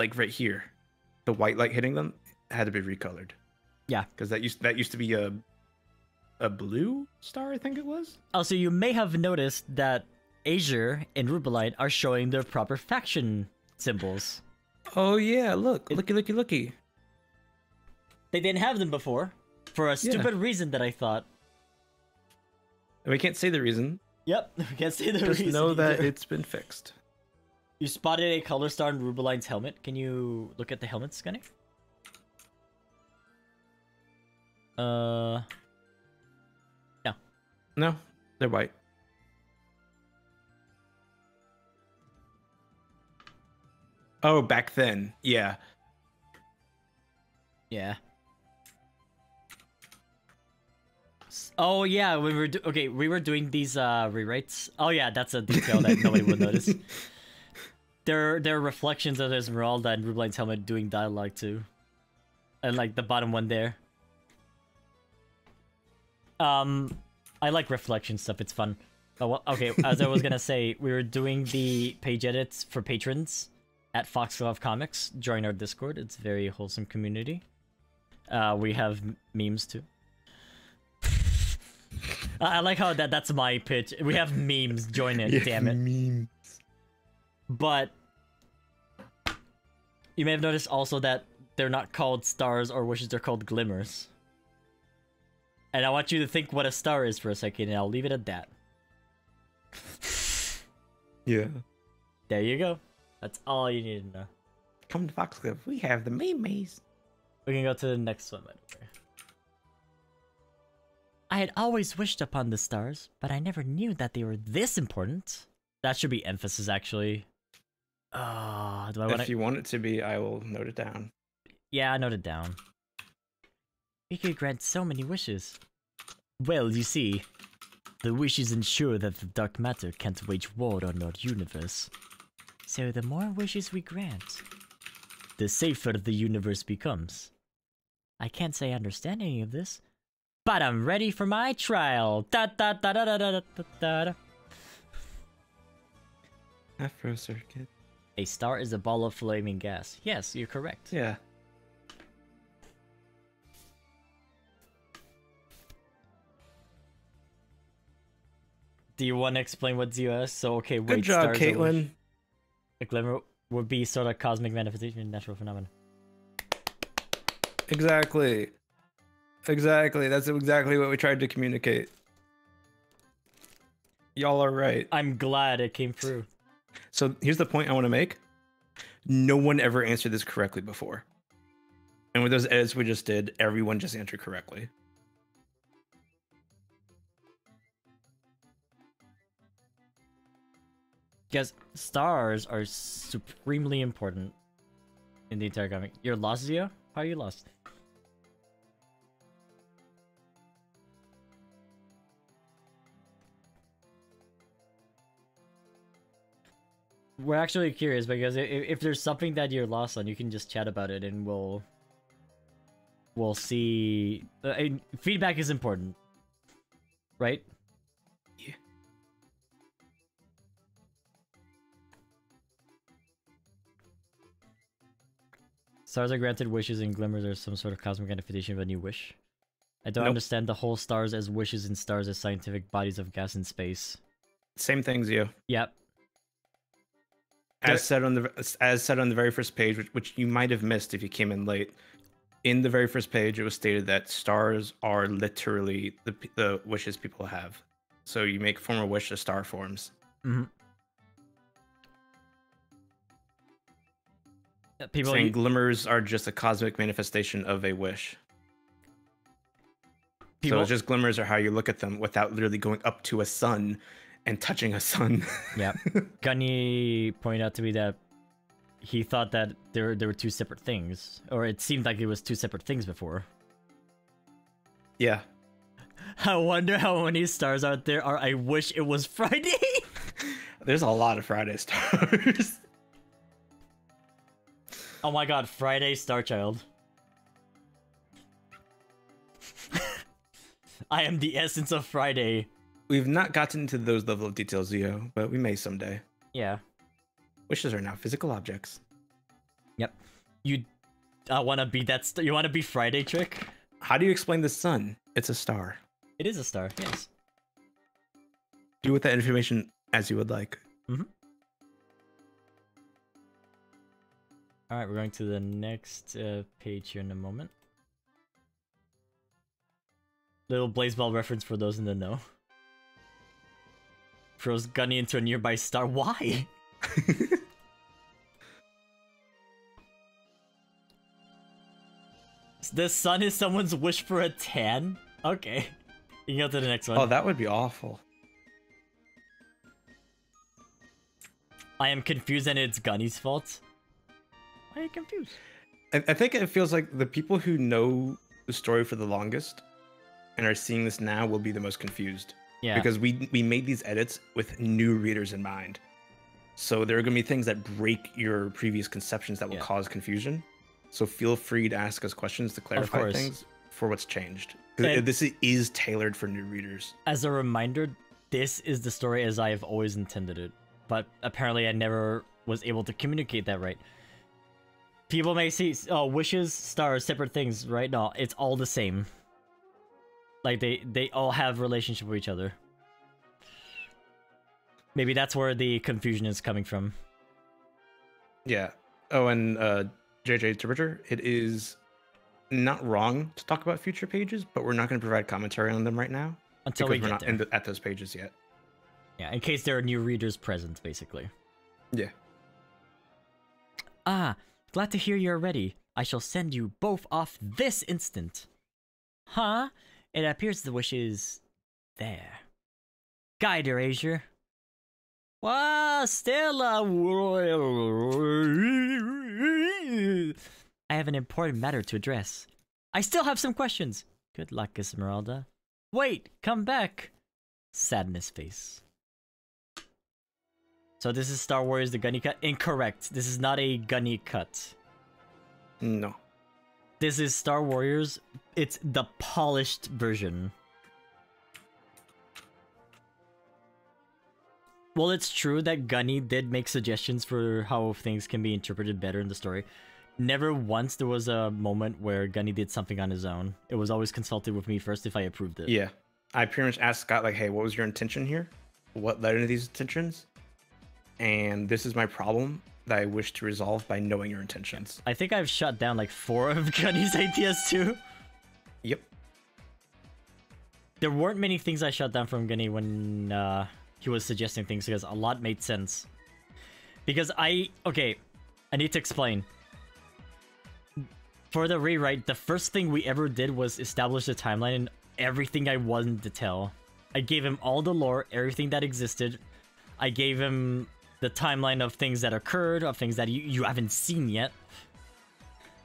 [SPEAKER 3] Like right here. The white light hitting them had to be recolored.
[SPEAKER 1] Yeah.
[SPEAKER 3] Because that used that used to be a a blue star, I think it was.
[SPEAKER 1] Also, you may have noticed that Azure and Rubelite are showing their proper faction symbols.
[SPEAKER 3] Oh yeah, look, looky, looky, looky.
[SPEAKER 1] They didn't have them before for a
[SPEAKER 3] Yeah.
[SPEAKER 1] stupid reason that I thought.
[SPEAKER 3] And we can't say the reason.
[SPEAKER 1] Yep, [laughs] we can't say the
[SPEAKER 3] Just
[SPEAKER 1] reason.
[SPEAKER 3] know that it's been fixed.
[SPEAKER 1] You spotted a color star in Rubeline's helmet. Can you look at the helmet scanner? Uh,
[SPEAKER 3] No, No, they're white. Oh, back then, yeah.
[SPEAKER 1] yeah. Oh yeah, we were do- okay. We were doing these uh rewrites. Oh yeah, that's a detail that nobody would notice. [laughs] There, there are reflections of Esmeralda and Rubeline's helmet doing dialogue too, and like the bottom one there. Um, I like reflection stuff. It's fun. But well, okay, as I was gonna [laughs] say, we were doing the page edits for patrons at Foxglove Comics. Join our Discord. It's a very wholesome community. Uh, we have memes too. [laughs] I I like how that that's my pitch. We have memes. Join it. [laughs] damn it.
[SPEAKER 3] Meme.
[SPEAKER 1] But you may have noticed also that they're not called stars or wishes, they're called glimmers. And I want you to think what a star is for a second, and I'll leave it at that. [laughs]
[SPEAKER 3] Yeah.
[SPEAKER 1] There you go. That's all you need to know.
[SPEAKER 3] Come to Foxglove. We have the main maze.
[SPEAKER 1] We can go to the next one, by the way. I had always wished upon the stars, but I never knew that they were this important. That should be emphasis, actually. Ah, do I want
[SPEAKER 3] If you want it to be, I will note it down.
[SPEAKER 1] Yeah, I noted down. We could grant so many wishes. Well, you see, the wishes ensure that the dark matter can't wage war on our universe. So the more wishes we grant, the safer the universe becomes. I can't say I understand any of this, but I'm ready for my trial. Da da da da da da da da. da.
[SPEAKER 3] Afro Circuit.
[SPEAKER 1] A star is a ball of flaming gas. Yes, you're correct.
[SPEAKER 3] Yeah.
[SPEAKER 1] Do you want to explain what ZOS? So okay, wait.
[SPEAKER 3] Good job,
[SPEAKER 1] stars are wish-
[SPEAKER 3] Caitlin.
[SPEAKER 1] A glimmer would be sort of cosmic manifestation natural phenomenon.
[SPEAKER 3] Exactly. Exactly. That's exactly what we tried to communicate. Y'all are right.
[SPEAKER 1] I'm glad it came through.
[SPEAKER 3] So here's the point I want to make. No one ever answered this correctly before. And with those edits we just did, everyone just answered correctly.
[SPEAKER 1] Because stars are supremely important in the entire comic. You're lost, Zio? How are you lost? We're actually curious because if, if there's something that you're lost on, you can just chat about it and we'll we'll see. Uh, and feedback is important, right?
[SPEAKER 3] Yeah.
[SPEAKER 1] Stars are granted wishes and glimmers are some sort of cosmic manifestation of a new wish. I don't
[SPEAKER 3] Nope.
[SPEAKER 1] understand the whole stars as wishes and stars as scientific bodies of gas in space.
[SPEAKER 3] Same thing, Zio.
[SPEAKER 1] Yep.
[SPEAKER 3] As said on the as said on the very first page, which, which you might have missed if you came in late. In the very first page, it was stated that stars are literally the the wishes people have. So you make form a wish, a star forms.
[SPEAKER 1] Uh, People,
[SPEAKER 3] saying
[SPEAKER 1] u-
[SPEAKER 3] glimmers are just a cosmic manifestation of a wish.
[SPEAKER 1] people,
[SPEAKER 3] So it's just glimmers are how you look at them without literally going up to a sun and touching a sun. [laughs]
[SPEAKER 1] yeah. Gunny pointed out to me that he thought that there there were two separate things, or it seemed like it was two separate things before.
[SPEAKER 3] yeah. [laughs]
[SPEAKER 1] I wonder how many stars out there are. I wish it was [laughs] Friday.
[SPEAKER 3] There's a lot of Friday stars.
[SPEAKER 1] oh my God, Friday Star Child. I am the essence of Friday.
[SPEAKER 3] We've not gotten to those level of details, Zio, but we may someday.
[SPEAKER 1] Yeah.
[SPEAKER 3] Wishes are now physical objects.
[SPEAKER 1] Yep. You uh, want to be that? St- you want to be Friday trick?
[SPEAKER 3] How do you explain the sun? It's a star.
[SPEAKER 1] It is a star. Yes.
[SPEAKER 3] Do with that information as you would like.
[SPEAKER 1] All right, we're going to the next uh, page here in a moment. Little Blaseball reference for those in the know. Throws Gunny into a nearby star. Why? [laughs] the sun is someone's wish for a tan? Okay. You can go to the next one.
[SPEAKER 3] Oh, that would be awful.
[SPEAKER 1] I am confused and it's Gunny's fault. Why are you confused?
[SPEAKER 3] I, I think it feels like the people who know the story for the longest and are seeing this now will be the most confused.
[SPEAKER 1] Yeah.
[SPEAKER 3] Because we we made these edits with new readers in mind. So there are gonna be things that break your previous conceptions that will
[SPEAKER 1] Yeah.
[SPEAKER 3] cause confusion. So feel free to ask us questions to clarify things for what's changed.
[SPEAKER 1] And-
[SPEAKER 3] this is tailored for new readers.
[SPEAKER 1] as a reminder, this is the story as I have always intended it, but apparently I never was able to communicate that right. People may see, oh, wishes, stars, separate things, right? No, it's all the same. Like they they all have relationship with each other. Maybe that's where the confusion is coming from.
[SPEAKER 3] Yeah. Oh, and uh, JJ Interpreter, it is not wrong to talk about future pages, but we're not going to provide commentary on them right now
[SPEAKER 1] Until we
[SPEAKER 3] we're
[SPEAKER 1] get
[SPEAKER 3] not in the, at those pages yet.
[SPEAKER 1] Yeah, in case there are new readers present, basically.
[SPEAKER 3] Yeah.
[SPEAKER 1] Ah, glad to hear you're ready. I shall send you both off this instant. Huh? It appears the wish is there. Guide Erasure. Wow, Stella. I have an important matter to address. I still have some questions. Good luck, Esmeralda. Wait, come back. Sadness face. So this is Star Warriors the Gunny cut? Incorrect. This is not a Gunny cut.
[SPEAKER 3] No.
[SPEAKER 1] This is Star Warriors. It's the polished version. Well, it's true that Gunny did make suggestions for how things can be interpreted better in the story. Never once there was a moment where Gunny did something on his own. It was always consulted with me first if I approved it.
[SPEAKER 3] Yeah. I pretty much asked Scott, like, hey, what was your intention here? What led into these intentions? And this is my problem that I wish to resolve by knowing your intentions.
[SPEAKER 1] I think I've shut down like four of [laughs] Gunny's ideas too.
[SPEAKER 3] Yep.
[SPEAKER 1] there weren't many things I shut down from Gunny when uh, he was suggesting things because a lot made sense. Because I okay, I need to explain. For the rewrite, the first thing we ever did was establish the timeline and everything I wanted to tell. I gave him all the lore, everything that existed. I gave him the timeline of things that occurred, of things that you, you haven't seen yet.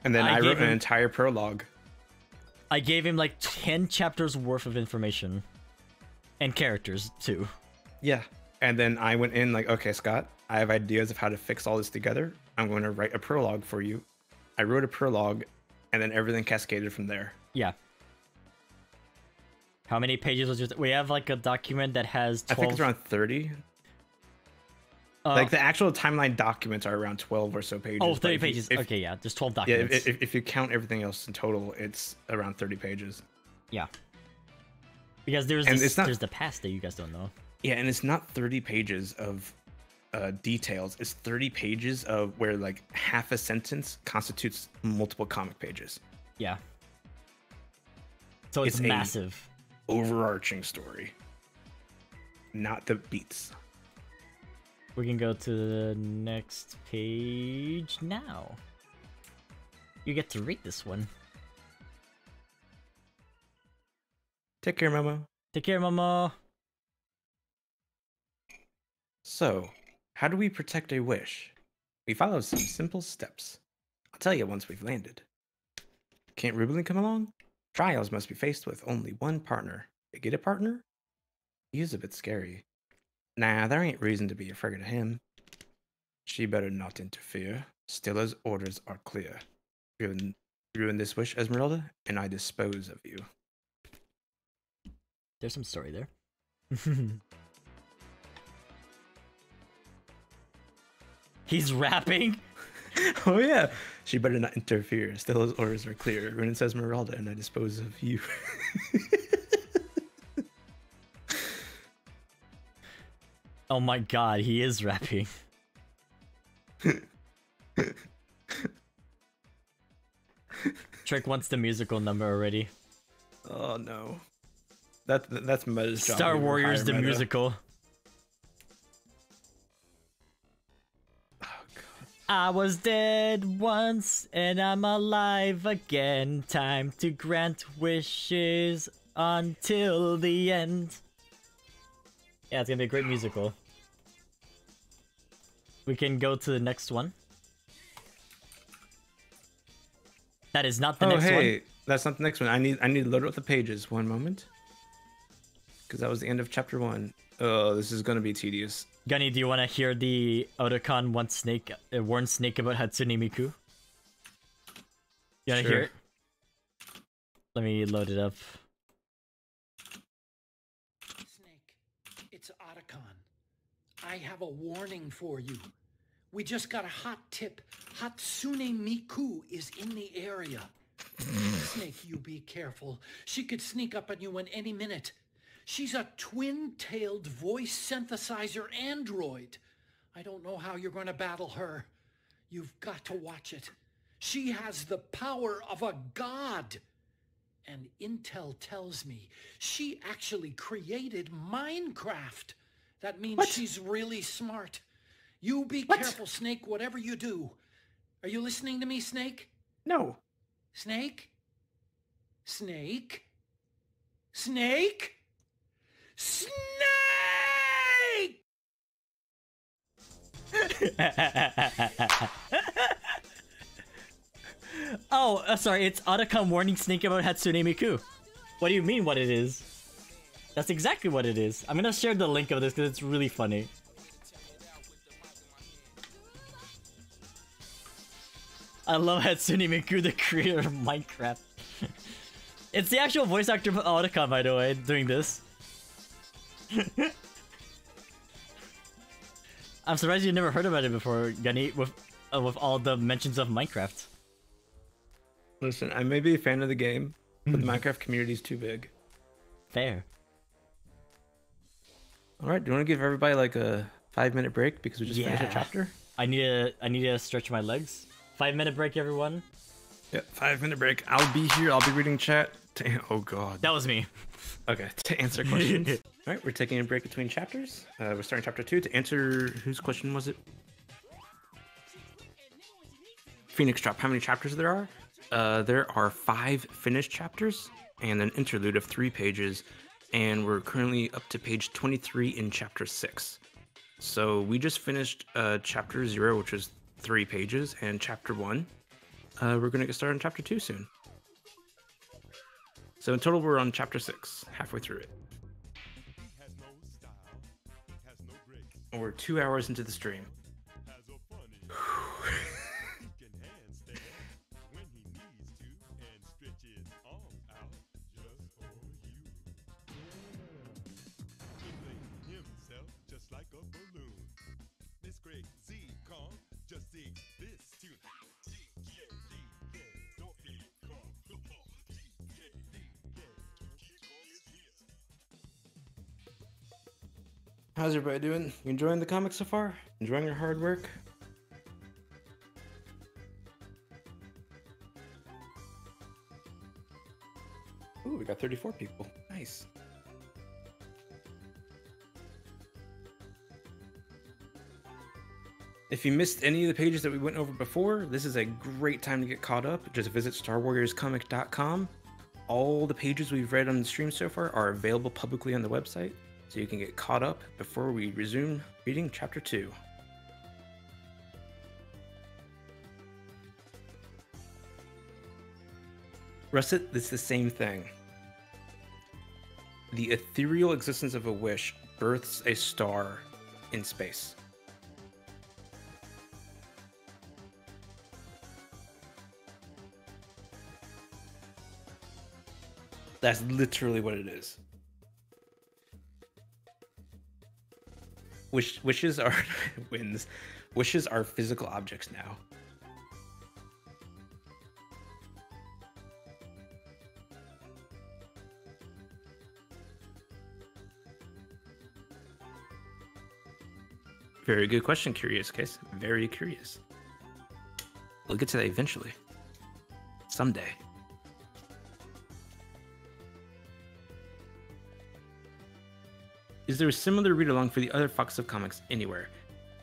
[SPEAKER 3] And then
[SPEAKER 1] I
[SPEAKER 3] I, wrote an entire prologue.
[SPEAKER 1] I gave him like 10 chapters worth of information. And characters, too.
[SPEAKER 3] Yeah. And then I went in like, okay, Scott, I have ideas of how to fix all this together. I'm going to write a prologue for you. I wrote a prologue, and then everything cascaded from there.
[SPEAKER 1] Yeah. How many pages was it? We have like a document that has 12.
[SPEAKER 3] I think it's around 30.
[SPEAKER 1] Uh,
[SPEAKER 3] like the actual timeline documents are around 12 or so pages.
[SPEAKER 1] Oh, 30
[SPEAKER 3] if you-
[SPEAKER 1] pages.
[SPEAKER 3] if-
[SPEAKER 1] okay, yeah, there's 12
[SPEAKER 3] Yeah,
[SPEAKER 1] documents.
[SPEAKER 3] if, if, if you count everything else in total, it's around 30 pages.
[SPEAKER 1] yeah. Because there's
[SPEAKER 3] And
[SPEAKER 1] this,
[SPEAKER 3] it's not-
[SPEAKER 1] there's the past that you guys don't know.
[SPEAKER 3] Yeah, and it's not 30 pages of uh, details. It's 30 pages of where like half a sentence constitutes multiple comic pages.
[SPEAKER 1] Yeah. So it's,
[SPEAKER 3] It's
[SPEAKER 1] massive.
[SPEAKER 3] Overarching story, not the beats.
[SPEAKER 1] We can go to the next page now. You get to read this one.
[SPEAKER 3] Take care, Momo.
[SPEAKER 1] Take care, Momo.
[SPEAKER 3] So, how do we protect a wish? We follow some simple steps. I'll tell you once we've landed. Can't Rubelin come along? Trials must be faced with only one partner. You get a partner? He's a bit scary. Nah, there ain't reason to be afraid of him. She better not interfere. Stella's orders are clear. Ruin, ruin this wish, Esmeralda, and I dispose of you.
[SPEAKER 1] There's some story there. [laughs] He's rapping. [laughs]
[SPEAKER 3] oh yeah. She better not interfere. Stella's orders are clear. Ruin this Esmeralda, and I dispose of you. [laughs]
[SPEAKER 1] Oh my god, he is rapping. Trick wants the musical number already.
[SPEAKER 3] Oh no. That that's Meta's.
[SPEAKER 1] Star Warriors the
[SPEAKER 3] meta.
[SPEAKER 1] musical.
[SPEAKER 3] Oh god.
[SPEAKER 1] I was dead once and I'm alive again. Time to grant wishes until the end. Yeah, it's gonna be a great musical. We can go to the next one. That is not the
[SPEAKER 3] oh
[SPEAKER 1] next
[SPEAKER 3] hey,
[SPEAKER 1] one.
[SPEAKER 3] that's not the next one. I need I need to load up the pages. One moment. Because that was the end of chapter one. Oh, this is gonna be tedious.
[SPEAKER 1] Gunny, do you want to hear the Otacon once Snake uh, warned Snake about Hatsune Miku? You want to
[SPEAKER 3] Sure.
[SPEAKER 1] hear it? Let me load it up.
[SPEAKER 6] Snake, it's Otacon. I have a warning for you. We just got a hot tip. Hatsune Miku is in the area. Snake, you be careful. She could sneak up on you in any minute. She's a twin-tailed voice synthesizer android. I don't know how you're going to battle her. You've got to watch it. She has the power of a god. And Intel tells me she actually created Minecraft. That means
[SPEAKER 3] What?
[SPEAKER 6] she's really smart. You be
[SPEAKER 3] What?
[SPEAKER 6] careful, Snake, whatever you do. Are you listening to me, Snake?
[SPEAKER 3] No.
[SPEAKER 6] Snake? Snake? Snake? Snake! [laughs]
[SPEAKER 1] oh, uh, sorry, it's Otacon warning Snake about Hatsune Miku. What do you mean what it is? That's exactly what it is. I'm gonna share the link of this because it's really funny. I love Hatsune Miku, the creator of Minecraft. [laughs] it's the actual voice actor of Otacon, by the way, doing this. [laughs] I'm surprised you never heard about it before, Gunny, with uh, with all the mentions of Minecraft.
[SPEAKER 3] Listen, I may be a fan of the game, but the [laughs] Minecraft community is too big.
[SPEAKER 1] Fair.
[SPEAKER 3] All right, do you want to give everybody like a five minute break because we just finished a chapter?
[SPEAKER 1] I need to I need to stretch my legs. Five minute break, everyone.
[SPEAKER 3] Yep, five minute break. I'll be here. I'll be reading chat. To, oh god.
[SPEAKER 1] That was me.
[SPEAKER 3] Okay, to answer [laughs] questions. All right, we're taking a break between chapters. Uh, we're starting chapter two. To answer whose question was it? Phoenix Drop. How many chapters there are? Uh, there are five finished chapters and an interlude of three pages, and we're currently up to page 23 in chapter six. So we just finished uh, chapter zero, which was three pages, and chapter one. Uh, we're gonna get started on chapter two soon. So in total, we're on chapter six, halfway through it. And We're two hours into the stream. How's everybody doing? You enjoying the comic so far? Enjoying your hard work? Ooh, we got 34 people. Nice. If you missed any of the pages that we went over before, this is a great time to get caught up. Just visit StarWarriorsComic.com. All the pages we've read on the stream so far are available publicly on the website, so you can get caught up before we resume reading chapter 2. Russet, it's the same thing. The ethereal existence of a wish births a star in space. That's literally what it is. Wish, wishes are [laughs] wins. Wishes are physical objects now. Very good question, curious case. Very curious. We'll get to that eventually. Someday. Is there a similar read along for the other Foxglove Comics anywhere?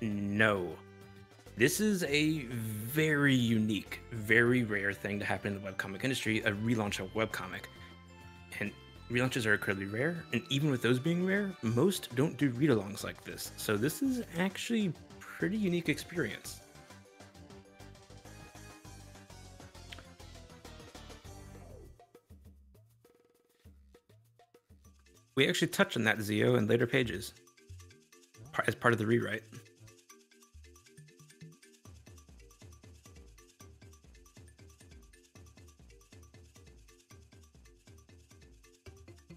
[SPEAKER 3] No. This is a very unique, very rare thing to happen in the webcomic industry a relaunch of webcomic. And relaunches are incredibly rare, and even with those being rare, most don't do read alongs like this. So this is actually pretty unique experience. We actually touch on that Zio in later pages as part of the rewrite.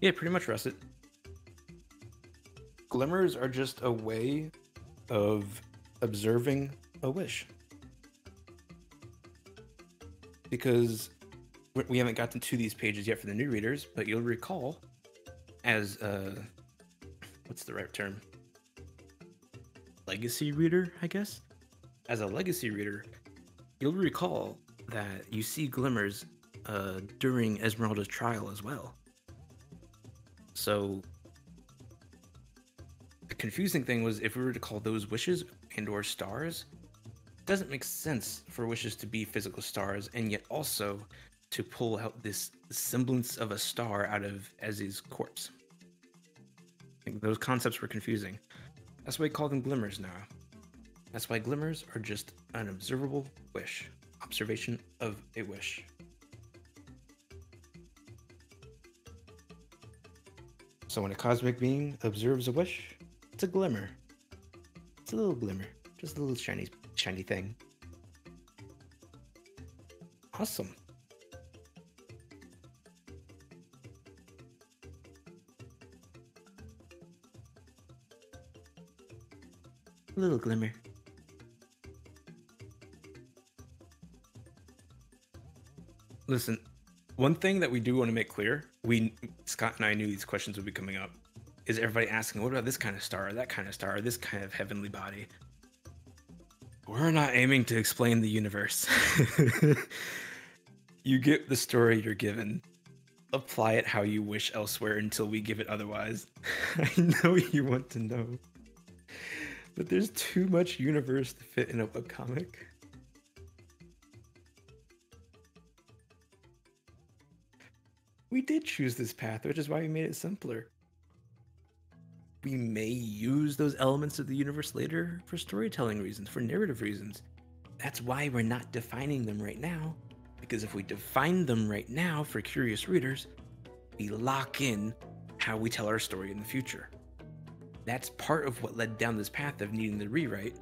[SPEAKER 3] Yeah, pretty much russet. Glimmers are just a way of observing a wish. Because we- we haven't gotten to these pages yet for the new readers, but you'll recall as a what's the right term? Legacy reader, I guess. As a legacy reader, you'll recall that you see glimmers uh, during Esmeralda's trial as well. So the confusing thing was if we were to call those wishes and or stars, it doesn't make sense for wishes to be physical stars and yet also to pull out this semblance of a star out of Ezzy's corpse. Those concepts were confusing. That's why we call them glimmers now. That's why glimmers are just an observable wish, observation of a wish. So when a cosmic being observes a wish, it's a glimmer. It's a little glimmer, just a little shiny, shiny thing. Awesome. Little glimmer. Listen, one thing that we do want to make clear, we Scott and I knew these questions would be coming up, is everybody asking, what about this kind of star, that kind of star, this kind of heavenly body? We're not aiming to explain the universe. [laughs] You get the story you're given. Apply it how you wish elsewhere until we give it otherwise. [laughs] I know you want to know. But there's too much universe to fit in a webcomic. We did choose this path, which is why we made it simpler. We may use those elements of the universe later for storytelling reasons, for narrative reasons. That's why we're not defining them right now, because if we define them right now for curious readers, we lock in how we tell our story in the future. That's part of what led down this path of needing the rewrite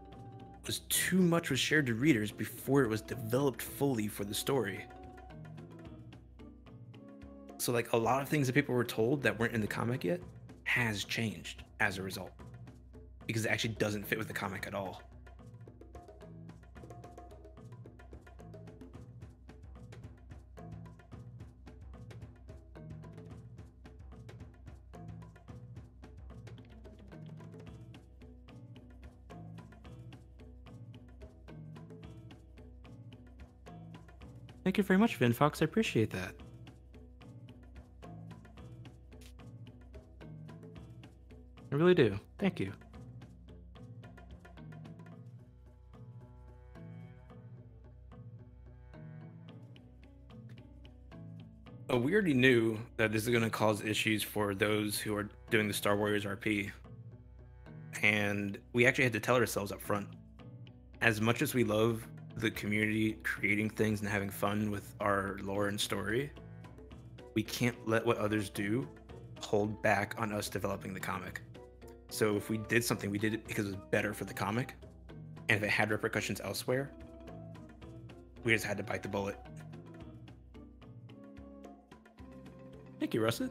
[SPEAKER 3] was too much was shared to readers before it was developed fully for the story. So like a lot of things that people were told that weren't in the comic yet has changed as a result because it actually doesn't fit with the comic at all. Thank you very much, Vin Fox. I appreciate that. I really do. Thank you. Oh, we already knew that this is going to cause issues for those who are doing the Star Warriors RP. And we actually had to tell ourselves up front. As much as we love the community creating things and having fun with our lore and story, we can't let what others do hold back on us developing the comic. So if we did something, we did it because it was better for the comic. And if it had repercussions elsewhere, we just had to bite the bullet. Thank you, Russet.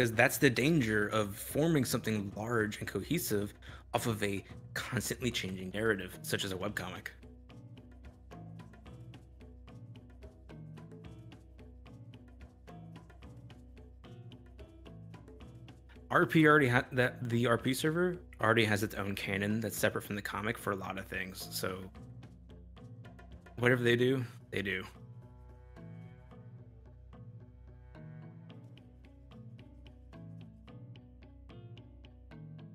[SPEAKER 3] Because that's the danger of forming something large and cohesive off of a constantly changing narrative, such as a webcomic. RP already had that the RP server already has its own canon that's separate from the comic for a lot of things. So whatever they do, they do.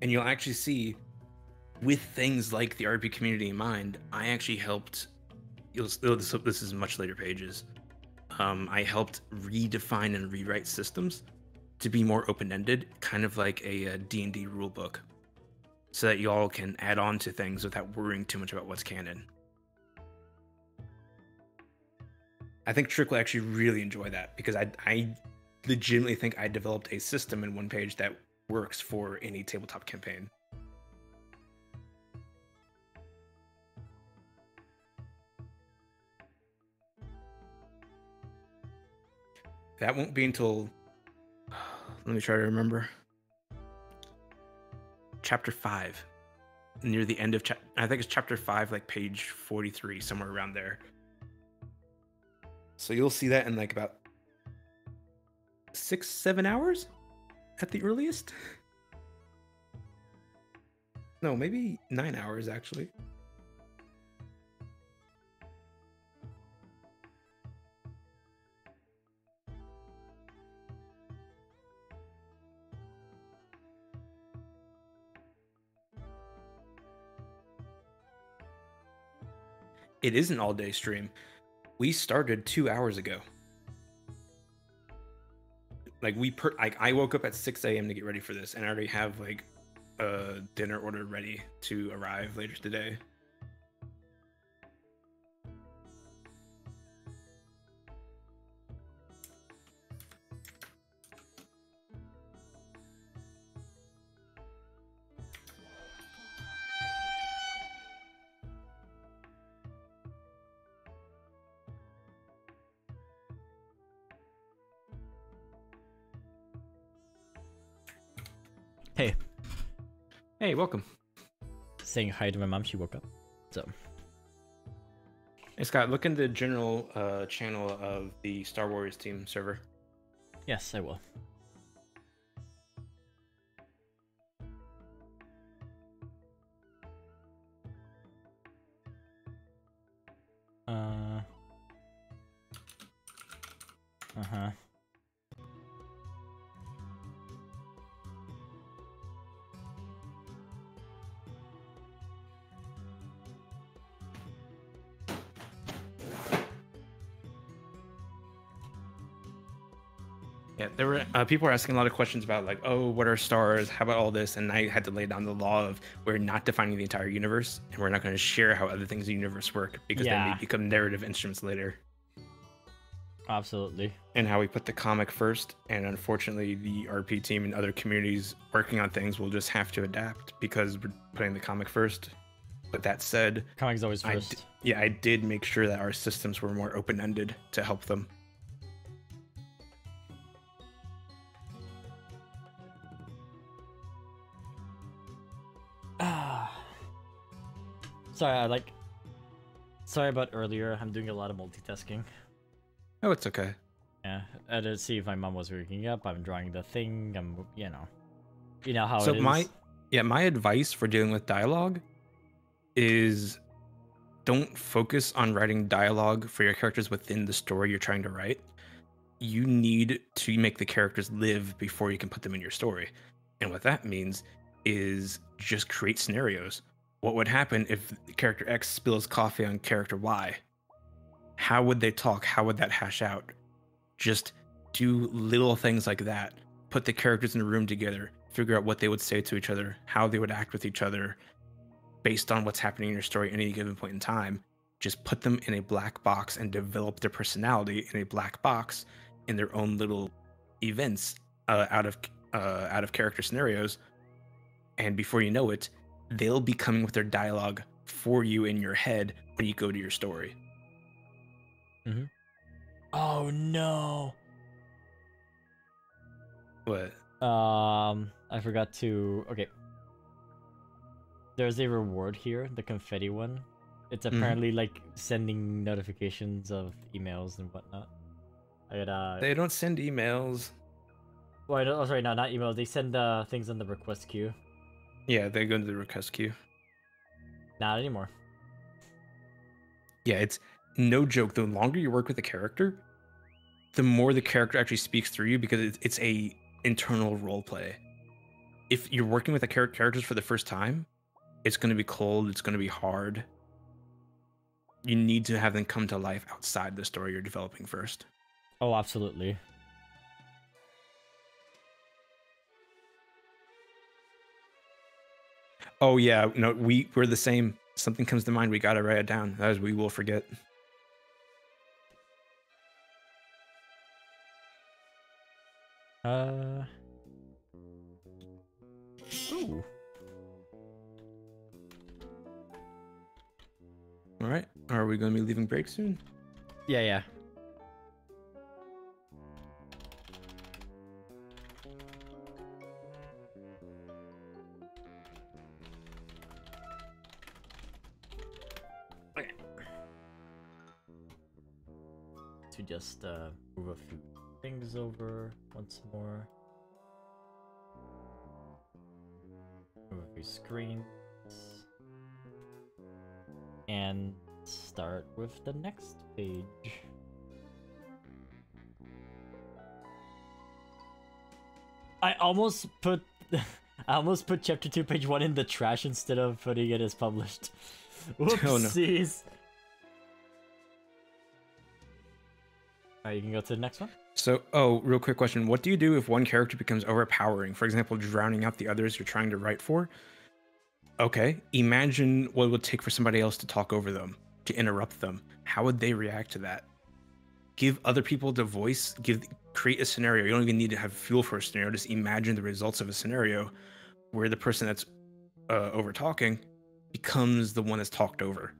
[SPEAKER 3] And you'll actually see with things like the RP community in mind, I actually helped. You'll, this, this is much later pages. Um, I helped redefine and rewrite systems to be more open-ended, kind of like a, a D&D rule book, so that y'all can add on to things without worrying too much about what's canon. I think Trick will actually really enjoy that because I, I legitimately think I developed a system in one page that works for any tabletop campaign. That won't be until. [sighs] Let me try to remember. Chapter 5. Near the end of chapter. I think it's chapter 5, like page 43, somewhere around there. So you'll see that in like about six, seven hours at the earliest. No, maybe nine hours actually. It is an all day stream. We started two hours ago. Like we per like I woke up at 6 a.m. to get ready for this, and I already have like a dinner order ready to arrive later today.
[SPEAKER 1] Hey,
[SPEAKER 3] welcome.
[SPEAKER 1] saying hi to my mom. She woke up. So
[SPEAKER 3] Hey Scott, look in the general uh, channel of the Star Warriors team server.
[SPEAKER 1] yes, I will. Uh,
[SPEAKER 3] people are asking a lot of questions about like, oh, what are stars? How about all this? And I had to lay down the law of we're not defining the entire universe, and we're not going to share how other things in the universe work because then
[SPEAKER 1] Yeah.
[SPEAKER 3] they become narrative instruments later.
[SPEAKER 1] Absolutely.
[SPEAKER 3] And how we put the comic first, and unfortunately, the RP team and other communities working on things will just have to adapt because we're putting the comic first. But that said,
[SPEAKER 1] Comics always
[SPEAKER 3] I
[SPEAKER 1] first.
[SPEAKER 3] d- yeah, I did make sure that our systems were more open ended to help them.
[SPEAKER 1] Sorry, I like. Sorry about earlier. I'm doing a lot of multitasking.
[SPEAKER 3] Oh, it's okay.
[SPEAKER 1] Yeah, I to see if my mom was waking up. I'm drawing the thing. I'm, you know, you know how
[SPEAKER 3] so
[SPEAKER 1] it is.
[SPEAKER 3] my yeah my advice for dealing with dialogue is don't focus on writing dialogue for your characters within the story you're trying to write you need to make the characters live before you can put them in your story and what that means is just create scenarios what would happen if character x spills coffee on character y? How would they talk? How would that hash out? Just do little things like that. Put the characters in a room together. Figure out what they would say to each other how they would act with each other based on what's happening in your story at any given point in time. Just put them in a black box and develop their personality in a black box in their own little events uh, out of uh, out of character scenarios. And before you know it they'll be coming with their dialogue for you in your head when you go to your story
[SPEAKER 1] oh no.
[SPEAKER 3] what
[SPEAKER 1] Um, I forgot to. Okay. There's a reward here, the confetti one. It's
[SPEAKER 3] Mhm.
[SPEAKER 1] apparently like sending notifications of emails and whatnot. I got uh.
[SPEAKER 3] they don't send emails
[SPEAKER 1] Well, I don't- oh, sorry, no, not emails. They send uh things on the request queue.
[SPEAKER 3] Yeah they go into the request queue
[SPEAKER 1] Not anymore.
[SPEAKER 3] yeah, it's no joke. The longer you work with a character, the more the character actually speaks through you because it's, it's a internal role play. If you're working with the char- characters for the first time, it's going to be cold. It's going to be hard. You need to have them come to life outside the story you're developing first.
[SPEAKER 1] Oh, absolutely.
[SPEAKER 3] Oh yeah, no, we we're the same. Something comes to mind, we gotta write it down. That is, we will forget.
[SPEAKER 1] Uh. Ooh.
[SPEAKER 3] All right, are we going to be leaving break soon?
[SPEAKER 1] Yeah, yeah. Just uh, move a few things over once more. Move a few screens. And start with the next page. I almost put [laughs] I almost put chapter 2 page 1 in the trash instead of putting it as published. [laughs]
[SPEAKER 3] Oh, no.
[SPEAKER 1] Alright, you can go to the next one.
[SPEAKER 3] So, oh, real quick question. What do you do if one character becomes overpowering? For example, drowning out the others you're trying to write for? Okay, imagine what it would take for somebody else to talk over them, to interrupt them. How would they react to that? Give other people the voice, give create a scenario. You don't even need to have fuel for a scenario. Just imagine the results of a scenario where the person that's uh, over talking becomes the one that's talked over.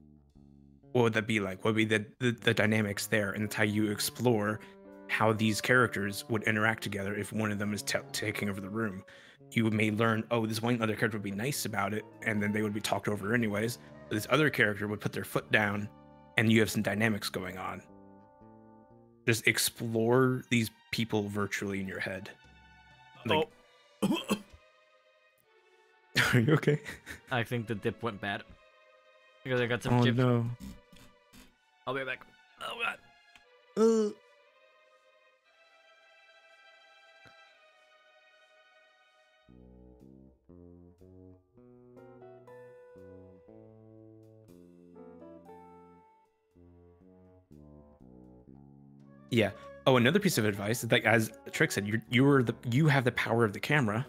[SPEAKER 3] What would that be like? What would be the, the, the dynamics there? And that's how you explore how these characters would interact together if one of them is ta taking over the room. You may learn, oh, this one other character would be nice about it, and then they would be talked over anyways. But this other character would put their foot down, and you have some dynamics going on. Just explore these people virtually in your head. Like, oh. [laughs] are you okay?
[SPEAKER 1] I think the dip went bad. Because I got some
[SPEAKER 3] Oh
[SPEAKER 1] chips.
[SPEAKER 3] no.
[SPEAKER 1] I'll be back. Oh god. Uh.
[SPEAKER 3] Yeah. Oh, another piece of advice, like as Trick said, you you are the you have the power of the camera,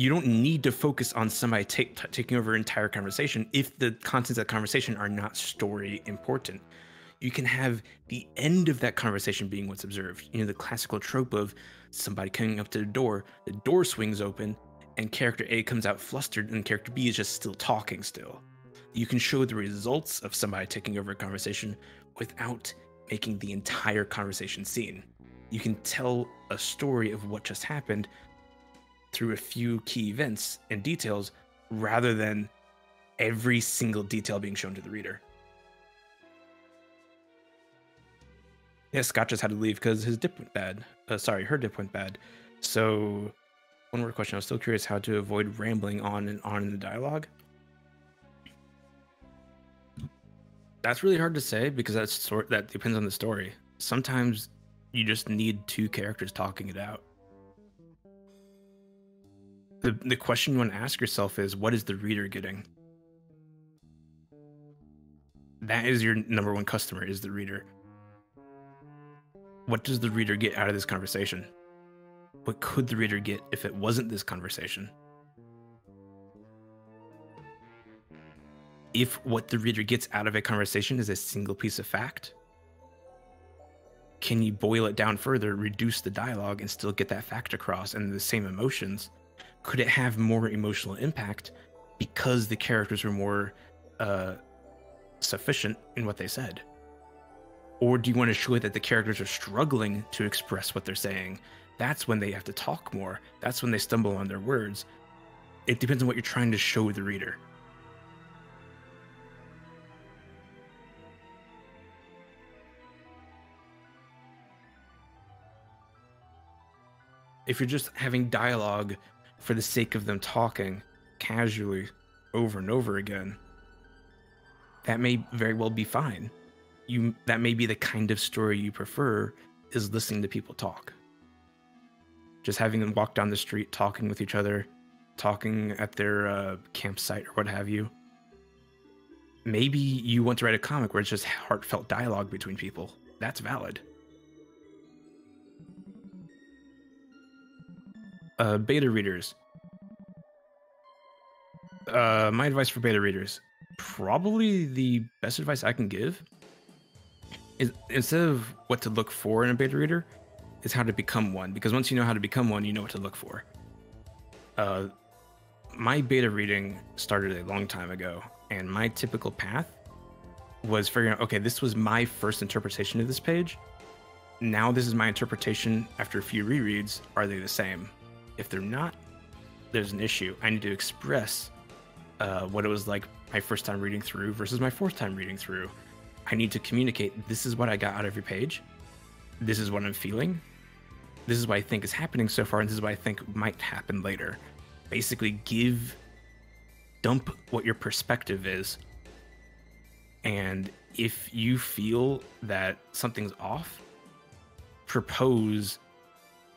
[SPEAKER 3] you don't need to focus on somebody take, t- taking over entire conversation if the contents of that conversation are not story important. You can have the end of that conversation being what's observed. You know, the classical trope of somebody coming up to the door, the door swings open, and character A comes out flustered, and character B is just still talking still. You can show the results of somebody taking over a conversation without making the entire conversation scene. You can tell a story of what just happened through a few key events and details rather than every single detail being shown to the reader. Yeah, Scott just had to leave because his dip went bad. Uh, sorry, her dip went bad. So, one more question. I was still curious how to avoid rambling on and on in the dialogue. That's really hard to say because that's sort that depends on the story. Sometimes you just need two characters talking it out. The the question you want to ask yourself is what is the reader getting? That is your number one customer is the reader. What does the reader get out of this conversation? What could the reader get if it wasn't this conversation? if what the reader gets out of a conversation is a single piece of fact, can you boil it down further, reduce the dialogue, and still get that fact across and the same emotions? Could it have more emotional impact because the characters were more uh, sufficient in what they said? Or do you want to show that the characters are struggling to express what they're saying? That's when they have to talk more. That's when they stumble on their words. It depends on what you're trying to show the reader. if you're just having dialogue for the sake of them talking casually over and over again, that may very well be fine. You that may be the kind of story you prefer is listening to people talk. Just having them walk down the street talking with each other, talking at their uh, campsite or what have you. Maybe you want to write a comic where it's just heartfelt dialogue between people. That's valid. Uh, beta readers. Uh, my advice for beta readers, probably the best advice I can give, is instead of what to look for in a beta reader, is how to become one. Because once you know how to become one, you know what to look for. Uh, my beta reading started a long time ago, and my typical path was figuring out, okay, this was my first interpretation of this page. Now this is my interpretation after a few rereads. Are they the same? If they're not, there's an issue. I need to express uh, what it was like my first time reading through versus my fourth time reading through. I need to communicate this is what I got out of your page. This is what I'm feeling. This is what I think is happening so far, and this is what I think might happen later. Basically, give, dump what your perspective is. And if you feel that something's off, propose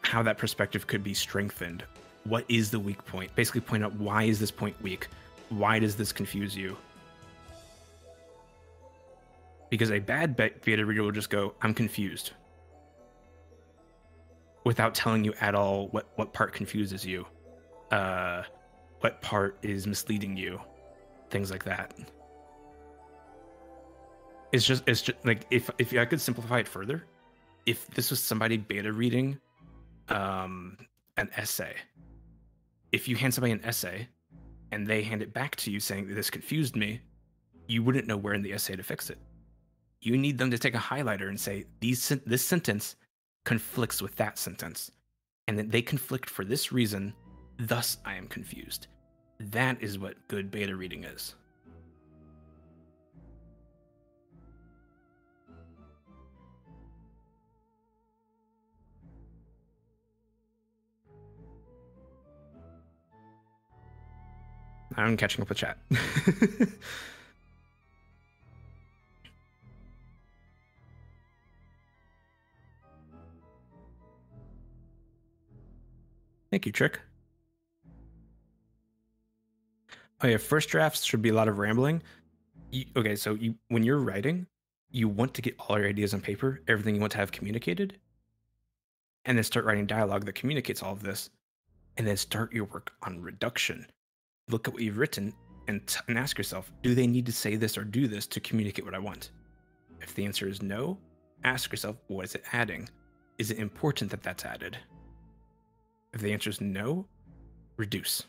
[SPEAKER 3] how that perspective could be strengthened. What is the weak point? Basically, point out why is this point weak? Why does this confuse you? Because a bad beta reader will just go, "I'm confused," without telling you at all what what part confuses you, uh, what part is misleading you, things like that. It's just it's just like if if I could simplify it further, if this was somebody beta reading um, an essay. If you hand somebody an essay and they hand it back to you saying this confused me, you wouldn't know where in the essay to fix it. You need them to take a highlighter and say these this sentence conflicts with that sentence, and that they conflict for this reason. Thus, I am confused. That is what good beta reading is. I'm catching up with chat. [laughs] Thank you, Trick. Oh yeah, first drafts should be a lot of rambling. You, okay, so you when you're writing, you want to get all your ideas on paper, everything you want to have communicated, and then start writing dialogue that communicates all of this, and then start your work on reduction. Look at what you've written and, t- and ask yourself do they need to say this or do this to communicate what I want? If the answer is no, ask yourself what is it adding? Is it important that that's added? If the answer is no, reduce.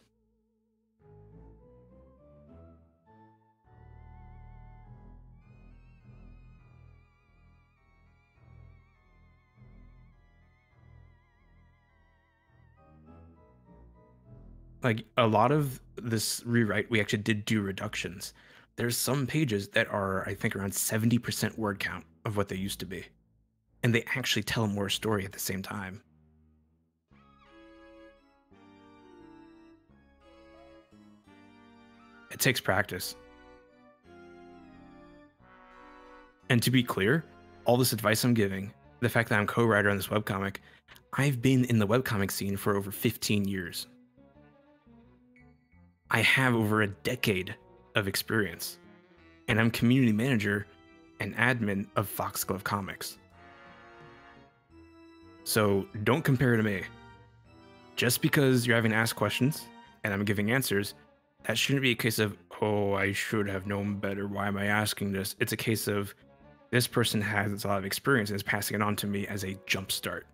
[SPEAKER 3] Like a lot of this rewrite we actually did do reductions. There's some pages that are i think around 70% word count of what they used to be. And they actually tell more story at the same time. It takes practice. And to be clear all this advice i'm giving the fact that i'm co-writer on this webcomic i've been in the webcomic scene for over 15 years I have over a decade of experience, and I'm community manager and admin of Foxglove Comics. So don't compare to me. Just because you're having to ask questions and I'm giving answers, that shouldn't be a case of, oh, I should have known better. Why am I asking this? It's a case of this person has a lot of experience and is passing it on to me as a jump start.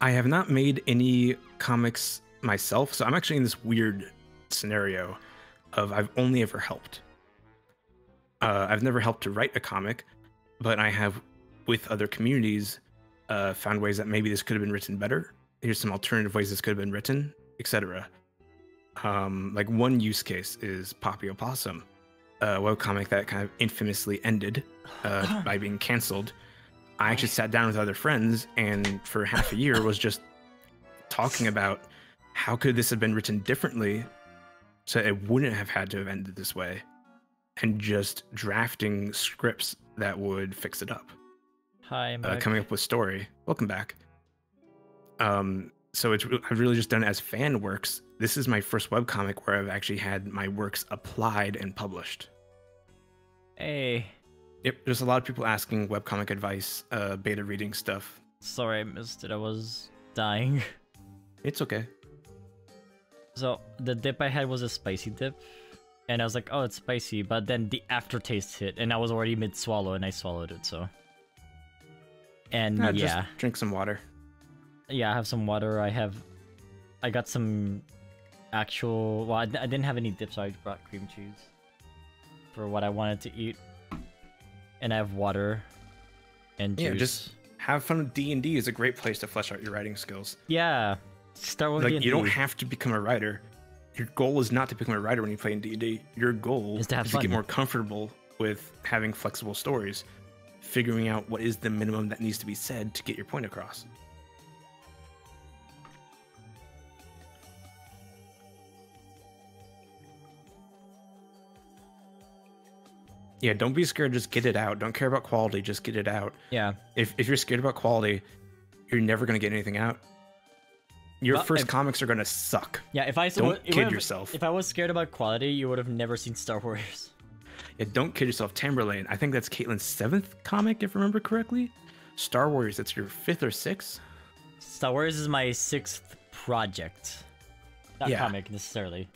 [SPEAKER 3] I have not made any comics myself, so I'm actually in this weird scenario of I've only ever helped. Uh, I've never helped to write a comic, but I have, with other communities, uh, found ways that maybe this could have been written better. Here's some alternative ways this could have been written, etc. Um, like one use case is Poppy O'Possum, a webcomic that kind of infamously ended uh, [clears throat] by being canceled. I actually sat down with other friends and for half a year was just talking about how could this have been written differently so it wouldn't have had to have ended this way and just drafting scripts that would fix it up.
[SPEAKER 1] Hi, I'm
[SPEAKER 3] uh, coming up with story. Welcome back. Um so it's i've really just done it as fan works. This is my first webcomic where i've actually had my works applied and published.
[SPEAKER 1] Hey,
[SPEAKER 3] yep there's a lot of people asking webcomic advice uh beta reading stuff
[SPEAKER 1] sorry I missed it. I was dying. [laughs]
[SPEAKER 3] it's okay
[SPEAKER 1] So the dip I had was a spicy dip, and I was like, "Oh, it's spicy," but then the aftertaste hit, and I was already mid swallow, and I swallowed it. So, and
[SPEAKER 3] Ah, just
[SPEAKER 1] yeah,
[SPEAKER 3] drink some water
[SPEAKER 1] yeah, I have some water. I have, I got some actual. Well, I didn't have any dips. so I brought cream cheese for what I wanted to eat, and I have water and juice.
[SPEAKER 3] Yeah, just have fun with D and D is a great place to flesh out your writing skills.
[SPEAKER 1] yeah. Start with
[SPEAKER 3] Like you don't have to become a writer. Your goal is not to become a writer when you play in D and D. Your goal
[SPEAKER 1] Is to have
[SPEAKER 3] get
[SPEAKER 1] fun.
[SPEAKER 3] more comfortable with having flexible stories, figuring out what is the minimum that needs to be said to get your point across. Yeah, don't be scared. Just get it out. Don't care about quality. Just get it out.
[SPEAKER 1] Yeah.
[SPEAKER 3] if if you're scared about quality, you're never gonna get anything out. Your
[SPEAKER 1] But
[SPEAKER 3] first
[SPEAKER 1] if-
[SPEAKER 3] comics are gonna suck.
[SPEAKER 1] Yeah, if I
[SPEAKER 3] Don't kid yourself.
[SPEAKER 1] If I was scared about quality, you would have never seen Star Warriors. [laughs]
[SPEAKER 3] Yeah, don't kid yourself. Tamberlane, I think that's Caitlin's seventh comic, if I remember correctly. Star Warriors. that's your fifth or sixth.
[SPEAKER 1] Star Warriors is my sixth project. Not
[SPEAKER 3] Yeah.
[SPEAKER 1] comic necessarily.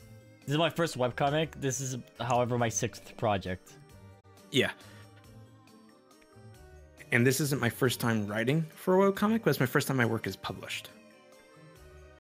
[SPEAKER 1] This is my first webcomic. This is, however, my sixth project.
[SPEAKER 3] Yeah. And this isn't my first time writing for a webcomic, but it's my first time my work is published.